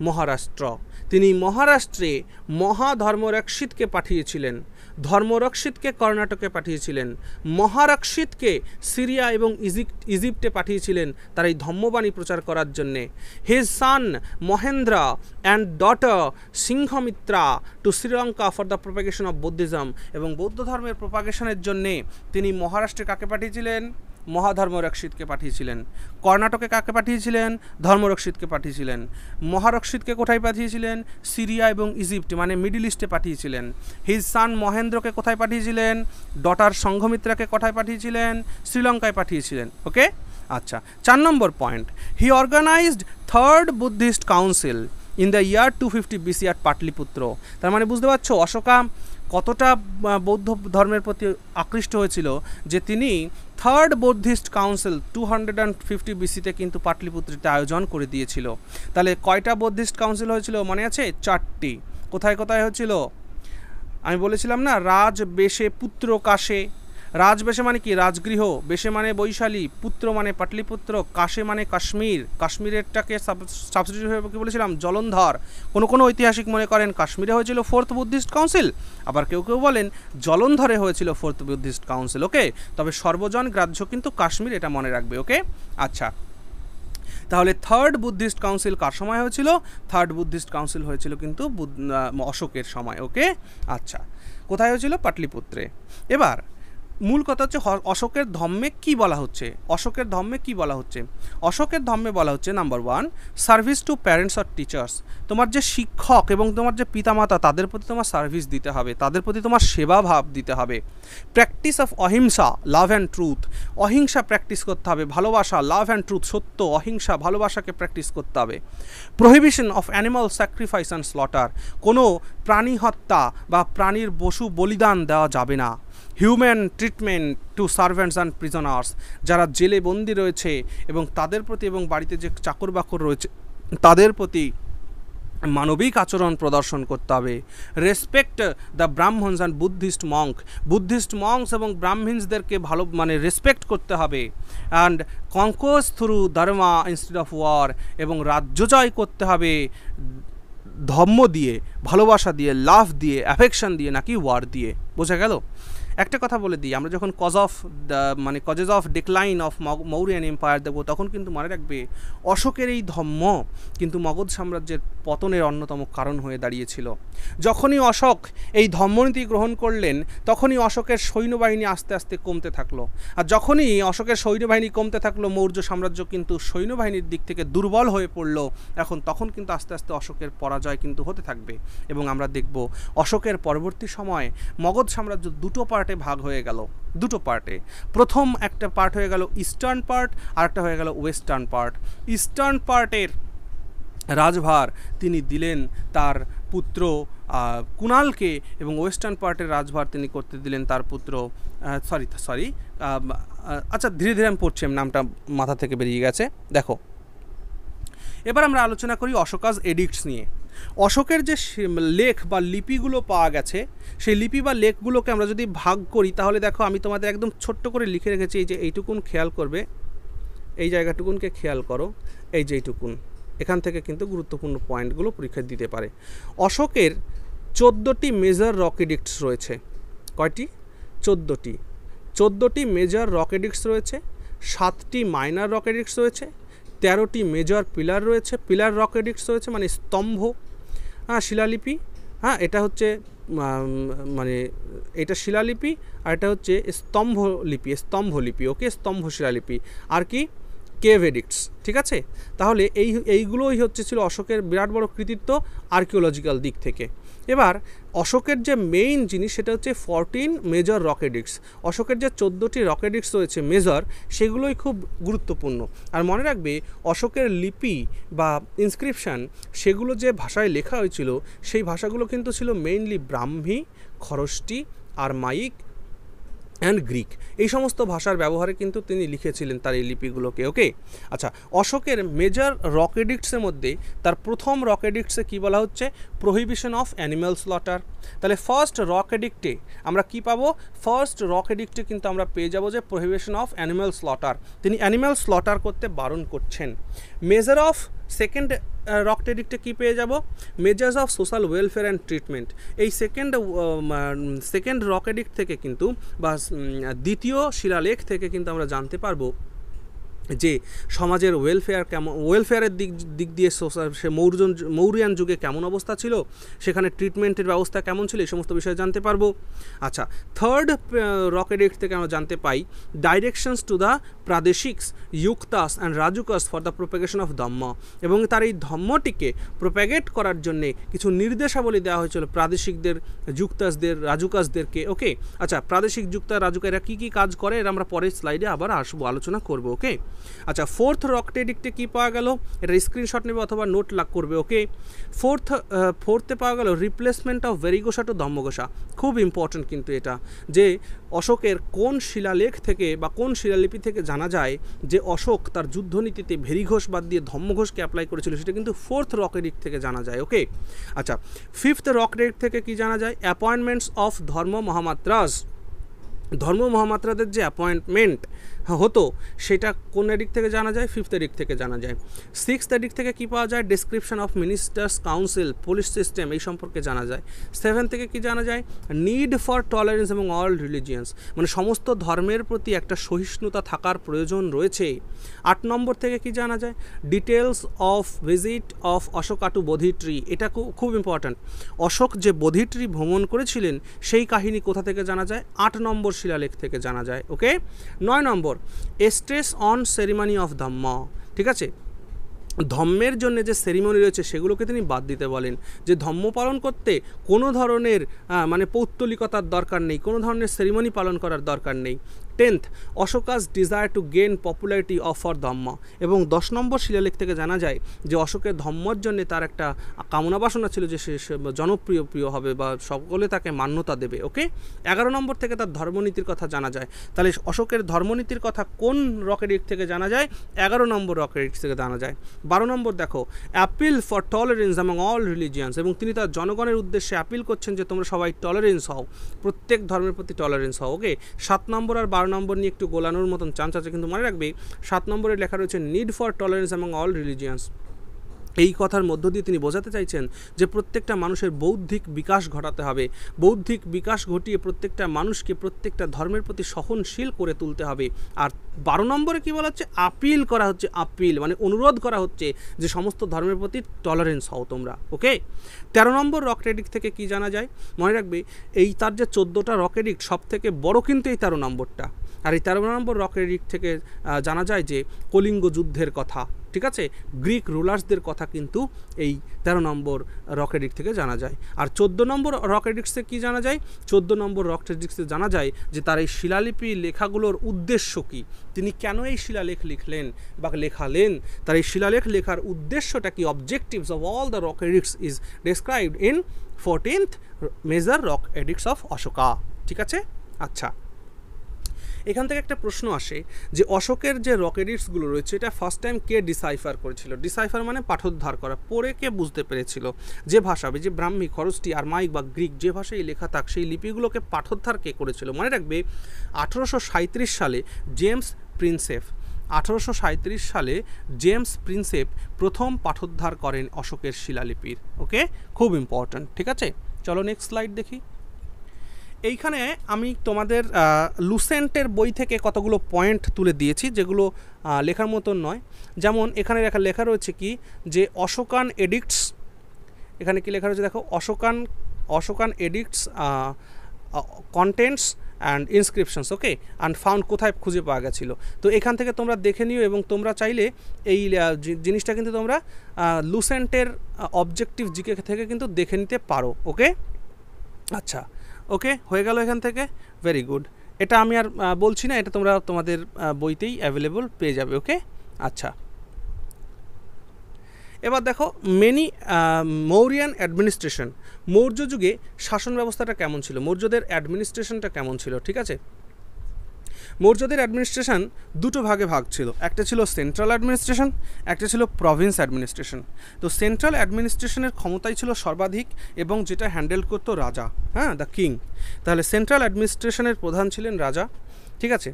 [SPEAKER 1] Maharashtra. তিনি মহারাষ্ট্রে মহাধর্মরক্ষিতকে পাঠিয়েছিলেন। ধর্মরক্ষিতকে কর্ণাটকে পাঠিয়েছিলেন। মহারক্ষিতকে সিরিয়া এবং ইজিপ্ট, ইজিপ্টে পাঠিয়েছিলেন তার এই ধর্মবাণী প্রচার করার জন্যে। His son Mahendra and daughter Sanghamitra to Sri Lanka for the propagation of Buddhism এবং বৌদ্ধ ধর্মের প্রপাগেশনের জন্যে তিনি মহারাষ্ট্রে কাকে পাঠিয়েছিলেন? মহাধর্মরক্ষিতকে পাঠিয়েছিলেন। কর্ণাটকে কাকে পাঠিয়েছিলেন? ধর্মরক্ষিতকে পাঠিয়েছিলেন। মহারক্ষিতকে কোথায় পাঠিয়েছিলেন? সিরিয়া এবং ইজিপ্ট মানে মিডিল ইস্টে পাঠিয়েছিলেন। হিজ সান মহেন্দ্রকে কোথায় পাঠিয়েছিলেন? ডটার সংঘমিত্রাকে কোথায় পাঠিয়েছিলেন? শ্রীলঙ্কায় পাঠিয়েছিলেন। ওকে? আচ্ছা চার নম্বর point. He organised third Buddhist council in the year two fifty BC at Pataliputra. তার মানে বুঝতে পারছ, অশোকা কতটা বৌদ্ধ ধর্মের প্রতি আকৃষ্ট হয়েছিল যে তিনি third Buddhist council two hundred and fifty বিসিতে কিন্তু পাটলিপুত্রিতে আয়োজন করে দিয়েছিল। তাহলে কয়টা বৌদ্ধিস্ট কাউন্সিল হয়েছিল? মনে আছে? চারটি। কোথায় কোথায় হয়েছিল? আমি বলেছিলাম না রাজ বেশে পুত্র কাশে রাজবেশে মানে কি? রাজগৃহ। বেশে মানে বৈশালী। পুত্র মানে পাটলিপুত্র। কাশে মানে কাশ্মীর। কাশ্মীরেরটাকে হয়ে কি বলেছিলাম? জলন্ধর। কোনো কোনো ঐতিহাসিক মনে করেন, কাশ্মীরে হয়েছিল ফোর্থ বুদ্ধিস্ট কাউন্সিল। আবার কেউ কেউ বলেন, জলন্ধরে হয়েছিল ফোর্থ বুদ্ধিস্ট কাউন্সিল, ওকে? তবে সর্বজন গ্রাহ্য কিন্তু কাশ্মীর, এটা মনে রাখবে, ওকে? আচ্ছা। তাহলে থার্ড বুদ্ধিস্ট কাউন্সিল কার সময় হয়েছিল? থার্ড বুদ্ধিস্ট কাউন্সিল হয়েছিল কিন্তু অশোকের সময়, ওকে? আচ্ছা। কোথায় হয়েছিল? পাটলিপুত্রে। এবার মূল কথা হচ্ছে অশোকের ধর্মে কি বলা হচ্ছে? অশোকের ধর্মে কি বলা হচ্ছে? অশোকের ধর্মে বলা হচ্ছে number one service to parents R teachers তোমার যে শিক্ষক এবং তোমার যে পিতামাতা, তাদের প্রতি তোমার সার্ভিস দিতে হবে। তাদের প্রতি তোমার সেবা ভাব দিতে হবে। Practice of ahimsa love and truth ahimsa practice করতে হবে, ভালোবাসা লাভ অ্যান্ড ট্রুথ সত্য, অহিংসা, ভালোবাসাকে প্র্যাকটিস করতে হবে। Prohibition of animal sacrifice and slaughter কোনো প্রাণী হত্যা বা প্রাণীর বসু বলিদান দেওয়া যাবে না। Human treatment to servants and prisoners, যারা জেলে বন্দি রয়েছে এবং তাদের প্রতি এবং বাড়িতে যে চাকর বাকর রয়েছে, তাদের প্রতি মানবিক আচরণ প্রদর্শন করতে হবে। Respect the Brahmans and Buddhist monk Buddhist monks এবং ব্রাহ্মিন্সদেরকে ভালো মানে রেসপেক্ট করতে হবে। And conquest through dharma instead of war এবং রাজ্য জয় করতে হবে। ধর্ম দিয়ে, ভালোবাসা দিয়ে, লাভ দিয়ে অ্যাফেকশন দিয়ে নাকি ওয়ার দিয়ে। বোঝা গেল? একটা কথা বলে দিই, আমরা যখন কজ অফ দ্য মানে causes of decline of Mauryan empire দেবো, তখন কিন্তু মনে রাখবে, অশোকের এই ধর্ম কিন্তু মগধ সাম্রাজ্যের পতনের অন্যতম কারণ হয়ে দাঁড়িয়েছিল। যখনই অশোক এই ধর্মনীতি গ্রহণ করলেন, তখনই অশোকের সৈন্যবাহিনী আস্তে আস্তে কমতে থাকল। আর যখনই অশোকের সৈন্যবাহিনী কমতে থাকল, মৌর্য সাম্রাজ্য কিন্তু সৈন্যবাহিনীর দিক থেকে দুর্বল হয়ে পড়ল, এখন তখন কিন্তু আস্তে আস্তে অশোকের পরাজয় কিন্তু হতে থাকবে। এবং আমরা দেখব, অশোকের পরবর্তী সময় মগধ সাম্রাজ্য দুটো পার্টে ভাগ হয়ে গেল, দুটো পার্টে। প্রথম একটা পার্ট হয়ে গেল ইস্টার্ন পার্ট, আর একটা হয়ে গেল ওয়েস্টার্ন পার্ট। ইস্টার্ন পার্টের রাজভার তিনি দিলেন তার পুত্র কুণালকে, এবং ওয়েস্টার্ন পার্টের রাজভার তিনি করতে দিলেন তার পুত্র সরি সরি আচ্ছা ধীরে ধীরে আমি পড়ছি, নামটা মাথা থেকে বেরিয়ে গেছে। দেখো, এবার আমরা আলোচনা করি অশোকাজ এডিক্টস নিয়ে। অশোকের যে লেখ বা লিপিগুলো পাওয়া গেছে, সেই লিপি বা লেখগুলোকে আমরা যদি ভাগ করি, তাহলে দেখো আমি তোমাদের একদম ছোট্ট করে লিখে রেখেছি, এই যে এইটুকুন খেয়াল করবে, এই জায়গাটুকুনকে খেয়াল করো, এই যে এইটুকুন, এখান থেকে কিন্তু গুরুত্বপূর্ণ পয়েন্টগুলো পরীক্ষা দিতে পারে। অশোকের চোদ্দোটি মেজর রকেডিক্টস রয়েছে। কয়টি? চোদ্দোটি। চোদ্দোটি মেজর রকেডিক্টস রয়েছে, সাতটি মাইনার রকেডিক্টস রয়েছে, তেরোটি মেজর পিলার রয়েছে। পিলার রকেডিক্টস রয়েছে মানে স্তম্ভ হ্যাঁ শিলালিপি। হ্যাঁ এটা হচ্ছে মানে এটা শিলালিপি আর এটা হচ্ছে স্তম্ভলিপি স্তম্ভলিপি স্তম্ভ লিপি ওকে? স্তম্ভ শিলালিপি। আর কি? কেভ এডিক্টস, ঠিক আছে? তাহলে এই, এইগুলোই হচ্ছে ছিল অশোকের বিরাট বড় কৃতিত্ব আর্কিওলজিক্যাল দিক থেকে। এবার অশোকের যে মেইন জিনিস সেটা হচ্ছে ফরটিন মেজর রকেডিক্স অশোকের যে চোদ্দোটি রকেডিক্স রয়েছে মেজর সেগুলোই খুব গুরুত্বপূর্ণ। আর মনে রাখবে, অশোকের লিপি বা ইনস্ক্রিপশান সেগুলো যে ভাষায় লেখা হয়েছিল, সেই ভাষাগুলো কিন্তু ছিল mainly Brahmi, Kharosthi Aramaic and Greek এই সমস্ত ভাষার ব্যবহারে কিন্তু তিনি লিখেছিলেন তার এই লিপিগুলোকে ওকে আচ্ছা অশোকের মেজর রকেডিক্টসের মধ্যে তার প্রথম রকেডিক্টসে কী বলা হচ্ছে? প্রহিবিশন অফ অ্যানিম্যাল স্লটার তাহলে ফার্স্ট রকেডিক্টে আমরা কি পাবো? ফার্স্ট রকেডিক্টে কিন্তু আমরা পেয়ে যাব যে প্রহিবিশন অফ অ্যানিম্যাল স্লটার তিনি অ্যানিম্যাল স্লটার করতে বারণ করছেন। মেজার অফ সেকেন্ড রক টেডিক্টে কী পেয়ে যাব? Measures of social welfare and treatment এই সেকেন্ড সেকেন্ড রক এডিক্ট থেকে কিন্তু বা দ্বিতীয় শিলালেখ থেকে কিন্তু আমরা জানতে পারব যে সমাজের ওয়েলফেয়ার কেমন ওয়েলফেয়ারের দিক দিক দিয়ে সে মৌর্যন মৌরিয়ান যুগে কেমন অবস্থা ছিল, সেখানে ট্রিটমেন্টের ব্যবস্থা কেমন ছিল, এই সমস্ত বিষয়ে জানতে পারব। আচ্ছা থার্ড রকেট থেকে আমরা জানতে পাই directions to the Pradeshikas Yuktas and Rajukas for the propagation of Dhamma এবং তার এই ধম্মটিকে প্রোপ্যাগেট করার জন্যে কিছু নির্দেশাবলী দেওয়া হয়েছিল প্রাদেশিকদের, যুক্তাসদের, রাজুকাসদেরকে ওকে আচ্ছা প্রাদেশিক যুক্তা, রাজুকা এরা কী কী কাজ করে, এরা আমরা পরের স্লাইডে আবার আসব, আলোচনা করব ওকে আচ্ছা ফোর্থ রকটেডিকটে কী পাওয়া গেল? এটা স্ক্রিনশট নেবে অথবা নোট লাগ করবে ওকে ফোর্থ ফোর্থে পাওয়া গেল replacement of Bherighosha to Dhammaghosha খুব ইম্পর্ট্যান্ট কিন্তু এটা, যে অশোকের কোন শিলালেখ থেকে বা কোন শিলালিপি থেকে জানা যায় যে অশোক তার যুদ্ধনীতিতে ভেরিঘোষ বাদ দিয়ে ধম্মঘোষকে অ্যাপ্লাই করেছিল, সেটা কিন্তু ফোর্থ রকেডিক থেকে জানা যায় ওকে আচ্ছা ফিফথ রকেডিক থেকে কি জানা যায়? অ্যাপয়েন্টমেন্টস অফ ধর্ম মহামাত্রাস ধর্ম মহামাত্রাদের যে অ্যাপয়েন্টমেন্ট হতো। সেটা কোন এডিক থেকে জানা যায়? ফিফথ এডিক থেকে জানা যায়। সিক্সথ এডিক থেকে কি পাওয়া যায়? Description of ministers council police system এই সম্পর্কে জানা যায়। সেভেন থেকে কি জানা যায়? নিড ফর টলারেন্স এবং অল রিলিজিয়ান্স মানে সমস্ত ধর্মের প্রতি একটা সহিষ্ণুতা থাকার প্রয়োজন রয়েছে। আট নম্বর থেকে কি জানা যায়? Details of visit of Ashoka to Bodhi tree এটা খুব ইম্পর্ট্যান্ট অশোক যে বোধি ট্রি ভ্রমণ করেছিলেন, সেই কাহিনী কোথা থেকে জানা যায়? আট নম্বর শিলালেখ থেকে জানা যায়। ওকে নয় number. Stress on ceremony of dhamma ঠিক আছে? ধম্মের জন্য যে সেরিমনি রয়েছে সেগুলোকে তিনি বাদ দিতে বলেন। যে ধম্ম পালন করতে কোনো ধরনের মানে পৌত্তলিকতার দরকার নেই, কোনো ধরনের সেরিমনি পালন করার দরকার নেই। Tenth, Ashoka's desire to gain popularity of for Dhamma. এবং দশ নম্বর শিলালেখ থেকে জানা যায় যে অশোকের ধম্মর জন্য তার একটা কামনা বাসনা ছিল যে সে জনপ্রিয় প্রিয় হবে বা সকলে তাকে মান্যতা দেবে, ওকে? এগারো নম্বর থেকে তার ধর্মনীতির কথা জানা যায়। তাহলে অশোকের ধর্মনীতির কথা কোন রকেট থেকে জানা যায়? এগারো নম্বর রকেট থেকে জানা যায়। বারো নম্বর দেখো, appeal for tolerance among all religions এবং তিনি তার জনগণের উদ্দেশ্যে অ্যাপিল করছেন যে তোমরা সবাই টলারেন্স হও, প্রত্যেক ধর্মের প্রতি টলারেন্স হও, ওকে? সাত নম্বর আর বারো নম্বর নিয়ে একটু গোলানোর মতন চান্স আছে। কিন্তু মনে রাখবে, সাত নম্বরে লেখা রয়েছে need for tolerance among all religions এই কথার মধ্য দিয়ে তিনি বোঝাতে চাইছেন যে প্রত্যেকটা মানুষের বৌদ্ধিক বিকাশ ঘটাতে হবে। বৌদ্ধিক বিকাশ ঘটিয়ে প্রত্যেকটা মানুষকে প্রত্যেকটা ধর্মের প্রতি সহনশীল করে তুলতে হবে। আর বারো নম্বরে কী বলা হচ্ছে? আপিল করা হচ্ছে আপিল মানে অনুরোধ করা হচ্ছে যে সমস্ত ধর্মের প্রতি টলারেন্স হও তোমরা ওকে তেরো নম্বর রকেডিক থেকে কি জানা যায়? মনে রাখবে, এই তার যে চোদ্দোটা রকেডিক সব থেকে বড় কিন্তু এই তেরো নম্বরটা। আর এই তেরো নম্বর রক এডিক্ট থেকে জানা যায় যে কলিঙ্গ যুদ্ধের কথা, ঠিক আছে? গ্রিক রুলার্সদের কথা কিন্তু এই তেরো নম্বর রক এডিক্ট থেকে জানা যায়। আর চোদ্দ নম্বর রক এডিক্টসে কী জানা যায়? চোদ্দ নম্বর রক এডিক্টসে জানা যায় যে তার এই শিলালিপি লেখাগুলোর উদ্দেশ্য কী? তিনি কেন এই শিলালেখ লিখলেন বা লেখালেন? তার এই শিলালেখ লেখার উদ্দেশ্যটা কি? Objectives of all the rock edicts is described in fourteenth major rock edicts of Ashoka ঠিক আছে? আচ্ছা এখান থেকে একটা প্রশ্ন আসে যে অশোকের যে রকেডিটসগুলো রয়েছে, এটা ফার্স্ট টাইম কে ডিসাইফার করেছিল? ডিসাইফার মানে পাঠোদ্ধার করা, পড়ে কে বুঝতে পেরেছিল? যে ভাষা যে ব্রাহ্মী খরস্টি আর মাইক বা গ্রিক, যে ভাষায় লেখা থাক, সেই লিপিগুলোকে পাঠোদ্ধার কে করেছিল? মনে রাখবে, আঠেরোশো সালে জেমস প্রিন্সেফ, আঠারোশো সালে জেমস প্রিন্সেপ প্রথম পাঠোদ্ধার করেন অশোকের শিলালিপির। ওকে খুব ইম্পর্ট্যান্ট ঠিক আছে? চলো নেক্সট স্লাইড দেখি। এইখানে আমি তোমাদের লুসেন্টের বই থেকে কতগুলো পয়েন্ট তুলে দিয়েছি, যেগুলো লেখার মতন নয়। যেমন এখানে লেখা লেখা রয়েছে কি যে, অশোকান এডিক্টস এখানে কি লেখা রয়েছে দেখো, Ashokan Ashokan edicts contents and inscriptions okay and found কোথায় খুঁজে পাওয়া গেছিল। তো এখান থেকে তোমরা দেখে নিও এবং তোমরা চাইলে এই জিনিসটা কিন্তু তোমরা লুসেন্টের অবজেক্টিভ জিকে থেকে কিন্তু দেখে নিতে পারো ওকে আচ্ছা। ওকে, হয়ে গেল এখান থেকে? ভেরি গুড এটা আমি আর বলছি না, এটা তোমরা তোমাদের বইতেই অ্যাভেলেবল পেয়ে যাবে, ওকে? আচ্ছা। এবার দেখো মেনি মৌরিয়ান অ্যাডমিনিস্ট্রেশন মৌর্য যুগে শাসন ব্যবস্থাটা কেমন ছিল? মৌর্যদের অ্যাডমিনিস্ট্রেশনটা কেমন ছিল? ঠিক আছে? মৌর্যদের অ্যাডমিনিস্ট্রেশন দুটো ভাগে ভাগ ছিল। একটা ছিল সেন্ট্রাল অ্যাডমিনিস্ট্রেশন একটা ছিল প্রভিন্স অ্যাডমিনিস্ট্রেশন তো সেন্ট্রাল অ্যাডমিনিস্ট্রেশনের ক্ষমতাই ছিল সর্বাধিক এবং যেটা হ্যান্ডেল করতো রাজা হ্যাঁ দ্য কিং তাহলে সেন্ট্রাল অ্যাডমিনিস্ট্রেশনের প্রধান ছিলেন রাজা, ঠিক আছে?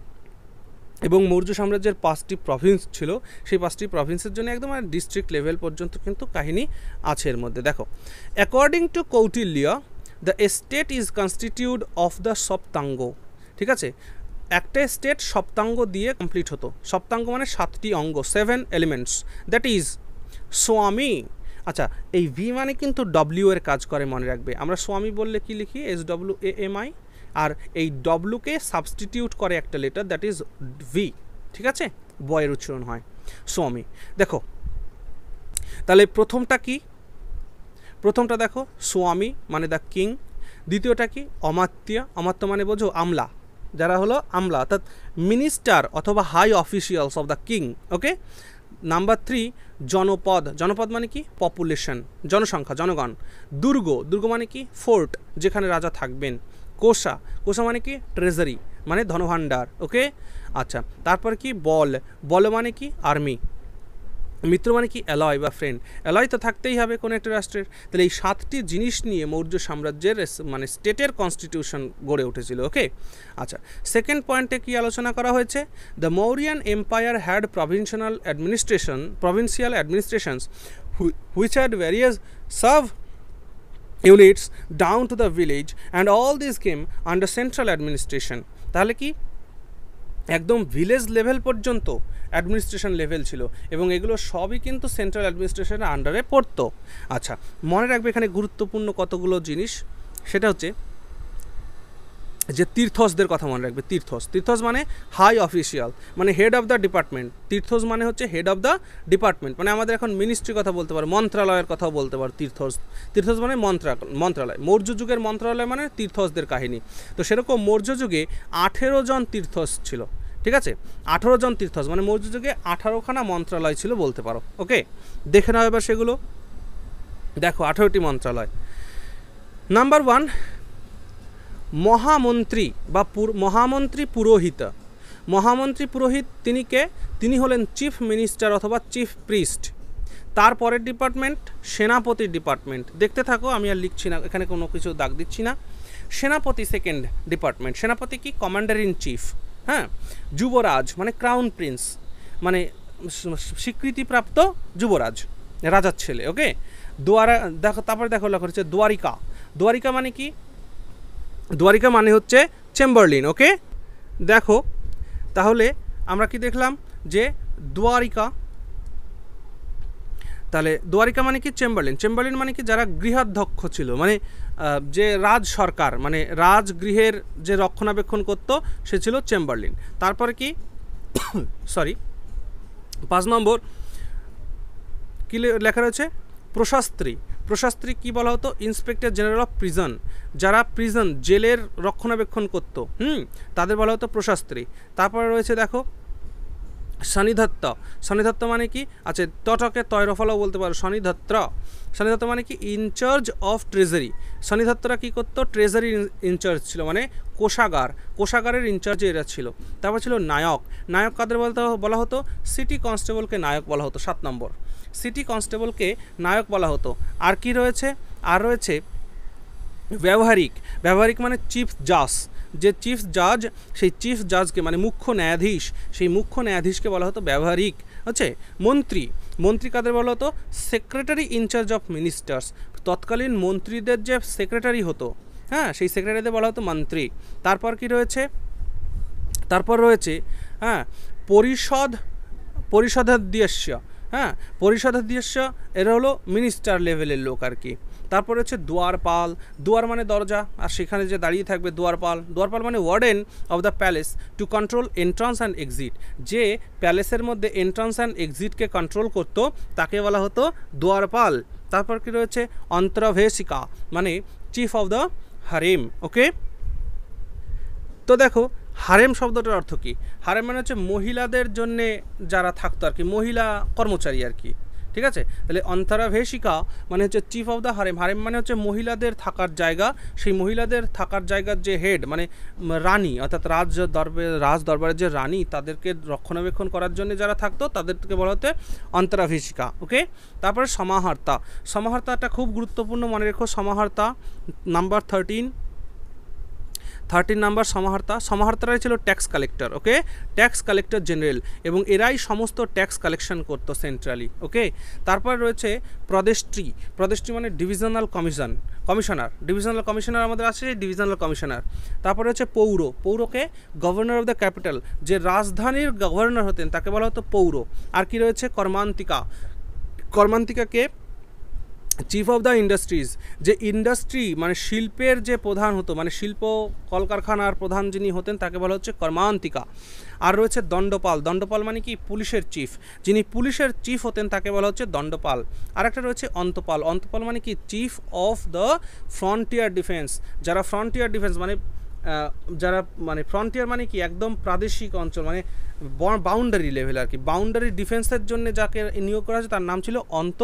[SPEAKER 1] এবং মৌর্য সাম্রাজ্যের পাঁচটি প্রভিন্স ছিল। সেই পাঁচটি প্রভিন্সের জন্য একদম ডিস্ট্রিক্ট লেভেল পর্যন্ত কিন্তু কাহিনী আছে এর মধ্যে। দেখো according to Kautilya the state is constituted of the Saptanga, ঠিক আছে? একটা স্টেট সপ্তাঙ্গ দিয়ে কমপ্লিট হতো। সপ্তাঙ্গ মানে সাতটি অঙ্গ সেভেন এলিমেন্টস দ্যাট ইজ স্বামী। আচ্ছা এই ভি মানে কিন্তু ডব্লিউ এর কাজ করে মনে রাখবে। আমরা স্বামী বললে কি লিখি? S W A M I R এই ডব্লুকে সাবস্টিটিউট করে একটা লেটার দ্যাট ইজ ভি ঠিক আছে? বয়ের উচ্চারণ হয়। স্বামী। দেখো, তাহলে প্রথমটা কি? প্রথমটা দেখো, স্বামী মানে দ্য কিং দ্বিতীয়টা কি? অমাত্য। অমাত্য মানে বোঝো আমলা। যারা হলো আমলা, অর্থাৎ মিনিস্টার অথবা high officials of the king okay number three Janapada. জনপদ মানে কি? পপুলেশন জনসংখ্যা, জনগণ। দুর্গ দুর্গ মানে কি? ফোর্ট যেখানে রাজা থাকবেন। কোষা কোষা মানে কি? ট্রেজারি মানে ধনভাণ্ডার ওকে আচ্ছা তারপর কি? বল। বল মানে কি? আর্মি মিত্র মানে কি? অ্যালয় বা ফ্রেন্ড অ্যালয় তো থাকতেই হবে কোনো একটা রাষ্ট্রের। তাহলে এই সাতটি জিনিস নিয়ে মৌর্য সাম্রাজ্যের মানে স্টেটের কনস্টিটিউশন গড়ে উঠেছিল ওকে আচ্ছা সেকেন্ড পয়েন্টে কি আলোচনা করা হয়েছে? The Mauryan empire had provincial administration provincial administrations which had various sub units down to the village and all this came under central administration তাহলে কি? একদম ভিলেজ লেভেল পর্যন্ত অ্যাডমিনিস্ট্রেশন লেভেল ছিল এবং এগুলো সবই কিন্তু সেন্ট্রাল অ্যাডমিনিস্ট্রেশনের আন্ডারে পড়তো। আচ্ছা মনে রাখবে এখানে গুরুত্বপূর্ণ কতগুলো জিনিস? সেটা হচ্ছে যে তীর্থসদের কথা মনে রাখবে তীর্থস তীর্থস মানে হাই অফিসিয়াল মানে head of the department Tirthas মানে হচ্ছে হেড অফ দ্য ডিপার্টমেন্ট মানে আমাদের এখন মিনিস্ট্রির কথা বলতে পারো মন্ত্রণালয়ের কথাও বলতে পারো তীর্থস তীর্থস মানে মন্ত্রা মন্ত্রণালয় মৌর্য যুগের মন্ত্রণালয় মানে তীর্থসদের কাহিনী। তো সেরকম মৌর্য যুগে আঠেরো জন তীর্থস ছিল। ঠিক আছে? আঠারো জন তীর্থস মানে মৌর্য যুগে আঠারোখানা মন্ত্রণালয় ছিল বলতে পারো, ওকে? দেখে নাও এবার সেগুলো। দেখো, আঠারোটি মন্ত্রণালয় নাম্বার ওয়ান মহামন্ত্রী বা মহামন্ত্রী পুরোহিত। মহামন্ত্রী পুরোহিত তিনি কে? তিনি হলেন চিফ মিনিস্টার অথবা চিফ প্রিস্ট। তারপরের ডিপার্টমেন্ট, সেনাপতির ডিপার্টমেন্ট। দেখতে থাকো, আমি আর লিখছি না, এখানে কোনো কিছু দাগ দিচ্ছি না। সেনাপতি সেকেন্ড ডিপার্টমেন্ট। সেনাপতি কি? Commander in chief. হ্যাঁ যুবরাজ মানে ক্রাউন প্রিন্স মানে স্বীকৃতিপ্রাপ্ত যুবরাজ, রাজার ছেলে ওকে দুয়ারা, দেখো, তারপরে দেখো লেখা হচ্ছে দ্বারিকা। দ্বারিকা মানে কি? দ্বারিকা মানে হচ্ছে চেম্বারলিন ওকে দেখো, তাহলে আমরা কি দেখলাম? যে দ্বারিকা তাহলে দুয়ারিকা মানে কি? চেম্বারলিন চেম্বারলিন মানে কি? যারা গৃহাধ্যক্ষ ছিল। মানে যে রাজ সরকার মানে রাজগৃহের যে রক্ষণাবেক্ষণ করত, সে ছিল চেম্বারলিন তারপরে কি? সরি পাঁচ নম্বর, কী লেখা রয়েছে? প্রশাস্ত্রী। প্রশাস্ত্রী কি বলা হতো? ইন্সপেক্টর জেনারেল অফ প্রিজন যারা প্রিজন জেলের রক্ষণাবেক্ষণ করতো। হুম? তাদের বলা হতো প্রশাস্ত্রী। তারপরে রয়েছে, দেখো শনিধত্ত। শনিধত্ত মানে কি? আচ্ছা তটকে তয়রফলাও বলতে পারো শনিধত্র শনিধত্ত মানে কি? ইনচার্জ অফ ট্রেজারি শনিধত্তরা কী করতো? ট্রেজারি ইনচার্জ ছিল মানে কোষাগার। কোষাগারের ইনচার্জে এরা ছিল। তারপর ছিল নায়ক। নায়ক কাদের বলতে, বলা হতো? সিটি কনস্টেবলকে নায়ক বলা হতো, সাত নম্বর। সিটি কনস্টেবলকে নায়ক বলা হতো। আর কি রয়েছে? আর রয়েছে ব্যবহারিক। ব্যবহারিক মানে চিফ জাজ যে চিফ জাজ, সেই চিফ জাজকে মানে মুখ্য ন্যায়াধীশ, সেই মুখ্য ন্যায়াধীশকে বলা হতো ব্যবহারিক, হচ্ছে মন্ত্রী। মন্ত্রী কাদের বলা হতো? সেক্রেটারি ইনচার্জ অফ মিনিস্টার্স তৎকালীন মন্ত্রীদের যে সেক্রেটারি হতো হ্যাঁ সেই সেক্রেটারিদের বলা হতো মন্ত্রী। তারপর কি রয়েছে? তারপর রয়েছে হ্যাঁ পরিষদ, পরিষদাধ্যক্ষ হ্যাঁ পরিষদাধ্যক্ষ, এরা হলো মিনিস্টার লেভেলের লোক আর কি। তারপরে হচ্ছে দুয়ারপাল দুয়ার মানে দরজা, আর সেখানে যে দাঁড়িয়ে থাকবে দুয়ারপাল দুয়ারপাল মানে warden of the palace to control entrance and exit যে প্যালেসের মধ্যে এন্ট্রান্স অ্যান্ড এক্সিটকে কন্ট্রোল করতো, তাকে বলা হতো দুয়ারপাল তারপর কি রয়েছে? অন্তর্ভেশিকা মানে chief of the harem okay তো দেখো হারেম শব্দটার অর্থ কী? হারেম মানে হচ্ছে মহিলাদের জন্যে যারা থাকতো আর কি, মহিলা কর্মচারী আর কি। ঠিক আছে? তাহলে অন্তরাভেশিকা মানে হচ্ছে chief of the harem harem মানে হচ্ছে মহিলাদের থাকার জায়গা। সেই মহিলাদের থাকার জায়গার যে হেড মানে রানী, অর্থাৎ রাজ দরবার রাজ দরবারের যে রানী, তাদেরকে রক্ষণাবেক্ষণ করার জন্য যারা থাকতো, তাদেরকে বলা হতো অন্তরাভেশিকা ওকে তারপরে সমাহার্তা। সমাহার্তাটা খুব গুরুত্বপূর্ণ, মনে রেখো, samaharta number thirteen thirteen number samaharta, সমাহর্তারাই ছিল tax collector okay tax collector general এবং এরাই সমস্ত ট্যাক্স কালেকশন করতো সেন্ট্রালি ওকে তারপর রয়েছে প্রদেশট্রি প্রদেশট্রি মানে divisional commission commissioner divisional commissioner আমাদের আছে ডিভিশনাল কমিশনার তারপরে হচ্ছে পৌর, পৌরকে গভর্নর অফ দ্য ক্যাপিটাল যে রাজধানীর গভর্নর হতেন তাকে বলা হতো পৌর। আর কি রয়েছে কর্মান্তিকা, কর্মান্তিকাকে চিফ অফ দ্য ইন্ডাস্ট্রিজ যে ইন্ডাস্ট্রি মানে শিল্পের যে প্রধান হতো মানে শিল্প কলকারখানার প্রধান যিনি হতেন, তাকে বলা হচ্ছে কর্মান্তিকা। আর রয়েছে দণ্ডপাল। দণ্ডপাল মানে কি? পুলিশের চিফ যিনি পুলিশের চিফ হতেন, তাকে বলা হচ্ছে দণ্ডপাল। আর একটা রয়েছে অন্তপাল। অন্তপাল মানে কি? Chief of the frontier defence যারা ফ্রন্টিয়ার ডিফেন্স মানে যারা মানে ফ্রন্টিয়ার মানে কি? একদম প্রাদেশিক অঞ্চল মানে বাউন্ডারি লেভেল আর কি। বাউন্ডারি ডিফেন্সের জন্য যাকে নিয়োগ করা হয়েছে, তার নাম ছিল অন্ত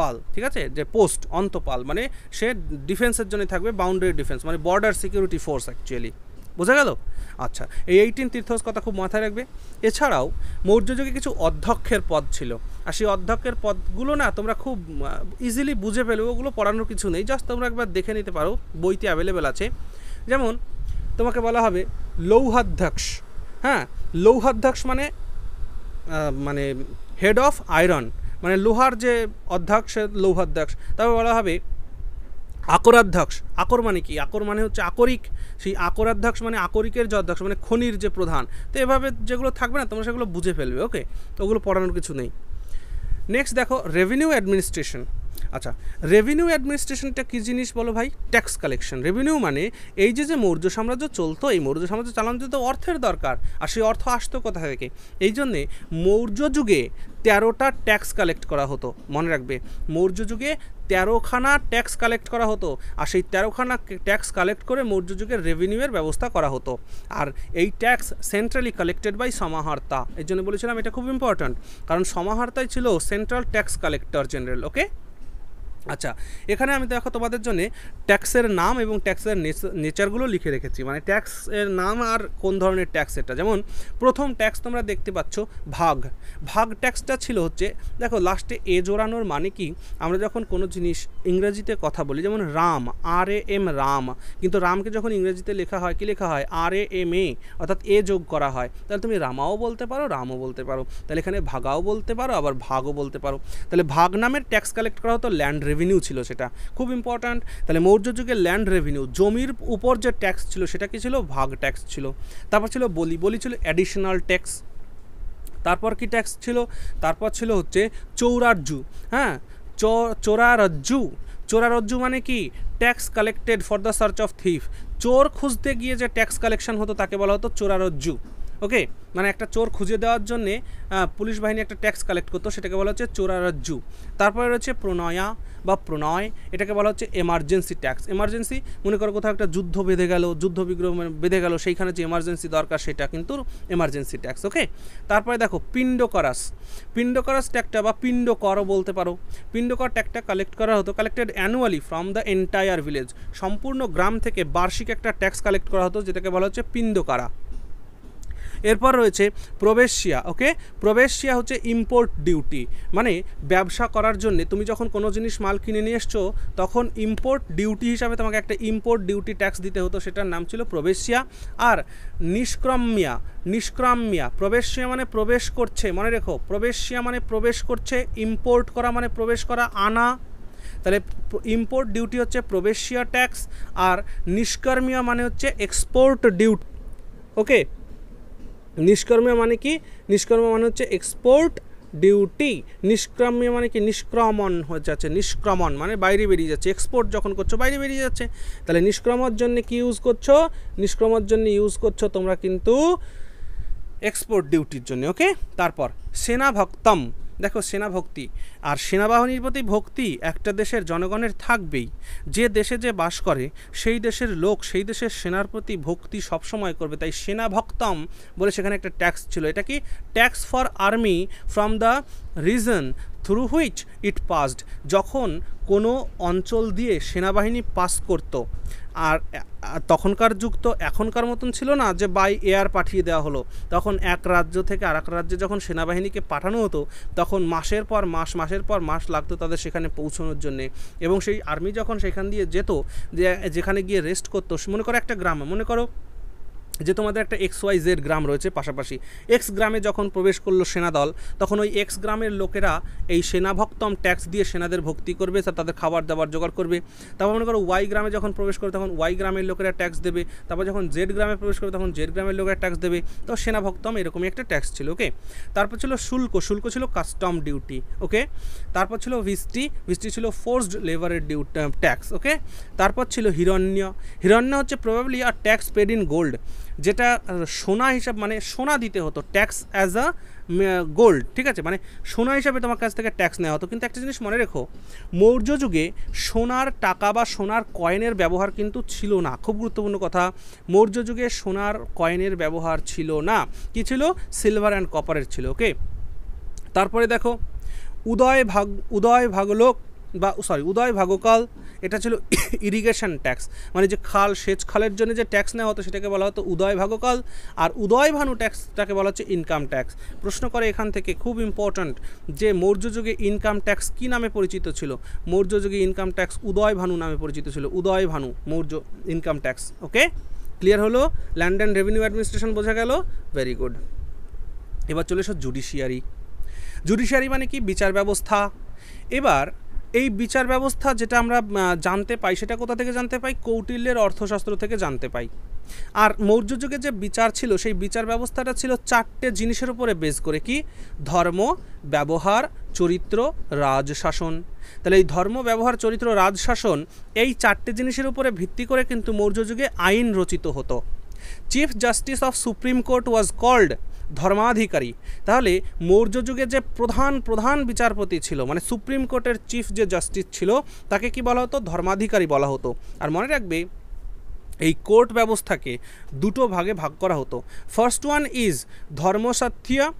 [SPEAKER 1] পাল, ঠিক আছে? যে পোস্ট, অন্তপাল মানে সে ডিফেন্সের জন্য থাকবে, বাউন্ডারি ডিফেন্স মানে বর্ডার সিকিউরিটি ফোর্স অ্যাকচুয়ালি। বোঝা গেল? আচ্ছা এই এইটিন তীর্থস কথা খুব মাথায় রাখবে। এছাড়াও, মৌর্য যুগে কিছু অধ্যক্ষের পদ ছিল। আর সেই অধ্যক্ষের পদগুলো না তোমরা খুব ইজিলি বুঝে ফেলবে, ওগুলো পড়ানোর কিছু নেই। জাস্ট তোমরা একবার দেখে নিতে পারো, বইতে অ্যাভেলেবেল আছে। যেমন, তোমাকে বলা হবে লৌহাধ্যক্ষ। হ্যাঁ লৌহাধ্যক্ষ মানে মানে হেড অফ আয়রন মানে লোহার যে অধ্যক্ষ লৌহাধ্যক্ষ। তবে বলা হবে আকরাধ্যক্ষ। আকর মানে কি? আকর মানে হচ্ছে আকরিক। সেই আকরাধ্যক্ষ মানে আকরিকের যে অধ্যক্ষ মানে খনির যে প্রধান। তো এভাবে যেগুলো থাকবে না, তোমরা সেগুলো বুঝে ফেলবে, ওকে? তো ওগুলো পড়ানোর কিছু নেই। নেক্সট দেখো রেভিনিউ অ্যাডমিনিস্ট্রেশন আচ্ছা রেভিনিউ অ্যাডমিনিস্ট্রেশনটা কী জিনিস বলো ভাই? ট্যাক্স কালেকশন রেভিনিউ মানে এই যে যে মৌর্য সাম্রাজ্য চলতো, এই মৌর্য সাম্রাজ্য চালানোর তো অর্থের দরকার। আর সেই অর্থ আসতো কোথা থেকে? এই জন্যে মৌর্য যুগে তেরোটা ট্যাক্স কালেক্ট করা হতো। মনে রাখবে, মৌর্য যুগে তেরোখানা ট্যাক্স কালেক্ট করা হতো। আর সেই তেরোখানা ট্যাক্স কালেক্ট করে মৌর্য যুগের রেভিনিউয়ের ব্যবস্থা করা হতো। আর এই ট্যাক্স সেন্ট্রালি কালেক্টেড বাই সমাহার্তা। এর জন্য বলেছিলাম এটা খুব ইম্পর্ট্যান্ট কারণ সমাহার্তাই ছিল central tax collector general okay আচ্ছা এখানে আমি দেখো তোমাদের জন্য ট্যাক্সের নাম এবং ট্যাক্সের নেচারগুলো লিখে রেখেছি। মানে ট্যাক্সের নাম আর কোন ধরনের ট্যাক্স এটা? যেমন, প্রথম ট্যাক্স তোমরা দেখতে পাচ্ছ, ভাগ। ভাগ ট্যাক্সটা ছিল হচ্ছে, দেখো লাস্টে এ জোড়ানোর মানে কি? আমরা যখন কোনো জিনিস ইংরেজিতে কথা বলি, যেমন Ram, R A M Ram, কিন্তু রামকে যখন ইংরেজিতে লেখা হয়, কি লেখা হয়? আর এ এম এ, অর্থাৎ এ যোগ করা হয়। তাহলে তুমি রামাও বলতে পারো, রামও বলতে পারো। তাহলে এখানে ভাগাও বলতে পারো, আবার ভাগও বলতে পারো। তাহলে ভাগ নামের ট্যাক্স কালেক্ট করা হতো ল্যান্ড রেভিনিউ ছিল সেটা। খুব ইম্পর্ট্যান্ট তাহলে মৌর্য যুগের ল্যান্ড রেভিনিউ জমির উপর যে ট্যাক্স ছিল সেটা কি ছিল? ভাগ ট্যাক্স ছিল। তারপর ছিল বলি বলি ছিল অ্যাডিশনাল ট্যাক্স তারপর কি ট্যাক্স ছিল? তারপর ছিল হচ্ছে চৌরাজ্জু হ্যাঁ? চোরারজ্জু। চোরারজ্জু মানে কি? Tax collected for the search of thief চোর খুঁজতে গিয়ে যে ট্যাক্স কালেকশন হতো তাকে বলা হতো চোরারজ্জু। ওকে মানে একটা চোর খুঁজে দেওয়ার জন্যে পুলিশ বাহিনী একটা ট্যাক্স কালেক্ট করতো, সেটাকে বলা হচ্ছে চোরারজ্জু তারপরে রয়েছে প্রণয়া বা প্রণয়, এটাকে বলা হচ্ছে এমার্জেন্সি ট্যাক্স এমার্জেন্সি মনে করো কোথাও একটা যুদ্ধ বেঁধে গেল, যুদ্ধ বিগ্রহ মানে বেঁধে গেল, সেইখানে যে এমার্জেন্সি দরকার সেটা কিন্তু এমার্জেন্সি ট্যাক্স ওকে? তারপরে দেখো পিণ্ড করাস পিণ্ড করাস ট্যাক্সটা বা পিণ্ড করও বলতে পারো। পিণ্ড কর ট্যাক্সটা কালেক্ট করা হতো, collected annually from the entire village সম্পূর্ণ গ্রাম থেকে বার্ষিক একটা ট্যাক্স কালেক্ট করা হতো, যেটাকে বলা হচ্ছে পিণ্ড করা এরপর রয়েছে প্রবেশিয়া, ওকে? প্রবেশিয়া হচ্ছে ইম্পোর্ট ডিউটি মানে ব্যবসা করার জন্য। তুমি যখন কোনো জিনিস মাল কিনে নিয়ে এসছো, তখন ইম্পোর্ট ডিউটি হিসাবে তোমাকে একটা ইম্পোর্ট ডিউটি ট্যাক্স দিতে হতো, সেটার নাম ছিল প্রবেশিয়া। আর নিষ্ক্রম্যা, নিষ্ক্রাম্যা, প্রবেশিয়া মানে প্রবেশ করছে, মনে রেখো। প্রবেশিয়া মানে প্রবেশ করছে ইম্পোর্ট করা মানে প্রবেশ করা, আনা। তাহলে ইম্পোর্ট ডিউটি হচ্ছে প্রবেশিয়া ট্যাক্স আর নিষ্কর্মিয়া মানে হচ্ছে এক্সপোর্ট ডিউটি ওকে? নিষ্কর্ম্য মানে কি? নিষ্কর্ম মানে হচ্ছে এক্সপোর্ট ডিউটি নিষ্ক্রম্য মানে কি? নিষ্ক্রমণ হয়ে যাচ্ছে, নিষ্ক্রমণ মানে বাইরে বেরিয়ে যাচ্ছে। এক্সপোর্ট যখন করছ, বাইরে বেরিয়ে যাচ্ছে। তাহলে নিষ্ক্রমর জন্য কি ইউজ করছ? নিষ্ক্রমর জন্য ইউজ করছ তোমরা কিন্তু এক্সপোর্ট ডিউটির জন্য ওকে তারপর সেনা ভক্তম দেখো সেনা ভক্তি আর সেনাবাহিনীর প্রতি ভক্তি একটা দেশের জনগণের থাকবেই। যে দেশে যে বাস করে, সেই দেশের লোক, সেই দেশের সেনার প্রতি ভক্তি সবসময় করবে। তাই সেনা ভক্তম বলে সেখানে একটা ট্যাক্স ছিল। এটা কি? Tax for army from the region through which it passed. যখন কোনো অঞ্চল দিয়ে সেনাবাহিনী পাস করত আর তখনকার যুগ তো এখনকার মতন ছিল না যে বাই এয়ার পাঠিয়ে দেওয়া হলো। তখন এক রাজ্য থেকে আর এক রাজ্যে যখন সেনাবাহিনীকে পাঠানো হতো, তখন মাসের পর মাস, মাসের পর মাস লাগতো তাদের সেখানে পৌঁছানোর জন্যে। এবং সেই আর্মি যখন সেখান দিয়ে যেত, যে, যেখানে গিয়ে রেস্ট করতো, মনে করো একটা গ্রামে, মনে করো যে তোমাদের একটা এক্স ওয়াই জেড গ্রাম রয়েছে পাশাপাশি। এক্স গ্রামে যখন প্রবেশ করল সেনাদল, তখন ওই এক্স গ্রামের লোকেরা এই সেনাভক্তম ট্যাক্স দিয়ে সেনাদের ভক্তি করবে তাদের খাবার দাবার জোগাড় করবে। তারপর মনে করো ওয়াই গ্রামে যখন প্রবেশ করবে, তখন ওয়াই গ্রামের লোকেরা ট্যাক্স দেবে। তারপর যখন জেড গ্রামে প্রবেশ করবে, তখন জেড গ্রামের লোকেরা ট্যাক্স দেবে। তো সেনাভক্তম এরকমই একটা ট্যাক্স ছিল ওকে তারপর ছিল শুল্ক শুল্ক ছিল কাস্টম ডিউটি ওকে তারপর ছিল ভিস্টি ভিস্টি ছিল ফোর্সড লেবারের ডিউ ট্যাক্স ওকে তারপর ছিল হিরণ্য। হিরণ্য হচ্ছে probably R tax paid in gold যেটা সোনা হিসাব মানে সোনা দিতে হতো ট্যাক্স অ্যাজ আ গোল্ড ঠিক আছে? মানে সোনা হিসাবে তোমার কাছ থেকে ট্যাক্স নেওয়া হতো। কিন্তু একটা জিনিস মনে রেখো, মৌর্য যুগে সোনার টাকা বা সোনার কয়েনের ব্যবহার কিন্তু ছিল না। খুব গুরুত্বপূর্ণ কথা, মৌর্য যুগে সোনার কয়েনের ব্যবহার ছিল না। কি ছিল? সিলভার অ্যান্ড কপারের ছিল ওকে তারপরে দেখো, উদয় ভাগ, উদয় ভাগলোক বা সরি উদয় ভাগকাল, এটা ছিল ইরিগেশন ট্যাক্স মানে যে খাল, সেচ খালের জন্য যে ট্যাক্স নেওয়া হতো সেটাকে বলা হতো উদয় ভাগকাল, আর উদয় ভানু ট্যাক্সটাকে বলা হচ্ছে ইনকাম ট্যাক্স প্রশ্ন করে এখান থেকে খুব ইম্পর্ট্যান্ট যে মৌর্য যুগে ইনকাম ট্যাক্স কী নামে পরিচিত ছিল? মৌর্য যুগে ইনকাম ট্যাক্স উদয় ভানু নামে পরিচিত ছিল। Uday Bhanu, Maurya income tax okay clear হলো? ল্যান্ড অ্যান্ড রেভিনিউ অ্যাডমিনিস্ট্রেশন বোঝা গেল? ভেরি গুড এবার চলে এসো জুডিশিয়ারি জুডিশিয়ারি মানে কি? বিচার ব্যবস্থা। এবার এই বিচার ব্যবস্থা যেটা আমরা জানতে পাই, সেটা কোথা থেকে জানতে পাই? কৌটিল্যের অর্থশাস্ত্র থেকে জানতে পাই। আর মৌর্য যুগে যে বিচার ছিল, সেই বিচার ব্যবস্থাটা ছিল চারটে জিনিসের উপরে বেস করে কি? ধর্ম, ব্যবহার, চরিত্র, রাজশাসন। তাহলে এই ধর্ম, ব্যবহার, চরিত্র, রাজশাসন এই চারটে জিনিসের উপরে ভিত্তি করে কিন্তু মৌর্য যুগে আইন রচিত হতো। Chief justice of supreme court was called Dharmadhikari. তাহলে মৌর্য যুগে যে প্রধান প্রধান বিচারপতি ছিল মানে সুপ্রিম কোর্টের চিফ যে জাস্টিস ছিল, তাকে কি বলা হতো? ধর্মাধিকারী বলা হতো। আর মনে রাখবে, এই কোর্ট ব্যবস্থাকে দুটো ভাগে ভাগ করা হতো। ফার্স্ট ওয়ান ইজ ধর্মসাথিয়া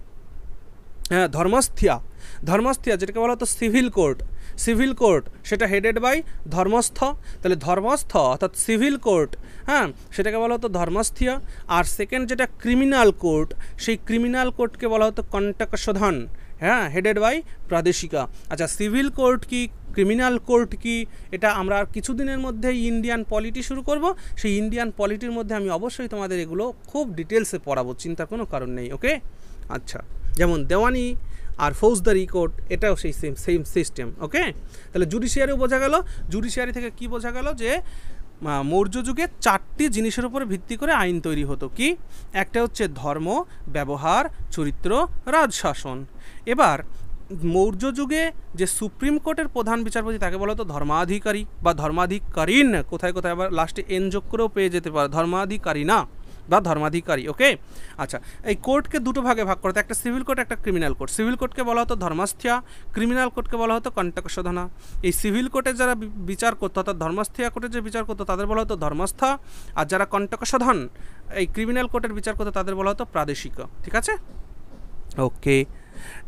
[SPEAKER 1] হ্যাঁ ধর্মস্থিয়া ধর্মস্থিয়া যেটাকে বলা হতো সিভিল কোর্ট। সিভিল কোর্ট, সেটা হেডেড বাই ধর্মস্থ। তাহলে ধর্মস্থ অর্থাৎ সিভিল কোর্ট হ্যাঁ? সেটাকে বলা হতো ধর্মস্থিয়া। আর সেকেন্ড যেটা ক্রিমিনাল কোর্ট সেই ক্রিমিনাল কোর্টকে বলা হতো কন্টকশোধন হ্যাঁ? Headed by Pradeshika. আচ্ছা সিভিল কোর্ট কি ক্রিমিনাল কোর্ট কি? এটা আমরা আর কিছুদিনের মধ্যেই ইন্ডিয়ান পলিটি শুরু করব। সেই ইন্ডিয়ান পলিটির মধ্যে আমি অবশ্যই তোমাদের এগুলো খুব ডিটেলসে পড়াবো, চিন্তার কোনো কারণ নেই ওকে আচ্ছা যেমন দেওয়ানি আর ফৌজদারি কোর্ট এটাও সেই সেম সেম সিস্টেম ওকে তাহলে জুডিশিয়ারিও বোঝা গেল জুডিশিয়ারি থেকে কি বোঝা গেল যে মৌর্য যুগে চারটি জিনিসের উপরে ভিত্তি করে আইন তৈরি হতো কি? একটা হচ্ছে ধর্ম, ব্যবহার, চরিত্র, রাজশাসন। এবার, মৌর্য যুগে যে সুপ্রিম কোর্টের প্রধান বিচারপতি, তাকে বলা হতো ধর্মাধিকারী বা ধর্মাধিকারীন। কোথায় কোথায়? আবার লাস্টে এন যোগ করেও পেয়ে যেতে পারে, ধর্মাধিকারী না। বা ধর্মাধিকারী, ওকে? আচ্ছা এই কোর্টকে দুটো ভাগে ভাগ করতে একটা সিভিল কোর্ট, একটা ক্রিমিনাল কোর্ট। সিভিল কোর্টকে বলা হতো ধর্মাস্থিয়া, ক্রিমিনাল কোর্টকে বলা হতো কণ্টকশোধনা এই সিভিল কোর্টে যারা বিচার করতো, অর্থাৎ ধর্মাস্থিয়া কোর্টে যে বিচার করতো, তাদের বলা হতো ধর্মস্থা। আর যারা কণ্টকশোধন এই ক্রিমিনাল কোর্টের বিচার করতো, তাদের বলা হতো প্রাদেশিক, ঠিক আছে? ওকে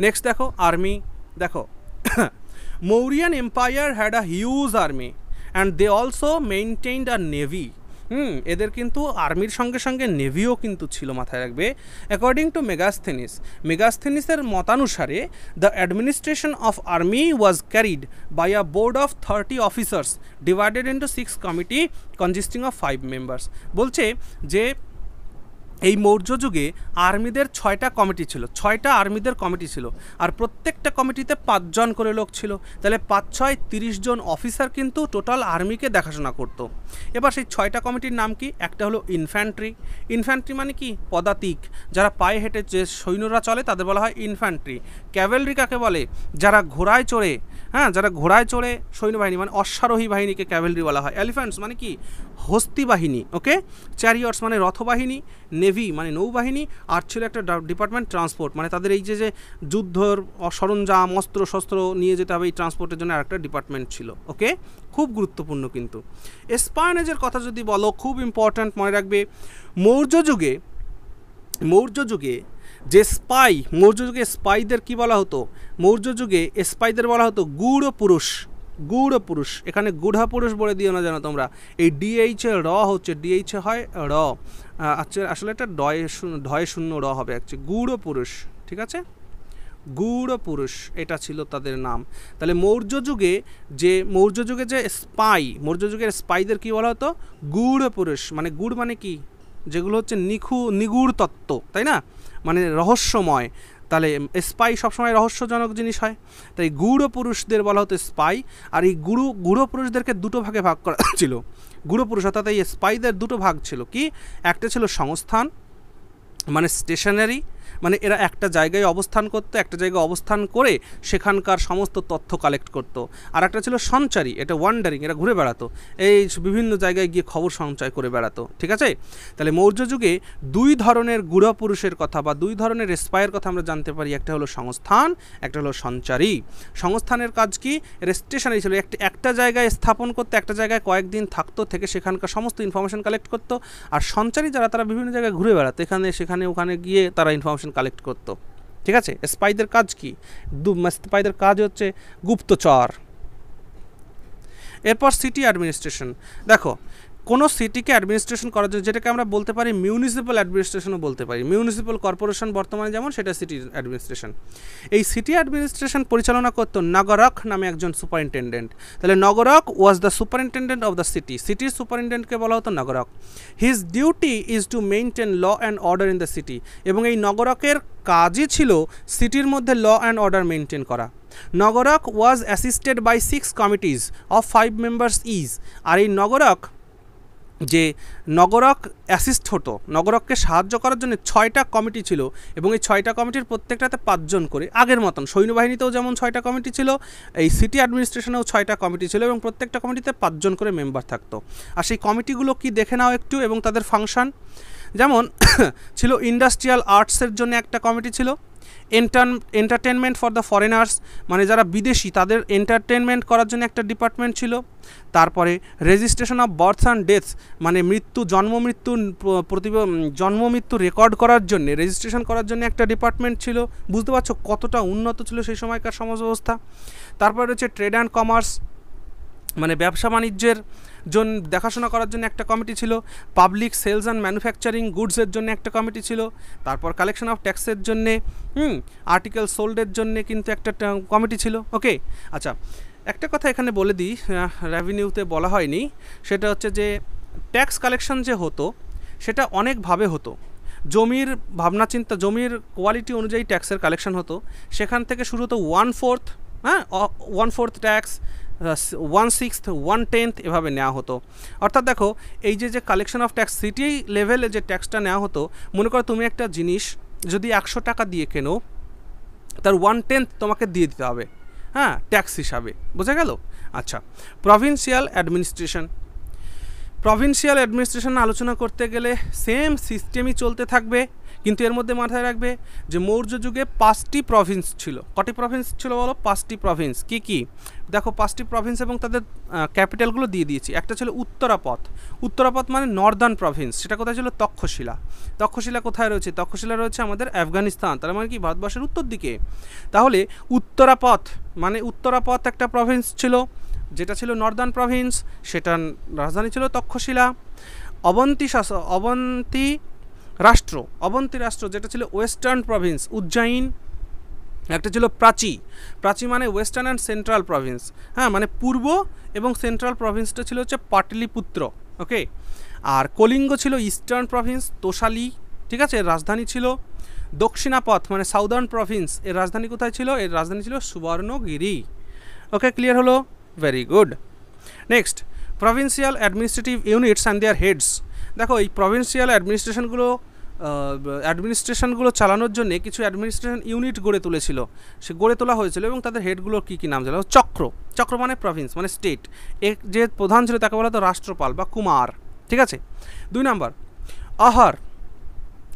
[SPEAKER 1] নেক্সট দেখো আর্মি দেখো। Mauryan empire had a huge army and they also maintained a navy hmm, এদের কিন্তু আর্মির সঙ্গে সঙ্গে নেভিও কিন্তু ছিল মাথায় রাখবে। অ্যাকর্ডিং টু মেগাস্থেনিস মেগাস্থেনিসের মতানুসারে the administration of army was carried by a board of thirty officers divided into six committee consisting of five members বলছে যে এই মৌর্য যুগে আর্মিদের ছয়টা কমিটি ছিল, ছয়টা আর্মিদের কমিটি ছিল আর প্রত্যেকটা কমিটিতে পাঁচজন করে লোক ছিল। তাহলে পাঁচ, ছয়, তিরিশ জন অফিসার কিন্তু টোটাল আর্মিকে দেখাশোনা করত। এবার সেই ছয়টা কমিটির নাম কি? একটা হলো ইনফ্যান্ট্রি। ইনফ্যান্ট্রি মানে কি? পদাতিক। যারা পায়ে হেঁটে যে সৈন্যরা চলে তাদের বলা হয় ইনফ্যান্ট্রি। ক্যাভেলরি কাকে বলে? যারা ঘোড়ায় চড়ে হ্যাঁ যারা ঘোড়ায় চড়ে সৈন্যবাহিনী মানে অশ্বারোহী বাহিনীকে ক্যাভেলরি বলা হয়। এলিফ্যান্টস মানে কি? হস্তি বাহিনী ওকে চ্যারিয়টস মানে রথবাহিনী নেভি মানে নৌবাহিনী, আর ছিল একটা ডিপার্টমেন্ট ট্রান্সপোর্ট মানে তাদের এই যে যে যুদ্ধর সরঞ্জাম অস্ত্র শস্ত্র নিয়ে যেতে হবে এই ট্রান্সপোর্টের জন্য আরেকটা ডিপার্টমেন্ট ছিল ওকে খুব গুরুত্বপূর্ণ কিন্তু। স্পায়নেজের কথা যদি বলো, খুব ইম্পর্ট্যান্ট মনে রাখবে, মৌর্য যুগে মৌর্য যুগে যে স্পাই, মৌর্য যুগে স্পাইদের কি বলা হতো? মৌর্য যুগে স্পাইদের বলা হতো গুড় পুরুষ গুড় পুরুষ। এখানে গুড়া পুরুষ বলে দিও না জানো তোমরা। এই ডিএইচ র হচ্ছে ডিএইচ হয় র। আচ্ছা আসলে এটা ডয়ে শূন্য ঢয়ে শূন্য র হবে অ্যাকচুয়ালি গুড় পুরুষ, ঠিক আছে? গুড় পুরুষ, এটা ছিল তাদের নাম। তাহলে মৌর্য যুগে যে, মৌর্য যুগে যে স্পাই, মৌর্য যুগের স্পাইদের কি বলা হতো? গুড় পুরুষ মানে গুড় মানে কি? যেগুলো হচ্ছে নিখু, নিগুড় তত্ত্ব, তাই না? মানে রহস্যময়। তাহলে স্পাই সবসময় রহস্যজনক জিনিস হয়। তাই গুড় পুরুষদের বলা হতো স্পাই আর এই গুরু গুড়ো পুরুষদেরকে দুটো ভাগে ভাগ করা ছিল। গুড়ো পুরুষ অর্থাৎ এই স্পাইদের দুটো ভাগ ছিল। কি? একটা ছিল সংস্থান মানে স্টেশনারি মানে এরা একটা জায়গায় অবস্থান করতো, একটা জায়গায় অবস্থান করে সেখানকার সমস্ত তথ্য কালেক্ট করতো। আর একটা ছিল সঞ্চারী, এটা ওয়ান্ডারিং এরা ঘুরে বেড়াতো। এই বিভিন্ন জায়গায় গিয়ে খবর সঞ্চয় করে বেড়াতো, ঠিক আছে? তাহলে মৌর্য যুগে দুই ধরনের গুড়া পুরুষের কথা বা দুই ধরনের স্পায়ের কথা আমরা জানতে পারি। একটা হলো সংস্থান, একটা হলো সঞ্চারী। সংস্থানের কাজ কি? এরা স্টেশনারি ছিল, একটা একটা জায়গায় স্থাপন করতে, একটা জায়গায় কয়েকদিন থাকতো, থেকে সেখানকার সমস্ত ইনফরমেশন কালেক্ট করতো। আর সঞ্চারী যারা, তারা বিভিন্ন জায়গায় ঘুরে বেড়াতো। এখানে, সেখানে, ওখানে গিয়ে তারা ইনফরমেশন কালেক্ট করত। ঠিক আছে? স্পাইদের কাজ কি? দু- স্পাইদের কাজ হচ্ছে গুপ্তচর। এরপর সিটি অ্যাডমিনিস্ট্রেশন দেখো কোনো সিটিকে অ্যাডমিনিস্ট্রেশন করার জন্য, যেটাকে আমরা বলতে পারি মিউনিসিপ্যাল অ্যাডমিনিস্ট্রেশনও বলতে পারি। মিউনিসিপ্যাল কর্পোরেশন বর্তমানে যেমন, সেটা সিটি অ্যাডমিনিস্ট্রেশন। এই সিটি অ্যাডমিনিস্ট্রেশন পরিচালনা করতো নগরক নামে একজন সুপারিনটেন্ডেন্ট। তাহলে Nagarak was the superintendent of the city সিটির সুপারিনটেন্ডেন্টকে বলা হতো নগরক। His duty is to maintain law and order in the city এবং এই নগরকের কাজই ছিল সিটির মধ্যে ল অ্যান্ড অর্ডার মেনটেন করা। Nagarak was assisted by six committees of five members is আর এই নগরক যে নগরক অ্যাসিস্ট হতো। নগরককে সাহায্য করার জন্য ছয়টা কমিটি ছিল এবং এই ছয়টা কমিটির প্রত্যেকটাতে পাঁচজন করে। আগের মতন সৈন্যবাহিনীতেও যেমন ছয়টা কমিটি ছিল, এই সিটি অ্যাডমিনিস্ট্রেশনেও ছয়টা কমিটি ছিল এবং প্রত্যেকটা কমিটিতে পাঁচজন করে মেম্বার থাকতো। আর সেই কমিটিগুলো কি দেখে নাও একটু এবং তাদের ফাংশন যেমন ছিল ইন্ডাস্ট্রিয়াল আর্টসের জন্য একটা কমিটি ছিল। এন্টারটেনমেন্ট ফর দ্য ফরেনার্স মানে যারা বিদেশি, তাদের এন্টারটেনমেন্ট করার জন্য একটা ডিপার্টমেন্ট ছিল। তারপরে registration of birth and deaths মানে মৃত্যু, জন্ম মৃত্যু জন্ম মৃত্যু রেকর্ড করার জন্য রেজিস্ট্রেশন করার জন্য একটা ডিপার্টমেন্ট ছিল। বুঝতে পারছ কতটা উন্নত ছিল সেই সময়কার সমাজ ব্যবস্থা। তারপরে রয়েছে ট্রেড অ্যান্ড কমার্স মানে ব্যবসা বাণিজ্যের জন্য দেখাশোনা করার জন্য একটা কমিটি ছিল, পাবলিক সেলস অ্যান্ড ম্যানুফ্যাকচারিং গুডসের জন্য একটা কমিটি ছিল, তারপর কালেকশন অফ ট্যাক্সের জন্যে, হুম, আর্টিকেল সোল্ডের জন্যে কিন্তু একটা কমিটি ছিল, ওকে? আচ্ছা একটা কথা এখানে বলে দিই রেভিনিউতে বলা হয়নি, সেটা হচ্ছে যে ট্যাক্স কালেকশন যে হতো, সেটা অনেকভাবে হতো। জমির ভাবনা চিন্তা, জমির কোয়ালিটি অনুযায়ী ট্যাক্সের কালেকশন হতো। সেখান থেকে শুরু হতো ওয়ান ফোর্থ হ্যাঁ one fourth tax one sixth one tenth এভাবে নেওয়া হতো। অর্থাৎ দেখো, এই যে যে কালেকশন অফ ট্যাক্স সিটি লেভেলে যে ট্যাক্সটা নেওয়া হতো, মনে করো তুমি একটা জিনিস যদি একশো টাকা দিয়ে কেনো, তার ওয়ান টেন্থ তোমাকে দিয়ে দিতে হবে। হ্যাঁ ট্যাক্স হিসাবে। বোঝা গেল? আচ্ছা প্রভিন্সিয়াল অ্যাডমিনিস্ট্রেশন প্রভিন্সিয়াল অ্যাডমিনিস্ট্রেশন আলোচনা করতে গেলে সেম সিস্টেমই চলতে থাকবে, কিন্তু এর মধ্যে মাথায় রাখবে যে মৌর্য যুগে পাঁচটি প্রভিন্স ছিল। কটি প্রভিন্স ছিল বলো? পাঁচটি প্রভিন্স কি কি? দেখো, পাঁচটি প্রভিন্স এবং তাদের ক্যাপিটালগুলো দিয়ে দিয়েছি। একটা ছিল উত্তরাপথ। উত্তরাপথ মানে নর্দার্ন প্রভিন্স সেটা কোথায় ছিল? তক্ষশিলা। তক্ষশিলা কোথায় রয়েছে? তক্ষশিলা রয়েছে আমাদের আফগানিস্তান, তার মানে কি? ভারতবর্ষের উত্তর দিকে। তাহলে উত্তরাপথ মানে উত্তরাপথ একটা প্রভিন্স ছিল, যেটা ছিল নর্দার্ন প্রভিন্স সেটার রাজধানী ছিল তক্ষশিলা। অবন্তী শাস, অবন্তী রাষ্ট্র অবন্তী রাষ্ট্র যেটা ছিল ওয়েস্টার্ন প্রভিন্স উজ্জয়িন। একটা ছিল প্রাচী। প্রাচী মানে ওয়েস্টার্ন অ্যান্ড সেন্ট্রাল প্রভিন্স। হ্যাঁ মানে পূর্ব এবং সেন্ট্রাল প্রভিন্সটা ছিল হচ্ছে পাটলিপুত্র, ওকে? আর কলিঙ্গ ছিল ইস্টার্ন প্রভিন্স তোষালি ঠিক আছে? রাজধানী ছিল দক্ষিণাপথ মানে সাউদার্ন প্রভিন্স। এর রাজধানী কোথায় ছিল? এর রাজধানী ছিল সুবর্ণগিরি। ওকে, ক্লিয়ার হলো? Very good. Next, provincial administrative units and their heads. দেখো, এই প্রভিন্সিয়াল অ্যাডমিনিস্ট্রেশনগুলো অ্যাডমিনিস্ট্রেশনগুলো চালানোর জন্য কিছু অ্যাডমিনিস্ট্রেশন ইউনিট গড়ে তুলেছিল। সে গড়ে তোলা হয়েছিল এবং তাদের হেডগুলোর কী কী নাম ছিল চক্র। চক্র মানে প্রভিন্স মানে স্টেট এক যে প্রধান ছিল তাকে বলা হতো রাষ্ট্রপাল বা কুমার। ঠিক আছে? দুই নাম্বার, আহার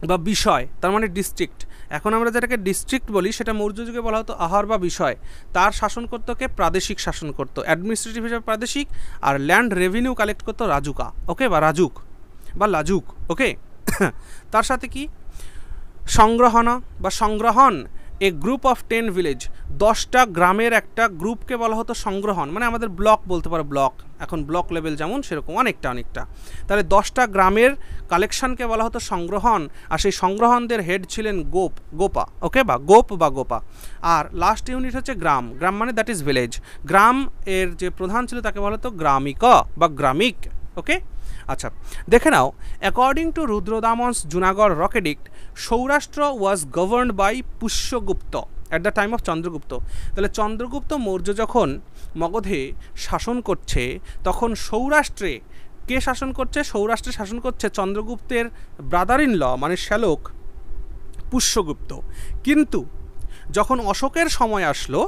[SPEAKER 1] বা বিষয়, তার মানে ডিস্ট্রিক্ট এখন আমরা যেটাকে ডিস্ট্রিক্ট বলি, সেটা মৌর্য যুগে বলা হতো আহার বা বিষয়। তার শাসন করতো কে প্রাদেশিক শাসন করতো অ্যাডমিনিস্ট্রেটিভ হিসাবে প্রাদেশিক আর ল্যান্ড রেভিনিউ কালেক্ট করতো রাজুকা ওকে বা রাজুক, বা লাজুক ওকে তার সাথে কি? সংগ্রহণা বা সংগ্রহণ a group of ten village দশটা গ্রামের একটা গ্রুপকে বলা হতো সংগ্রহণ। মানে আমাদের ব্লক বলতে পারো ব্লক এখন ব্লক লেভেল যেমন সেরকম অনেকটা অনেকটা। তাহলে দশটা গ্রামের কালেকশনকে বলা হতো সংগ্রহণ। আর সেই সংগ্রহণদের হেড ছিলেন গোপ, গোপা। ওকে বা গোপ বা গোপা। আর লাস্ট ইউনিট হচ্ছে গ্রাম। গ্রাম মানে দ্যাট ইজ ভিলেজ গ্রাম এর যে প্রধান ছিল তাকে বলা হতো গ্রামিক বা গ্রামিক। ওকে আচ্ছা দেখে নাও according to Rudradaman's Junagadh rock edict Saurashtra was governed by Pushyagupta at the time of Chandragupta. তাহলে চন্দ্রগুপ্ত মৌর্য যখন মগধে শাসন করছে, তখন সৌরাষ্ট্রে কে শাসন করছে? সৌরাষ্ট্রে শাসন করছে চন্দ্রগুপ্তের ব্রাদার ইন ল মানে শ্যালক পুষ্যগুপ্ত। কিন্তু যখন অশোকের সময় আসলো,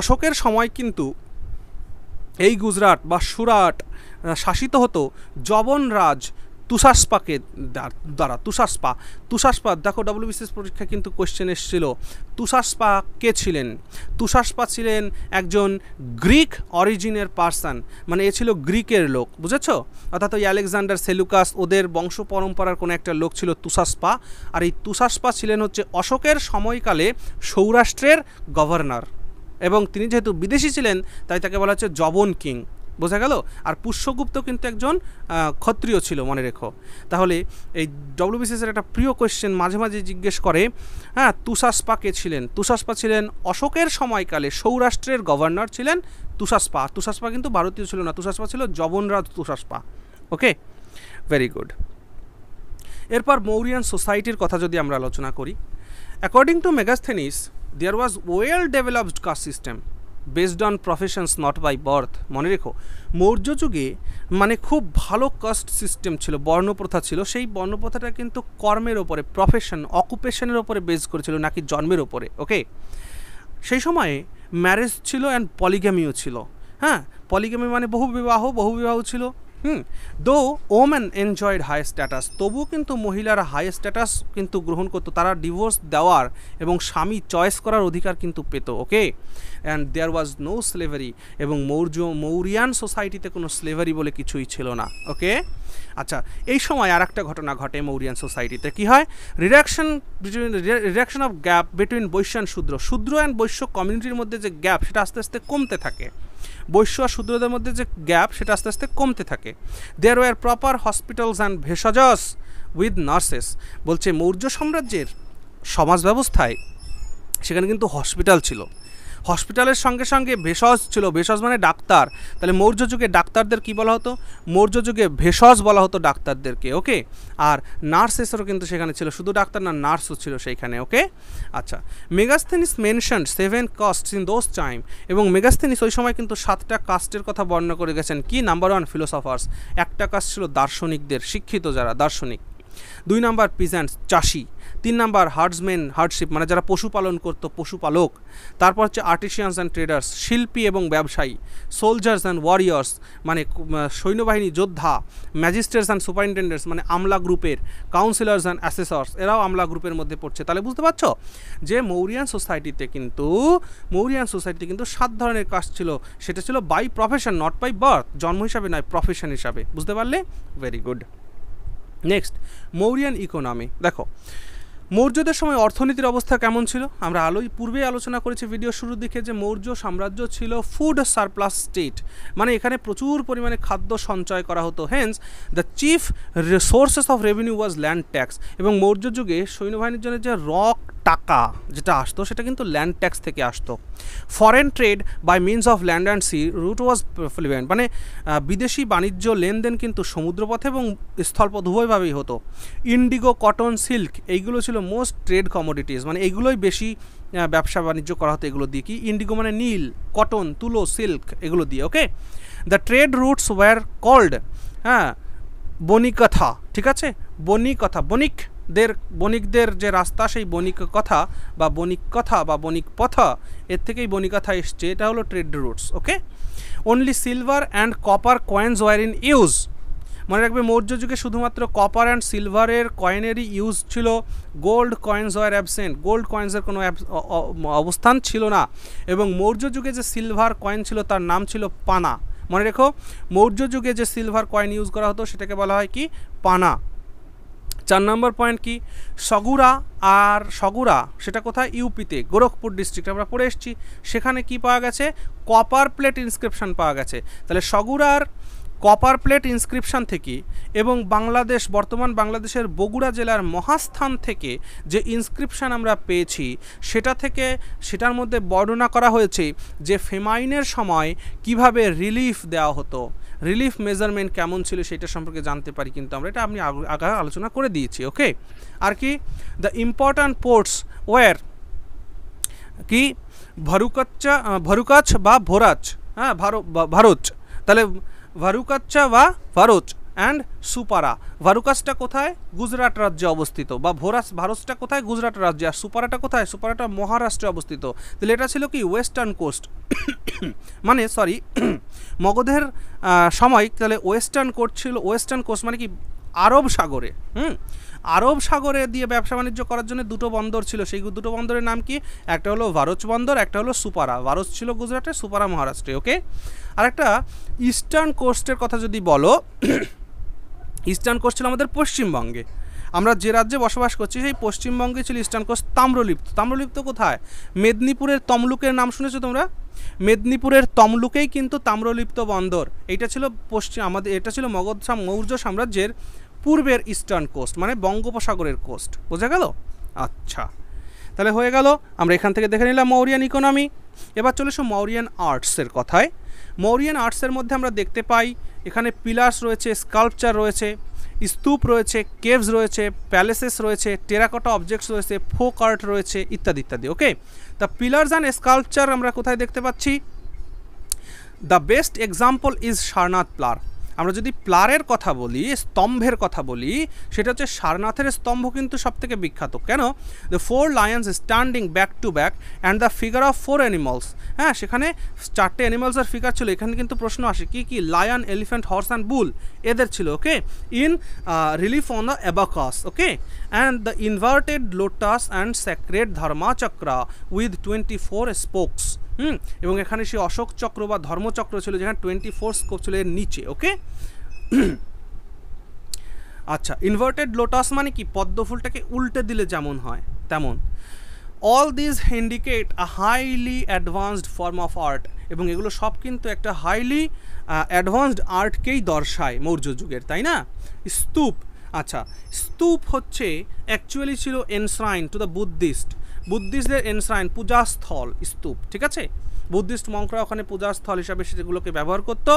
[SPEAKER 1] অশোকের সময় কিন্তু এই গুজরাট বা সুরাট শাসিত হতো। জবনরাজ তুষাসপাকে দ্বারা তুষাসপা তুষাসপা দেখো ডব্লিউবিসিএস পরীক্ষা কিন্তু কোয়েশ্চেন এসেছিল তুষাসপা কে ছিলেন? তুষাসপা ছিলেন একজন গ্রিক অরিজিনের পার্সন মানে এ ছিল গ্রিকের লোক, বুঝেছ? অর্থাৎ ওই আলেকজান্ডার সেলুকাস, ওদের বংশ পরম্পরার কোনো একটা লোক ছিল তুষাসপা আর এই তুষাসপা ছিলেন হচ্ছে অশোকের সময়কালে সৌরাষ্ট্রের গভর্নর এবং তিনি যেহেতু বিদেশি ছিলেন, তাই তাকে বলা হচ্ছে জবন কিং। বোঝা গেল? আর পুষ্যগুপ্ত কিন্তু একজন ক্ষত্রিয় ছিল, মনে রেখো। তাহলে এই ডব্লিউবিসিএসের একটা প্রিয় কোয়েশ্চেন মাঝে মাঝে জিজ্ঞেস করে হ্যাঁ তুষাসপা কে ছিলেন? তুষাসপা ছিলেন অশোকের সময়কালে, সৌরাষ্ট্রের গভর্নর ছিলেন তুষাসপা তুষাসপা কিন্তু ভারতীয় ছিল না তুষাসপা ছিল জবনরাজ তুষাসপা ওকে ভেরি গুড এরপর মৌরিয়ান সোসাইটির কথা যদি আমরা আলোচনা করি according to Megasthenes there was well developed caste system based on professions not by birth মনে রেখো, মৌর্য যুগে মানে খুব ভালো কাস্ট সিস্টেম ছিল, বর্ণপ্রথা ছিল। সেই বর্ণপ্রথাটা কিন্তু কর্মের ওপরে প্রফেশন অকুপেশনের ওপরে বেস করেছিল, নাকি জন্মের ওপরে ওকে সেই সময়ে ম্যারেজ ছিল অ্যান্ড পলিগ্যামিও ছিল। হ্যাঁ পলিগ্যামি মানে বহু বিবাহ বহু বিবাহ ছিল। হুম দো ওম্যান এনজয়েড হাই স্ট্যাটাস তবুও কিন্তু মহিলারা হাই স্ট্যাটাস কিন্তু গ্রহণ করতো। তারা ডিভোর্স দেওয়ার এবং স্বামী চয়েস করার অধিকার কিন্তু পেত okay and there was no slavery এবং মৌর্য, মৌরিয়ান সোসাইটিতে কোনো স্লেভারি বলে কিছুই ছিল না ওকে আচ্ছা এই সময় আর একটা ঘটনা ঘটে মৌরিয়ান সোসাইটিতে কি হয়? Reduction between reduction of gap between Vaishya and Shudra Shudra and Vaishya কমিউনিটির মধ্যে যে গ্যাপ সেটা আস্তে আস্তে কমতে থাকে। বৈশ্য আর শূদ্রদের মধ্যে যে গ্যাপ, সেটা আস্তে আস্তে কমতে থাকে। There were proper hospitals and ভেষজস with nurses বলছে মৌর্য সাম্রাজ্যের সমাজ ব্যবস্থায় সেখানে কিন্তু হসপিটাল ছিল। হসপিটালের সঙ্গে সঙ্গে ভেষজ ছিল, ভেষজ মানে ডাক্তার। তাহলে মৌর্য যুগে ডাক্তারদের কি বলা হতো? মৌর্য যুগে ভেষজ বলা হতো ডাক্তারদেরকে, ওকে? আর নার্সেসেরও কিন্তু সেখানে ছিল, শুধু ডাক্তার না, নার্সও ছিল সেইখানে, ওকে? আচ্ছা Megasthenes mention seven caste in those time এবং মেগাস্থেনিস ওই সময় কিন্তু সাতটা কাস্টের কথা বর্ণনা করে গেছেন কি? নাম্বার ওয়ান ফিলোসফার্স একটা কাস্ট ছিল দার্শনিকদের, শিক্ষিত যারা, দার্শনিক। দুই নাম্বার, পিজেন্টস, চাষি। তিন নাম্বার হার্ডসম্যান, হার্ডশিপ মানে যারা পশুপালন করতো, পশুপালক। তারপর হচ্ছে আর্টিসিয়ানস অ্যান্ড ট্রেডার্স শিল্পী এবং ব্যবসায়ী সোলজার্স অ্যান্ড ওয়ারিয়ার্স মানে সৈন্যবাহিনী, যোদ্ধা ম্যাজিস্ট্রেটস অ্যান্ড সুপারিনটেন্ডেন্টস মানে আমলা গ্রুপের কাউন্সিলার্স অ্যান্ড অ্যাসেসর্স এরাও আমলা গ্রুপের মধ্যে পড়ছে। তাহলে বুঝতে পারছ? যে মৌরিয়ান সোসাইটিতে কিন্তু, মৌরিয়ান সোসাইটিতে কিন্তু সাত ধরনের কাজ ছিল। সেটা ছিল by profession not by birth জন্ম হিসাবে নয় প্রফেশন হিসাবে। বুঝতে পারলে? Very good next Mauryan economy দেখো মৌর্যদের সময় অর্থনীতির অবস্থা কেমন ছিল? আমরা আলোই পূর্বে আলোচনা করেছি ভিডিও শুরুর দিকে যে মৌর্য সাম্রাজ্য ছিল ফুড সারপ্লাস স্টেট মানে এখানে প্রচুর পরিমাণে খাদ্য সঞ্চয় করা হতো। Hence the chief resources of revenue was land tax এবং মৌর্য যুগে সৈন্যবাহিনীর জন্য যে রক টাকা যেটা আসতো, সেটা কিন্তু ল্যান্ড ট্যাক্স থেকে আসতো। Foreign trade by means of land and sea route was fluent মানে বিদেশি বাণিজ্য লেনদেন কিন্তু সমুদ্রপথে এবং স্থলপথ উভয়ভাবেই হতো। ইন্ডিগো কটন সিল্ক এইগুলো ছিল মোস্ট ট্রেড কমোডিটিস মানে এগুলোই বেশি ব্যবসা বাণিজ্য করা হতো এগুলো দিয়ে। কি? ইন্ডিগো মানে নীল কটন তুলো সিল্ক এগুলো দিয়ে okay the trade routes were called হ্যাঁ বণিকথা, ঠিক আছে? বণিকথা, বণিক দের বণিকদের যে রাস্তা, সেই বণিক কথা বা বণিক কথা বা বণিক পথা, এর থেকেই বণিকথা এসছে। এটা হলো trade routes okay only silver and copper coins were in use মনে রাখবে, মৌর্য যুগে শুধুমাত্র কপার অ্যান্ড সিলভারের কয়েনেরই ইউজ ছিল। Gold coins were absent gold কয়েন্সের কোনো অবস্থান ছিল না। এবং মৌর্য যুগে যে সিলভার কয়েন ছিল, তার নাম ছিল পানা। মনে রেখো, মৌর্য যুগে যে সিলভার কয়েন ইউজ করা হতো, সেটাকে বলা হয় কি? পানা। চার নম্বর পয়েন্ট কি? সগুরা আর সগুরা সেটা কোথায়? ইউপিতে, গোরখপুর ডিস্ট্রিক্ট আমরা পড়ে এসেছি। সেখানে কি পাওয়া গেছে? কপার প্লেট ইনস্ক্রিপশন পাওয়া গেছে। তাহলে সগুরার কপার প্লেট ইনস্ক্রিপশন থেকে এবং বাংলাদেশ, বর্তমান বাংলাদেশের বগুড়া জেলার মহাস্থান থেকে যে ইনস্ক্রিপশন আমরা পেয়েছি, সেটা থেকে, সেটার মধ্যে বর্ণনা করা হয়েছে যে ফেমাইনের সময় কীভাবে রিলিফ দেওয়া হতো। রিলিফ মেজারমেন্ট কেমন ছিল সেটা সম্পর্কে জানতে পারি, কিন্তু আমরা এটা আমি আগে আলোচনা করে দিয়েছি, ওকে? আর কি দ্য ইম্পর্ট্যান্ট পোর্টস ওয়ার কি? ভরুকাচ্চা ভরুকাছ বা ভোরাচ হ্যাঁ ভারত তাহলে ভারুকাচ্চা বা ভারত অ্যান্ড সুপারা। ভারুকাসটা কোথায়? গুজরাট রাজ্যে অবস্থিত। বা ভোরাস ভারতটা কোথায়? গুজরাট রাজ্যে। আর সুপারাটা কোথায়? সুপারাটা মহারাষ্ট্রে অবস্থিত। তাহলে এটা ছিল কি? Western coast. মানে সরি মগধের সময়, তাহলে ওয়েস্টার্ন কোস্ট ছিল ওয়েস্টার্ন কোস্ট মানে কি? আরব সাগরে। হুম? আরব সাগরে দিয়ে ব্যবসা বাণিজ্য করার জন্য দুটো বন্দর ছিল। সেই দুটো বন্দরের নাম কি? একটা হলো ভারত বন্দর, একটা হলো সুপারা। ভারত ছিল গুজরাটে, সুপারা মহারাষ্ট্রে ওকে আর একটা ইস্টার্ন কোস্টের কথা যদি বলো ইস্টার্ন কোস্ট ছিল আমাদের পশ্চিমবঙ্গে। আমরা যে রাজ্যে বসবাস করছি, সেই পশ্চিমবঙ্গে ছিল ইস্টার্ন কোস্ট তাম্রলিপ্ত। তাম্রলিপ্ত কোথায়? মেদিনীপুরের তমলুকের নাম শুনেছো তোমরা? মেদিনীপুরের তমলুকেই কিন্তু তাম্রলিপ্ত বন্দর। এইটা ছিল পশ্চিম আমাদের এটা ছিল মগধ মৌর্য সাম্রাজ্যের পূর্বের ইস্টার্ন কোস্ট মানে বঙ্গোপসাগরের কোস্ট। বোঝা গেল? আচ্ছা। তাহলে হয়ে গেল, আমরা এখান থেকে দেখে নিলাম মৌরিয়ান ইকোনমি। এবার চলে মৌরিয়ান আর্টসের কথায়। মৌরিয়ান আর্টসের মধ্যে আমরা দেখতে পাই এখানে পিলার্স রয়েছে, স্কাল্পচার রয়েছে, স্তূপ রয়েছে, কেভস রয়েছে, প্যালেসেস রয়েছে, টেরাকটা অবজেক্টস রয়েছে, ফোক আর্ট রয়েছে, ইত্যাদি ইত্যাদি, okay? The pillars and sculpture আমরা কোথায় দেখতে পাচ্ছি? The best example is Sarnath pillar আমরা যদি প্লারের কথা বলি, স্তম্ভের কথা বলি, সেটা হচ্ছে সারনাথের স্তম্ভ কিন্তু সব থেকে বিখ্যাত। কেন? The four lions standing back to back and the figure of four animals হ্যাঁ সেখানে চারটে অ্যানিমালসের ফিগার ছিল। এখানে কিন্তু প্রশ্ন আসে, কি কি? Lion elephant horse and bull এদের ছিল okay in relief on the abacus okay and the inverted lotus and sacred Dharmachakra with twenty four spokes hmm, এবং এখানে সেই অশোক চক্র বা ধর্মচক্র ছিল, যেখানে টোয়েন্টি ফোর স্কোপ ছিল এর নিচে ওকে আচ্ছা ইনভার্টেড লোটাস মানে কি? পদ্ম ফুলটাকে উল্টে দিলে যেমন হয়, তেমন। All this indicate a highly advanced form of art এবং এগুলো সব কিন্তু একটা হাইলি অ্যাডভান্সড আর্টকেই দর্শায় মৌর্য যুগের, তাই না? স্তূপ আচ্ছা স্তূপ হচ্ছে অ্যাকচুয়ালি ছিল এনশ্রাইন টু দ্য বুদ্ধিস্ট বুদ্ধিস্টদের এনশ্রাইন, পূজাস্থল, স্তূপ, ঠিক আছে? বুদ্ধিস্ট মঙ্করা ওখানে পূজাস্থল হিসাবে সেগুলোকে ব্যবহার করতো।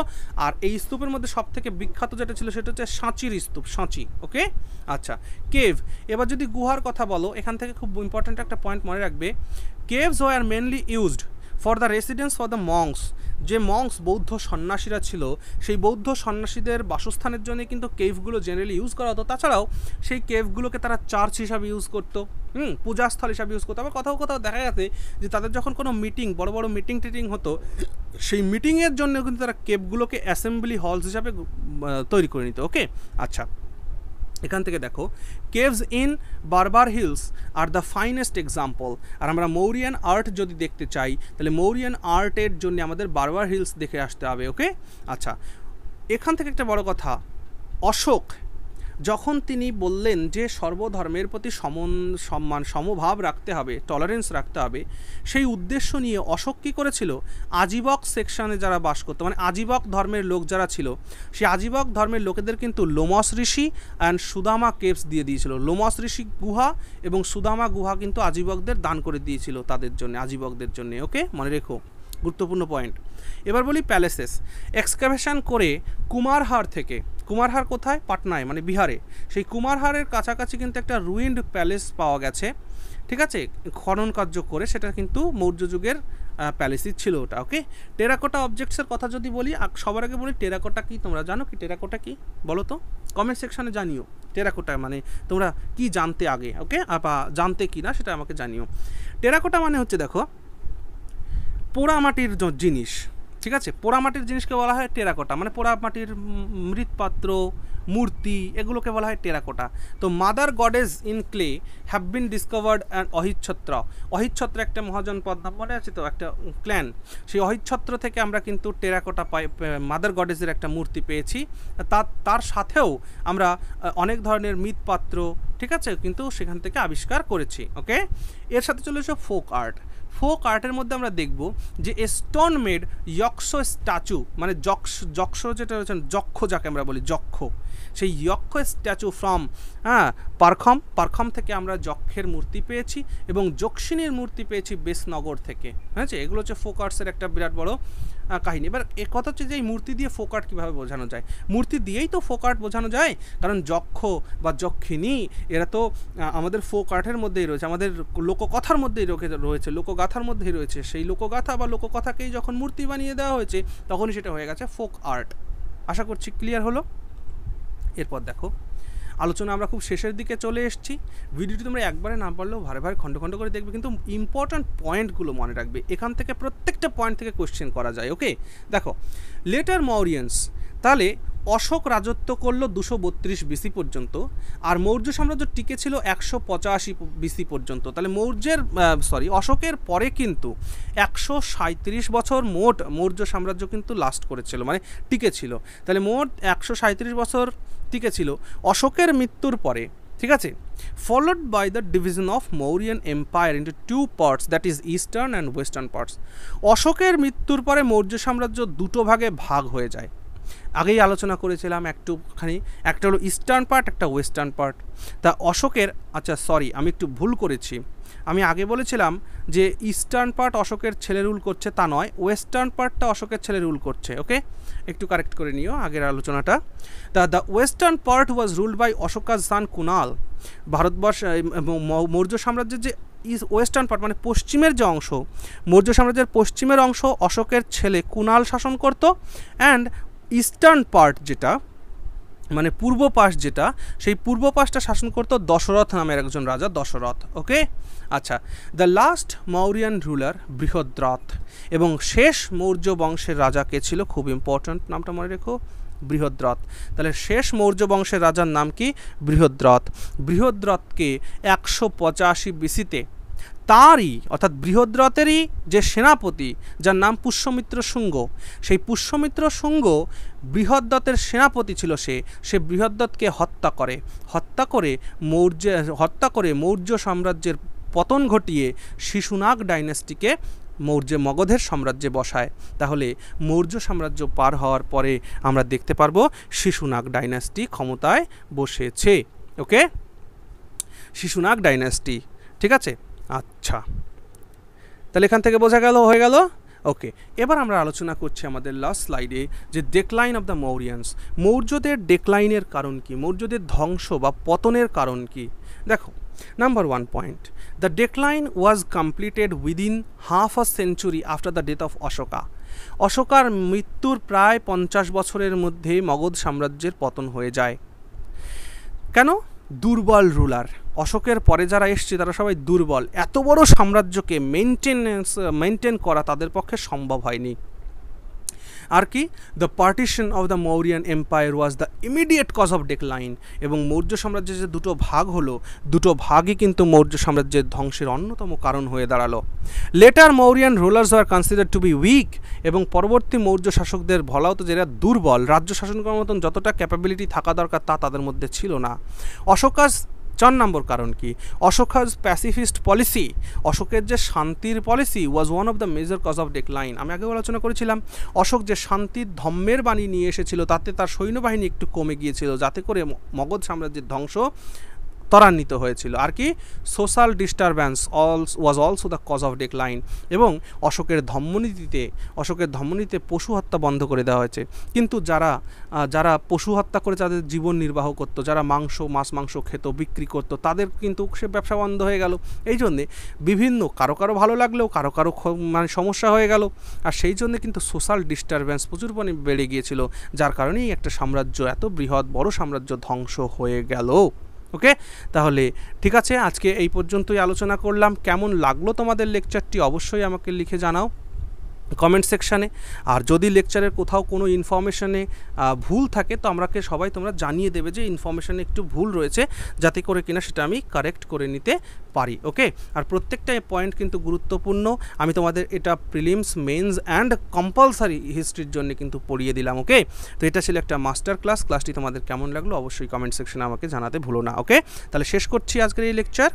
[SPEAKER 1] আর এই স্তূপের মধ্যে সব থেকে বিখ্যাত যেটা ছিল সেটা হচ্ছে সাঁচির স্তূপ, সাঁচি, ওকে? আচ্ছা কেভ, এবার যদি গুহার কথা বলো, এখান থেকে খুব ইম্পর্ট্যান্ট একটা পয়েন্ট মনে রাখবে। Caves were mainly used for the residence for the monks যে মংস বৌদ্ধ সন্ন্যাসীরা ছিল, সেই বৌদ্ধ সন্ন্যাসীদের বাসস্থানের জন্য কিন্তু কেভগুলো জেনারেলি ইউজ করা হতো। তাছাড়াও সেই কেভগুলোকে তারা চার্চ হিসাবে ইউজ করতো। হুম, পূজাস্থল হিসাবে ইউজ করতো। আবার কোথাও কোথাও দেখা গেছে যে তাদের যখন কোনো মিটিং বড় বড় মিটিং টিটিং হতো, সেই মিটিংয়ের জন্য কিন্তু তারা কেভগুলোকে অ্যাসেম্বলি হলস হিসাবে তৈরি করে নিত ওকে আচ্ছা এখান থেকে দেখো caves in Barabar hills are the finest example আর আমরা মৌরিয়ান আর্ট যদি দেখতে চাই, তাহলে মৌরিয়ান আর্টের জন্য আমাদের বারবার হিলস দেখে আসতে হবে ওকে আচ্ছা এখান থেকে একটা বড় কথা, অশোক যখন তিনি বললেন যে সর্বধর্মের প্রতি সমন, সম্মান, সমভাব রাখতে হবে টলারেন্স রাখতে হবে, সেই উদ্দেশ্য নিয়ে অশোক কী করেছিল? আজীবক সেকশনে যারা বাস করতো মানে আজীবক ধর্মের লোক যারা ছিল সেই আজীবক ধর্মের লোকেদের কিন্তু লোমস ঋষি অ্যান্ড সুদামা কেভস দিয়ে দিয়েছিল। লোমস ঋষি গুহা এবং সুদামা গুহা কিন্তু আজীবকদের দান করে দিয়েছিল তাদের জন্য, আজীবকদের জন্য। ওকে? মনে রেখো, গুরুত্বপূর্ণ পয়েন্ট এবার বলি প্যালেসেস এক্সকাভেশন করে কুমারহার থেকে কুমারহার কোথায়? পাটনায় মানে বিহারে। সেই কুমারহারের কাছাকাছি কিন্তু একটা রুইন্ড প্যালেস পাওয়া গেছে। ঠিক আছে? খনন কার্য করে সেটা কিন্তু মৌর্য যুগের প্যালেসই ছিল ওটা ওকে টেরাকোটা অবজেক্টসের কথা যদি বলি সবার আগে বলি, টেরাকোটা কি তোমরা জানো কি? টেরাকোটা কি? বলো তো। কমেন্ট সেকশনে জানিও। টেরাকোটা মানে তোমরা কি জানতে আগে ওকে বা জানতে কি না সেটা আমাকে জানিও। টেরাকোটা মানে হচ্ছে দেখো, পোড়ামাটির জিনিস। ঠিক আছে? পোড়ামাটির জিনিসকে বলা হয় টেরাকোটা। মানে পোড়ামাটির মৃৎপাত্র, মূর্তি এগুলোকে বলা হয় টেরাকোটা। তো mother goddess in clay have been discovered and Ahichhatra. Ahichhatra একটা মহাজনপদ নাম, মনে আছে তো? একটা ক্ল্যান। সেই অহিচ্ছত্র থেকে আমরা কিন্তু টেরাকোটা পাই মাদার গডেজের একটা মূর্তি পেয়েছি। তার তার সাথেও আমরা অনেক ধরনের মৃৎপাত্র, ঠিক আছে? কিন্তু সেখান থেকে আবিষ্কার করেছি, ওকে? এর সাথে চলে এসো ফোক আর্ট। ফোক আর্টের মধ্যে আমরা দেখব যে a stone made yaksha statue মানে যক্ষ যক্ষ যেটা রয়েছেন যক্ষ যাকে আমরা বলি, যক্ষ। সেই যক্ষ স্ট্যাচু ফ্রম হ্যাঁ পারখম পারখম থেকে আমরা যক্ষের মূর্তি পেয়েছি এবং যক্ষিণীর মূর্তি পেয়েছি বেশনগর থেকে। হ্যাঁ এগুলো হচ্ছে ফোক আর্টসের একটা বিরাট বড় কাহিনী। এবার এ কথা হচ্ছে যে এই মূর্তি দিয়ে ফোক আর্ট কীভাবে বোঝানো যায়? মূর্তি দিয়েই তো ফোক আর্ট বোঝানো যায়। কারণ যক্ষ বা যক্ষিণী, এরা তো আমাদের ফোক আর্টের মধ্যেই রয়েছে, আমাদের লোককথার মধ্যেই রয়েছে, লোকগাথার মধ্যেই রয়েছে। সেই লোকগাথা বা লোককথাকেই যখন মূর্তি বানিয়ে দেওয়া হয়েছে, তখনই সেটা হয়ে গেছে ফোক আর্ট আশা করছি ক্লিয়ার হলো? এরপর দেখো। আলোচনা আমরা খুব শেষের দিকে চলে এসেছি। ভিডিওটি তোমরা একবারে না পারলেও ভারে ভারে খণ্ড খণ্ড করে দেখবে। কিন্তু ইম্পর্ট্যান্ট পয়েন্টগুলো মনে রাখবে। এখান থেকে প্রত্যেকটা পয়েন্ট থেকে কোয়েশ্চেন করা যায় ওকে দেখো লেটার মৌরিয়ান্স তাহলে অশোক রাজত্ব করল দুশো বত্রিশ বিসি পর্যন্ত, আর মৌর্য সাম্রাজ্য টিকে ছিল একশো পঁচাশি বিসি পর্যন্ত। তাহলে মৌর্যের সরি অশোকের পরে কিন্তু একশো সাঁত্রিশ বছর মোট মৌর্য সাম্রাজ্য কিন্তু লাস্ট করেছিল মানে টিকে ছিল। তাহলে মোট একশো সাঁত্রিশ বছর টিকে ছিল অশোকের মৃত্যুর পরে, ঠিক আছে? Followed by the division of Mauryan empire into two parts that is eastern and western parts অশোকের মৃত্যুর পরে মৌর্য সাম্রাজ্য দুটো ভাগে ভাগ হয়ে যায়। আগেই আলোচনা করেছিলাম একটুখানি। একটা হলো ইস্টার্ন পার্ট একটা ওয়েস্টার্ন পার্ট তা অশোকের আচ্ছা সরি আমি একটু ভুল করেছি। আমি আগে বলেছিলাম যে ইস্টার্ন পার্ট অশোকের ছেলে রুল করছে তা নয় ওয়েস্টার্ন পার্টটা অশোকের ছেলে রুল করছে ওকে একটু কারেক্ট করে নিও আগের আলোচনাটা। তা the western part was ruled by অশোকার son Kunal Bharatvarsha Maurya সাম্রাজ্যের যে ইস ওয়েস্টার্ন পার্ট মানে পশ্চিমের যে অংশ, মৌর্য সাম্রাজ্যের পশ্চিমের অংশ অশোকের ছেলে কুনাল শাসন করত অ্যান্ড ইস্টার্ন পার্ট যেটা মানে পূর্ব পাশ যেটা, সেই পূর্ব পাশটা শাসন করত দশরথ নামের একজন রাজা, দশরথ ওকে আচ্ছা the last Mauryan ruler Brihadratha এবং শেষ মৌর্য বংশের রাজা কে ছিল? খুব ইম্পর্ট্যান্ট নামটা মনে রেখো, বৃহদ্রথ। তাহলে শেষ মৌর্য বংশের রাজার নাম কি? বৃহদ্রথ। বৃহদ্রথকে একশো পঁচাশি বিসিতে তাঁরই, অর্থাৎ বৃহদ্রথেরই যে সেনাপতি, যার নাম পুষ্যমিত্র শুঙ্গ, সেই পুষ্যমিত্র শুঙ্গ বৃহদ্রথের সেনাপতি ছিল সে। সে বৃহদ্রথকে হত্যা করে। হত্যা করে মৌর্য, হত্যা করে মৌর্য সাম্রাজ্যের পতন ঘটিয়ে শিশুনাগ ডাইনেস্টিকে মৌর্য মগধের সাম্রাজ্যে বসায়। তাহলে মৌর্য সাম্রাজ্য পার হওয়ার পরে আমরা দেখতে পারব শিশুনাগ ডাইনাস্টি ক্ষমতায় বসেছে। ওকে? শিশুনাগ ডাইনাস্টি, ঠিক আছে? আচ্ছা। তাহলে এখান থেকে বোঝা গেল, হয়ে গেল? ওকে, এবার আমরা আলোচনা করছি আমাদের লাস্ট স্লাইডে যে ডেকলাইন অফ দ্য মৌরিয়ান্স মৌর্যদের ডেকলাইনের কারণ কি? মৌর্যদের ধ্বংস বা পতনের কারণ কি? দেখো number one point the decline was completed within half a century after the death of Ashoka অশোকার মৃত্যুর প্রায় পঞ্চাশ বছরের মধ্যে মগধ সাম্রাজ্যের পতন হয়ে যায়। কেন? দুর্বল রুলার অশোকের পরে যারা এসছে, তারা সবাই দুর্বল। এত বড় সাম্রাজ্যকে মেনটেনেন্স মেনটেন করা তাদের পক্ষে সম্ভব হয়নি। আর কি? The partition of the Mauryan empire was the immediate cause of decline এবং মৌর্য সাম্রাজ্যের যে দুটো ভাগ হলো, দুটো ভাগই কিন্তু মৌর্য সাম্রাজ্যের ধ্বংসের অন্যতম কারণ হয়ে দাঁড়াল। Later Mauryan rulers are consider to be weak এবং পরবর্তী মৌর্য শাসকদের বলা হতো যারা দুর্বল, রাজ্য শাসন করার মতন যতটা ক্যাপাবিলিটি থাকা দরকার তা তাদের মধ্যে ছিল না। অশোকাস চার নম্বর কারণ কি? অশোকাজ প্যাসিফিস্ট পলিসি অশোকের যে শান্তির policy was one of the major cause of decline আমি আগেও আলোচনা করেছিলাম, অশোক যে শান্তির ধম্মের বাণী নিয়ে এসেছিল, তাতে তার সৈন্যবাহিনী একটু কমে গিয়েছিল, যাতে করে মগধ সাম্রাজ্যের ধ্বংস ত্বরান্বিত হয়েছিল। আর কি? Social disturbance also was also the cause of decline এবং অশোকের ধম্মনীতিতে অশোকের ধম্মনীতিতে পশু হত্যা বন্ধ করে দেওয়া হয়েছে। কিন্তু যারা যারা পশু হত্যা করে তাদের জীবন নির্বাহ করতো, যারা মাংস, মাছ, মাংস খেত, বিক্রি করতো, তাদের কিন্তু সে ব্যবসা বন্ধ হয়ে গেল। এই জন্যে বিভিন্ন, কারও কারও ভালো লাগলেও, কারও কারও মানে সমস্যা হয়ে গেল। আর সেই জন্যে কিন্তু সোশ্যাল ডিস্টারব্যান্স প্রচুর পরিমাণে বেড়ে গিয়েছিল, যার কারণেই একটা সাম্রাজ্য এত বৃহৎ, বড় সাম্রাজ্য ধ্বংস হয়ে গেল। ওকে? তাহলে ঠিক আছে, আজকে এই পর্যন্তই আলোচনা করলাম। কেমন লাগল তোমাদের লেকচারটি অবশ্যই আমাকে লিখে জানাও। কমেন্ট সেকশানে আর যদি লেকচারের কোথাও কোনো ইনফরমেশনে ভুল থাকে, তো আমরাকে সবাই তোমরা জানিয়ে দেবে যে ইনফরমেশানে একটু ভুল রয়েছে, যাতে করে কিনা সেটা আমি কারেক্ট করে নিতে পারি ওকে আর প্রত্যেকটা পয়েন্ট কিন্তু গুরুত্বপূর্ণ। আমি তোমাদের এটা প্রিলিমস মেন্স অ্যান্ড কম্পালসারি হিস্ট্রির জন্য কিন্তু পড়িয়ে দিলাম ওকে তো এটা ছিল একটা মাস্টার ক্লাস ক্লাসটি তোমাদের কেমন লাগল অবশ্যই কমেন্ট সেকশনে আমাকে জানাতে ভুলো না ওকে তাহলে শেষ করছি আজকের এই লেকচার